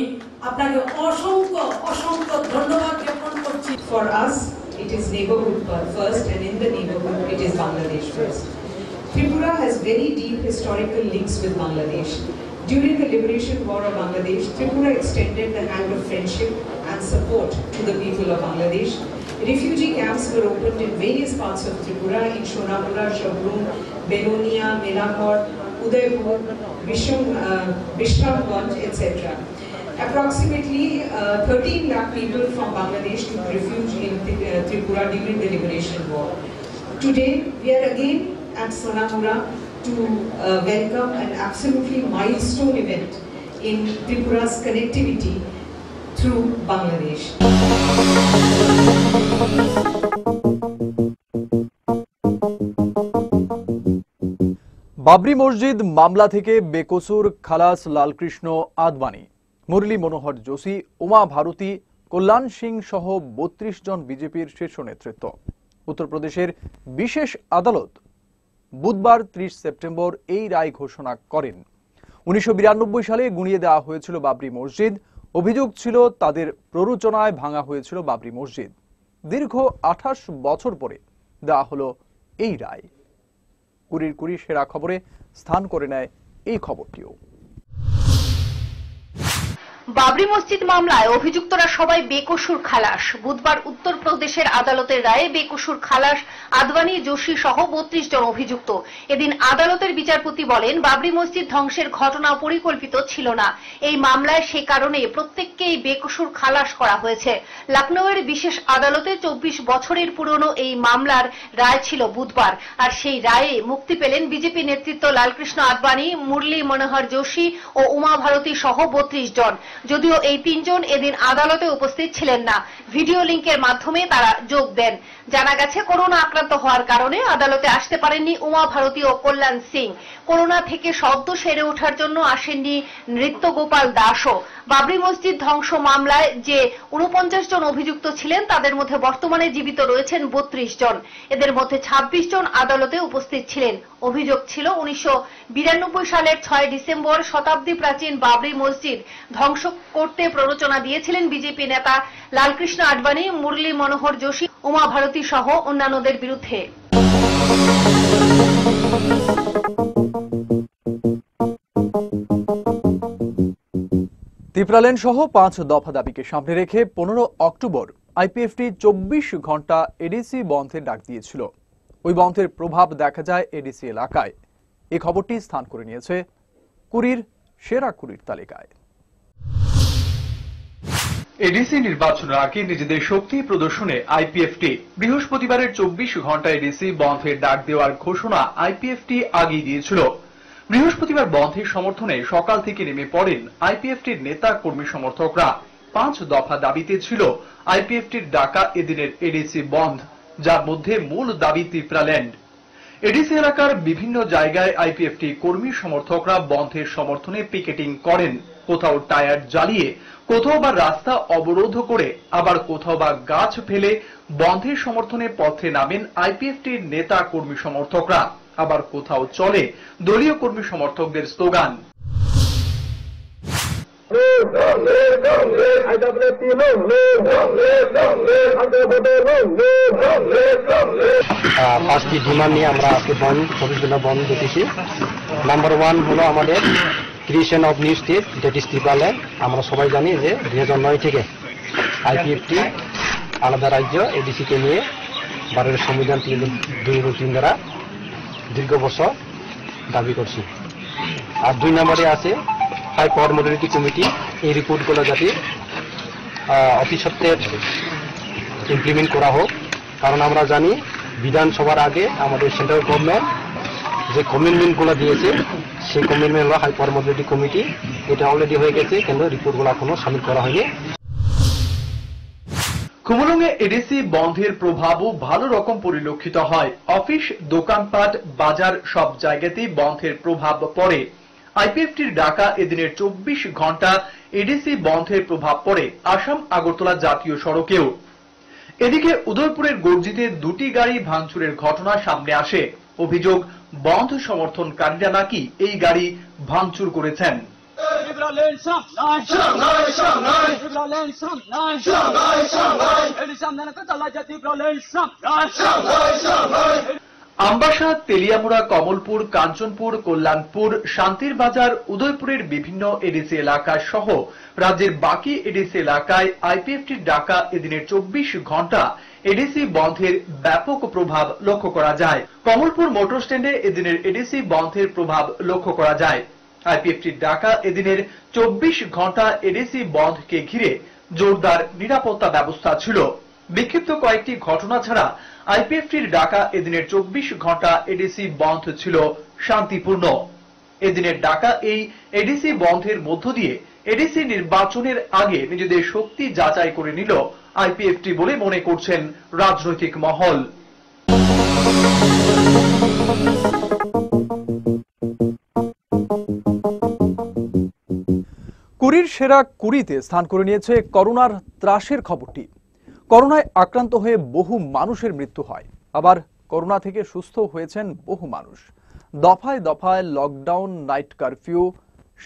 আপনাকে অসংখ্য অসংখ্য ধন্যবাদ জ্ঞাপন করছি For us, it is neighborhood first, and in the neighborhood, it is Bangladesh first. Tripura has very deep historical links with Bangladesh. During the liberation war of Bangladesh, Tripura extended the hand of friendship and support to the people of Bangladesh. Refugee camps were opened in various parts of Tripura in Shonapura, Shabrum, Belonia, Melapur, Udaipur, Bisham, uh, Bishramganj, etc. Approximately uh, 13 lakh people from Bangladesh took refuge in uh, Tripura during the liberation war. Today, we are again at Sonamura to uh, welcome an absolutely milestone event in Tripura's connectivity through Bangladesh. Babri Masjid মামলা থেকে বেকসুর খালাস লালকৃষ্ণ আদবানি, মুরলী মনোহর যোশী, উমা ভারতী, কল্যাণ সিং সহ বত্রিশ জন বিজেপির শীর্ষ নেতৃত্ব। উত্তরপ্রদেশের বিশেষ আদালত বুধবার ত্রিশ সেপ্টেম্বর এই রায় ঘোষণা করেন। উনিশশো বিরানব্বই সালে গুঁড়িয়ে দেওয়া হয়েছিল বাবরি মসজিদ। অভিযোগ ছিল তাদের প্ররোচনায় ভাঙা হয়েছিল বাবরি মসজিদ। দীর্ঘ আঠাশ বছর পরে দেওয়া হলো এই রায়। কুড়ির কুড়ি সেরা খবরে স্থান করে নেয় এই খবরটিও। বাবরি মসজিদ মামলায় অভিযুক্তরা সবাই বেকসুর খালাস। বুধবার উত্তরপ্রদেশের আদালতের রায়ে বেকসুর খালাস আদবানি যোশী সহ বত্রিশ জন অভিযুক্ত। এদিন আদালতের বিচারপতি বলেন, বাবরি মসজিদ ধ্বংসের ঘটনা পরিকল্পিত ছিল না। এই মামলায় সে কারণে প্রত্যেককেই বেকসুর খালাস করা হয়েছে। লখনৌয়ের বিশেষ আদালতে চব্বিশ বছরের পুরনো এই মামলার রায় ছিল বুধবার। আর সেই রায়ে মুক্তি পেলেন বিজেপি নেতৃত্ব লালকৃষ্ণ আদবানি, মুরলী মনোহর যোশী ও উমা ভারতী সহ বত্রিশ জন। যদিও এই তিনজন এদিন আদালতে উপস্থিত ছিলেন না। ভিডিও লিঙ্কের মাধ্যমে তারা যোগ দেন। জানা গেছে, করোনা আক্রান্ত হওয়ার কারণে আদালতে আসতে পারেননি উমা ভারতী ও কল্যাণ সিং। করোনা থেকে সদ্য সেরে ওঠার জন্য আসেননি নৃত্য গোপাল দাসও। বাবরি মসজিদ ধ্বংস মামলায় যে উনপঞ্চাশ জন অভিযুক্ত ছিলেন, তাদের মধ্যে বর্তমানে জীবিত রয়েছেন বত্রিশ জন। এদের মধ্যে ২৬ জন আদালতে উপস্থিত ছিলেন। অভিযোগ ছিল উনিশশো বিরানব্বই সালের ছয় ডিসেম্বর শতাব্দী প্রাচীন বাবরি মসজিদ ধ্বংস করতে প্ররোচনা দিয়েছিলেন বিজেপি নেতা লালকৃষ্ণ আডবাণী, মুরলী মনোহর যোশী উমা ভারতী সহ অন্যান্যদের বিরুদ্ধে। তিপ্রালেন সহ পাঁচ দফা দাবিকে সামনে রেখে পনেরো অক্টোবর আইপিএফটি চব্বিশ ঘণ্টা এডিসি বন্ধের ডাক দিয়েছিল। ওই বন্ধের প্রভাব দেখা যায় এডিসি এলাকায়। এই খবরটি স্থান করে নিয়েছে কুড়ির সেরা কুড়ির তালিকায়। এডিসি নির্বাচনের আগে নিজেদের শক্তি প্রদর্শনে আইপিএফটি বৃহস্পতিবারের চব্বিশ ঘণ্টা এডিসি বন্ধের ডাক দেওয়ার ঘোষণা আইপিএফটি আগেই দিয়েছিল। বৃহস্পতিবার বন্ধের সমর্থনে সকাল থেকে নেমে পড়েন আইপিএফটির নেতা কর্মী সমর্থকরা। পাঁচ দফা দাবিতে ছিল আইপিএফটির ডাকা এদিনের এডিসি বন্ধ, যার মধ্যে মূল দাবি ত্রিপুরাল্যান্ড এডিসি এলাকার বিভিন্ন জায়গায় আইপিএফটি কর্মী সমর্থকরা বন্ধের সমর্থনে পিকেটিং করেন। কোথাও টায়ার জ্বালিয়ে, কোথাও বা রাস্তা অবরোধ করে, আবার কোথাও বা গাছ ফেলে বন্ধের সমর্থনে পথে নামেন আইপিএফটির নেতা কর্মী সমর্থকরা। আবার কোথাও চলে। দলীয় কর্মী সমর্থকদের স্লোগান পাঁচটি ডিমান্ড নিয়ে আমরা আজকে বন্ধ চব্বিশ ঘণ্টা বন্ধ দেখেছি নাম্বার ওয়ান হলো আমাদের creation of new state that is Tipraland আমরা সবাই জানি যে দুই হাজার নয় থেকে আইপিএফটি আলাদা রাজ্য এডিসিকে নিয়ে ভারতের সংবিধান তিন দুই এবং তিন দ্বারা দীর্ঘ বছর দাবি করছি। আর দুই নম্বরে আছে হাই পাওয়ার মডেলিটি কমিটি, এই রিপোর্টগুলো যাতে অতি সত্ত্বের ইমপ্লিমেন্ট করা হোক। কারণ আমরা জানি, বিধানসভার আগে আমাদের সেন্ট্রাল গভর্নমেন্ট যে কমিটমেন্টগুলো দিয়েছে, সেই কমিটমেন্ট হলো হাই পাওয়ার মডেলিটি কমিটি, এটা অলরেডি হয়ে গেছে কিন্তু রিপোর্টগুলো এখনও সাবমিট করা হয়নি। কুমলুঙে এডিসি বন্ধের প্রভাবও ভালো রকম পরিলক্ষিত হয়। অফিস, দোকানপাট, বাজার সব জায়গাতেই বন্ধের প্রভাব পড়ে। আইপিএফটির ডাকা এদিনের চব্বিশ ঘণ্টা এডিসি বন্ধের প্রভাব পড়ে, আসাম, আগরতলা জাতীয় সড়কেও। এদিকে উদয়পুরের গর্জিতে দুটি গাড়ি ভাঙচুরের ঘটনা সামনে আসে। অভিযোগ, বন্ধ সমর্থনকারীরা নাকি এই গাড়ি ভাঙচুর করেছেন। আমবাসা তেলিয়ামুড়া কমলপুর কাঞ্চনপুর কল্যাণপুর শান্তির বাজার উদয়পুরের বিভিন্ন এডিসি এলাকা সহ রাজ্যের বাকি এডিসি এলাকায় আইপিএফটির ডাকা এদিনের চব্বিশ ঘণ্টা এডিসি বন্ধের ব্যাপক প্রভাব লক্ষ্য করা যায়। কমলপুর মোটর স্ট্যান্ডে এদিনের এডিসি বন্ধের প্রভাব লক্ষ্য করা যায়। আইপিএফটির ডাকা এদিনের চব্বিশ ঘণ্টা এডিসি বন্ধকে ঘিরে জোরদার নিরাপত্তা ব্যবস্থা ছিল। বিক্ষিপ্ত কয়েকটি ঘটনা ছাড়া আইপিএফটির ডাকা এদিনের চব্বিশ ঘণ্টা এডিসি বন্ধ ছিল শান্তিপূর্ণ। এদিনের ডাকা এই এডিসি বন্ধের মধ্য দিয়ে এডিসি নির্বাচনের আগে নিজেদের শক্তি যাচাই করে নিল আইপিএফটি বলে মনে করছেন রাজনৈতিক মহল। কুড়ির সেরা কুড়িতে স্থান করে নিয়েছে করোনার ত্রাসের খবরটি। করোনায় আক্রান্ত হয়ে বহু মানুষের মৃত্যু হয়। আবার করোনা থেকে সুস্থ হয়েছেন বহু মানুষ। দফায় দফায় লকডাউন, নাইট কারফিউ,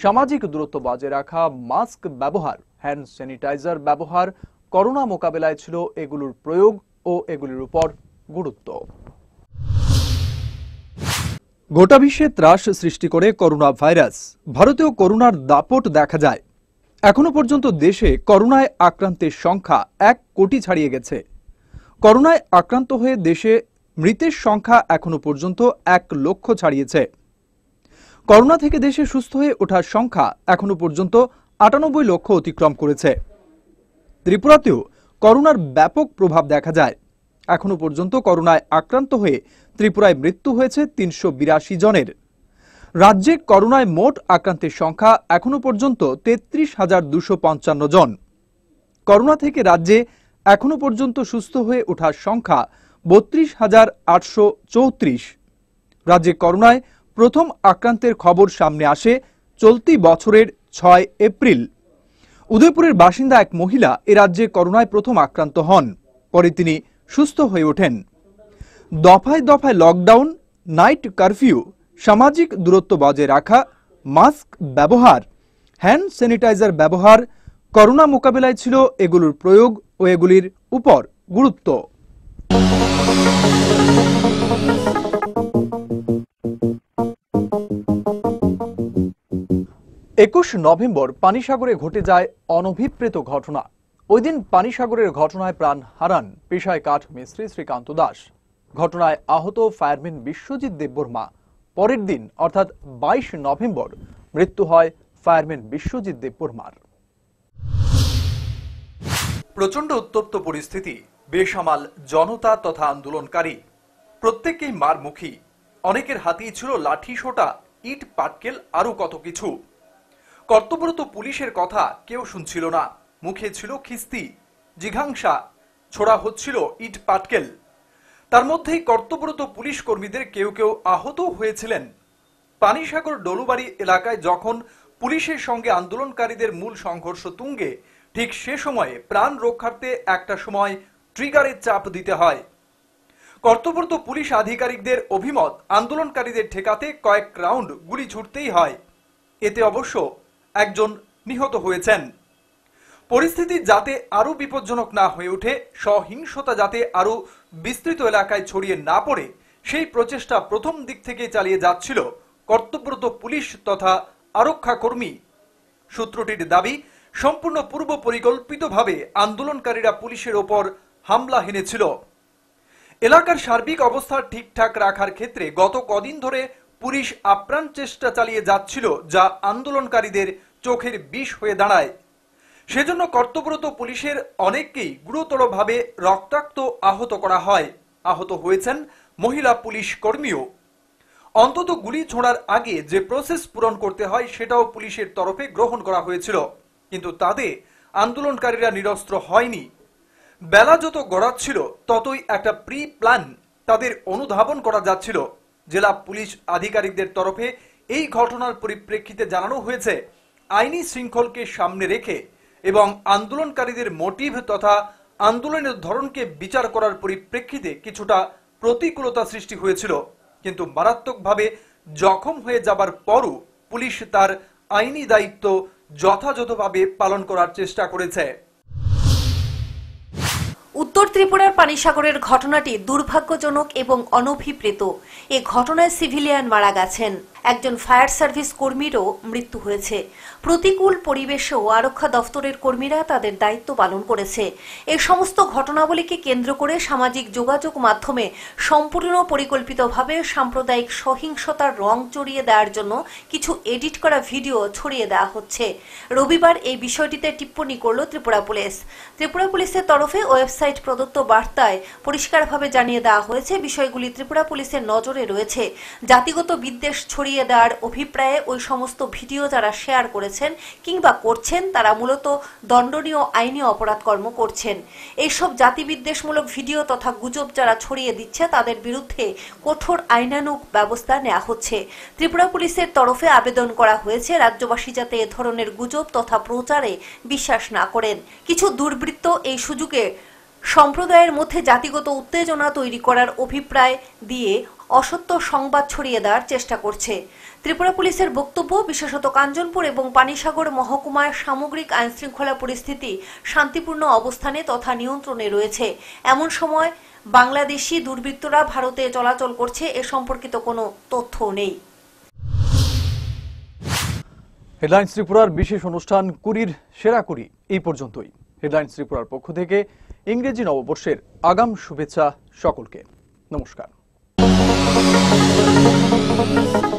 সামাজিক দূরত্ব বজায় রাখা, মাস্ক ব্যবহার, হ্যান্ড স্যানিটাইজার ব্যবহার, করোনা মোকাবেলায় ছিল এগুলোর প্রয়োগ ও এগুলির উপর গুরুত্ব। গোটা বিশ্বে ত্রাস সৃষ্টি করে করোনা ভাইরাস। ভারতেও করোনার দাপট দেখা যায়। এখনও পর্যন্ত দেশে করোনায় আক্রান্তের সংখ্যা এক কোটি ছাড়িয়ে গেছে। করোনায় আক্রান্ত হয়ে দেশে মৃতের সংখ্যা এখনও পর্যন্ত এক লক্ষ ছাড়িয়েছে। করোনা থেকে দেশে সুস্থ হয়ে ওঠার সংখ্যা এখনও পর্যন্ত আটানব্বই লক্ষ অতিক্রম করেছে। ত্রিপুরাতেও করোনার ব্যাপক প্রভাব দেখা যায়। এখনও পর্যন্ত করোনায় আক্রান্ত হয়ে ত্রিপুরায় মৃত্যু হয়েছে তিনশো বিরাশি জনের। রাজ্যে করোনায় মোট আক্রান্তের সংখ্যা এখনও পর্যন্ত তেত্রিশ হাজার দুশো পঞ্চান্ন জন। করোনা থেকে রাজ্যে এখনও পর্যন্ত সুস্থ হয়ে ওঠার সংখ্যা বত্রিশ হাজার আটশো চৌত্রিশ। রাজ্যে করোনায় প্রথম আক্রান্তের খবর সামনে আসে চলতি বছরের ছয় এপ্রিল। উদয়পুরের বাসিন্দা এক মহিলা এ রাজ্যে করোনায় প্রথম আক্রান্ত হন, পরে তিনি সুস্থ হয়ে ওঠেন। দফায় দফায় লকডাউন, নাইট কারফিউ সামাজিক দূরত্ব বজায় রাখা, মাস্ক ব্যবহার, হ্যান্ড স্যানিটাইজার ব্যবহার, করোনা মোকাবেলায় ছিল এগুলোর প্রয়োগ ও এগুলির উপর গুরুত্ব। একুশ নভেম্বর পানিসাগরে ঘটে যায় অনভিপ্রেত ঘটনা। ওই দিন পানিসাগরের ঘটনায় প্রাণ হারান পেশায় কাঠ মিস্ত্রি শ্রীকান্ত দাস। ঘটনায় আহত ফায়ারম্যান বিশ্বজিৎ দেববর্মা। পরের দিন, অর্থাৎ বাইশ নভেম্বর, মৃত্যু হয় ফায়ারম্যান বিশ্বজিৎ দেববর্মার। প্রচণ্ড উত্তপ্ত পরিস্থিতি, বেসামাল জনতা তথা আন্দোলনকারী প্রত্যেকেই মারমুখী। অনেকের হাতেই ছিল লাঠি সোটা, ইট, পাটকেল আরও কত কিছু। কর্তব্যরত পুলিশের কথা কেউ শুনছিল না। মুখে ছিল খিস্তি, জিঘাংসা, ছোড়া হচ্ছিল ইট, পাটকেল। তার মধ্যেই কর্তব্যরত পুলিশ কর্মীদের কেউ কেউ আহত হয়েছিলেন। পানিসাগর ডলুবাড়ি এলাকায় যখন পুলিশের সঙ্গে আন্দোলনকারীদের মূল সংঘর্ষ তুঙ্গে, ঠিক সে সময়ে প্রাণ রক্ষার্থে একটা সময় ট্রিগারের চাপ দিতে হয়। কর্তব্যরত পুলিশ আধিকারিকদের অভিমত, আন্দোলনকারীদের ঠেকাতে কয়েক রাউন্ড গুলি ছুটতেই হয়। এতে অবশ্য একজন নিহত হয়েছেন। পরিস্থিতি যাতে আরও বিপজ্জনক না হয়ে ওঠে, সহিংসতা যাতে আরও বিস্তৃত এলাকায় ছড়িয়ে না পড়ে সেই প্রচেষ্টা প্রথম দিক থেকে চালিয়ে যাচ্ছিল কর্তব্যরত পুলিশ তথা আরক্ষা কর্মী। সূত্রটির দাবি, সম্পূর্ণ পূর্ব পরিকল্পিতভাবে আন্দোলনকারীরা পুলিশের ওপর হামলা হেনেছিল। এলাকার সার্বিক অবস্থা ঠিকঠাক রাখার ক্ষেত্রে গত কদিন ধরে পুলিশ আপ্রাণ চেষ্টা চালিয়ে যাচ্ছিল যা আন্দোলনকারীদের চোখের বিষ হয়ে দাঁড়ায়। সেজন্য কর্তব্যরত পুলিশের অনেককেই গুরুতরভাবে রক্তাক্ত আহত করা হয়। আহত হয়েছেন মহিলা পুলিশ কর্মীও। অন্তত গুলি ছোঁড়ার আগে যে প্রসেস পূরণ করতে হয় সেটাও পুলিশের তরফে গ্রহণ করা হয়েছিল। কিন্তু তাতে আন্দোলনকারীরা নিরস্ত্র হয়নি। বেলা যত গড়াচ্ছিল, ততই একটা প্রি প্ল্যান তাদের অনুধাবন করা যাচ্ছিল। জেলা পুলিশ আধিকারিকদের তরফে এই ঘটনার পরিপ্রেক্ষিতে জানানো হয়েছে, আইনি শৃঙ্খলকে সামনে রেখে এবং আন্দোলনকারীদের মোটিভ তথা আন্দোলনের ধরনকে বিচার করার পরিপ্রেক্ষিতে কিছুটা প্রতিকূলতা সৃষ্টি হয়েছিল। কিন্তু মারাত্মকভাবে জখম হয়ে যাবার পরও পুলিশ তার আইনি দায়িত্ব যথাযথভাবে পালন করার চেষ্টা করেছে। উত্তর ত্রিপুরার পানিসাগরের ঘটনাটি দুর্ভাগ্যজনক এবং অনভিপ্রেত। এ ঘটনায় সিভিলিয়ান মারা গেছেন। একজন ফায়ার সার্ভিস কর্মীরও মৃত্যু হয়েছে। প্রতিকূল পরিবেশেও আরক্ষা দফতরের কর্মীরা তাদের দায়িত্ব পালন করেছে। এই সমস্ত ঘটনাবলীকে কেন্দ্র করে সামাজিক যোগাযোগ মাধ্যমে সম্পূর্ণ পরিকল্পিতভাবে সাম্প্রদায়িক সহিংসতার রং চড়িয়ে দেওয়ার জন্য কিছু এডিট করা ভিডিও ছড়িয়ে দেওয়া হচ্ছে। রবিবার এই বিষয়টিতে টিপ্পণী করল ত্রিপুরা পুলিশ। ত্রিপুরা পুলিশের তরফে ওয়েবসাইট প্রদত্ত বার্তায় পরিষ্কারভাবে জানিয়ে দেওয়া হয়েছে, বিষয়গুলি ত্রিপুরা পুলিশের নজরে রয়েছে। জাতিগত বিদ্বেষ ছড়িয়ে দেওয়ার অভিপ্রায়ে ওই সমস্ত ভিডিও যারা শেয়ার করেছেন কিংবা করছেন, তারা মূলত দণ্ডনীয়, আইনি অপরাধ কর্ম করছেন। এইসব জাতিবিদ্বেষমূলক ভিডিও তথা গুজব যারা ছড়িয়ে দিচ্ছে, তাদের বিরুদ্ধে কঠোর আইনানুগ ব্যবস্থা নেওয়া হচ্ছে। ত্রিপুরা পুলিশের তরফে আবেদন করা হয়েছে, রাজ্যবাসী যাতে এ ধরনের গুজব তথা প্রচারে বিশ্বাস না করেন। কিছু দুর্বৃত্ত এই সুযোগে সম্প্রদায়ের মধ্যে জাতিগত উত্তেজনা তৈরি করার অভিপ্রায় দিয়ে অসত্য সংবাদ ছড়িয়ে দেওয়ার চেষ্টা করছে। ত্রিপুরা পুলিশের বক্তব্য, বিশেষত কাঞ্চনপুর এবং পানিসাগর মহকুমায় সামগ্রিক আইন শৃঙ্খলা পরিস্থিতি, শান্তিপূর্ণ অবস্থানে তথা নিয়ন্ত্রণে রয়েছে। এমন সময় বাংলাদেশি দুর্বৃত্তরা ভারতে চলাচল করছে, এ সম্পর্কিত কোনো তথ্য নেই। হেডলাইন্স ত্রিপুরার বিশেষ অনুষ্ঠান কুড়ির সেরা কুড়ি, এই পর্যন্তই। হেডলাইন্স ত্রিপুরার পক্ষ থেকে ইংরেজি নববর্ষের আগাম শুভেচ্ছা সকলকে। নমস্কার। よし。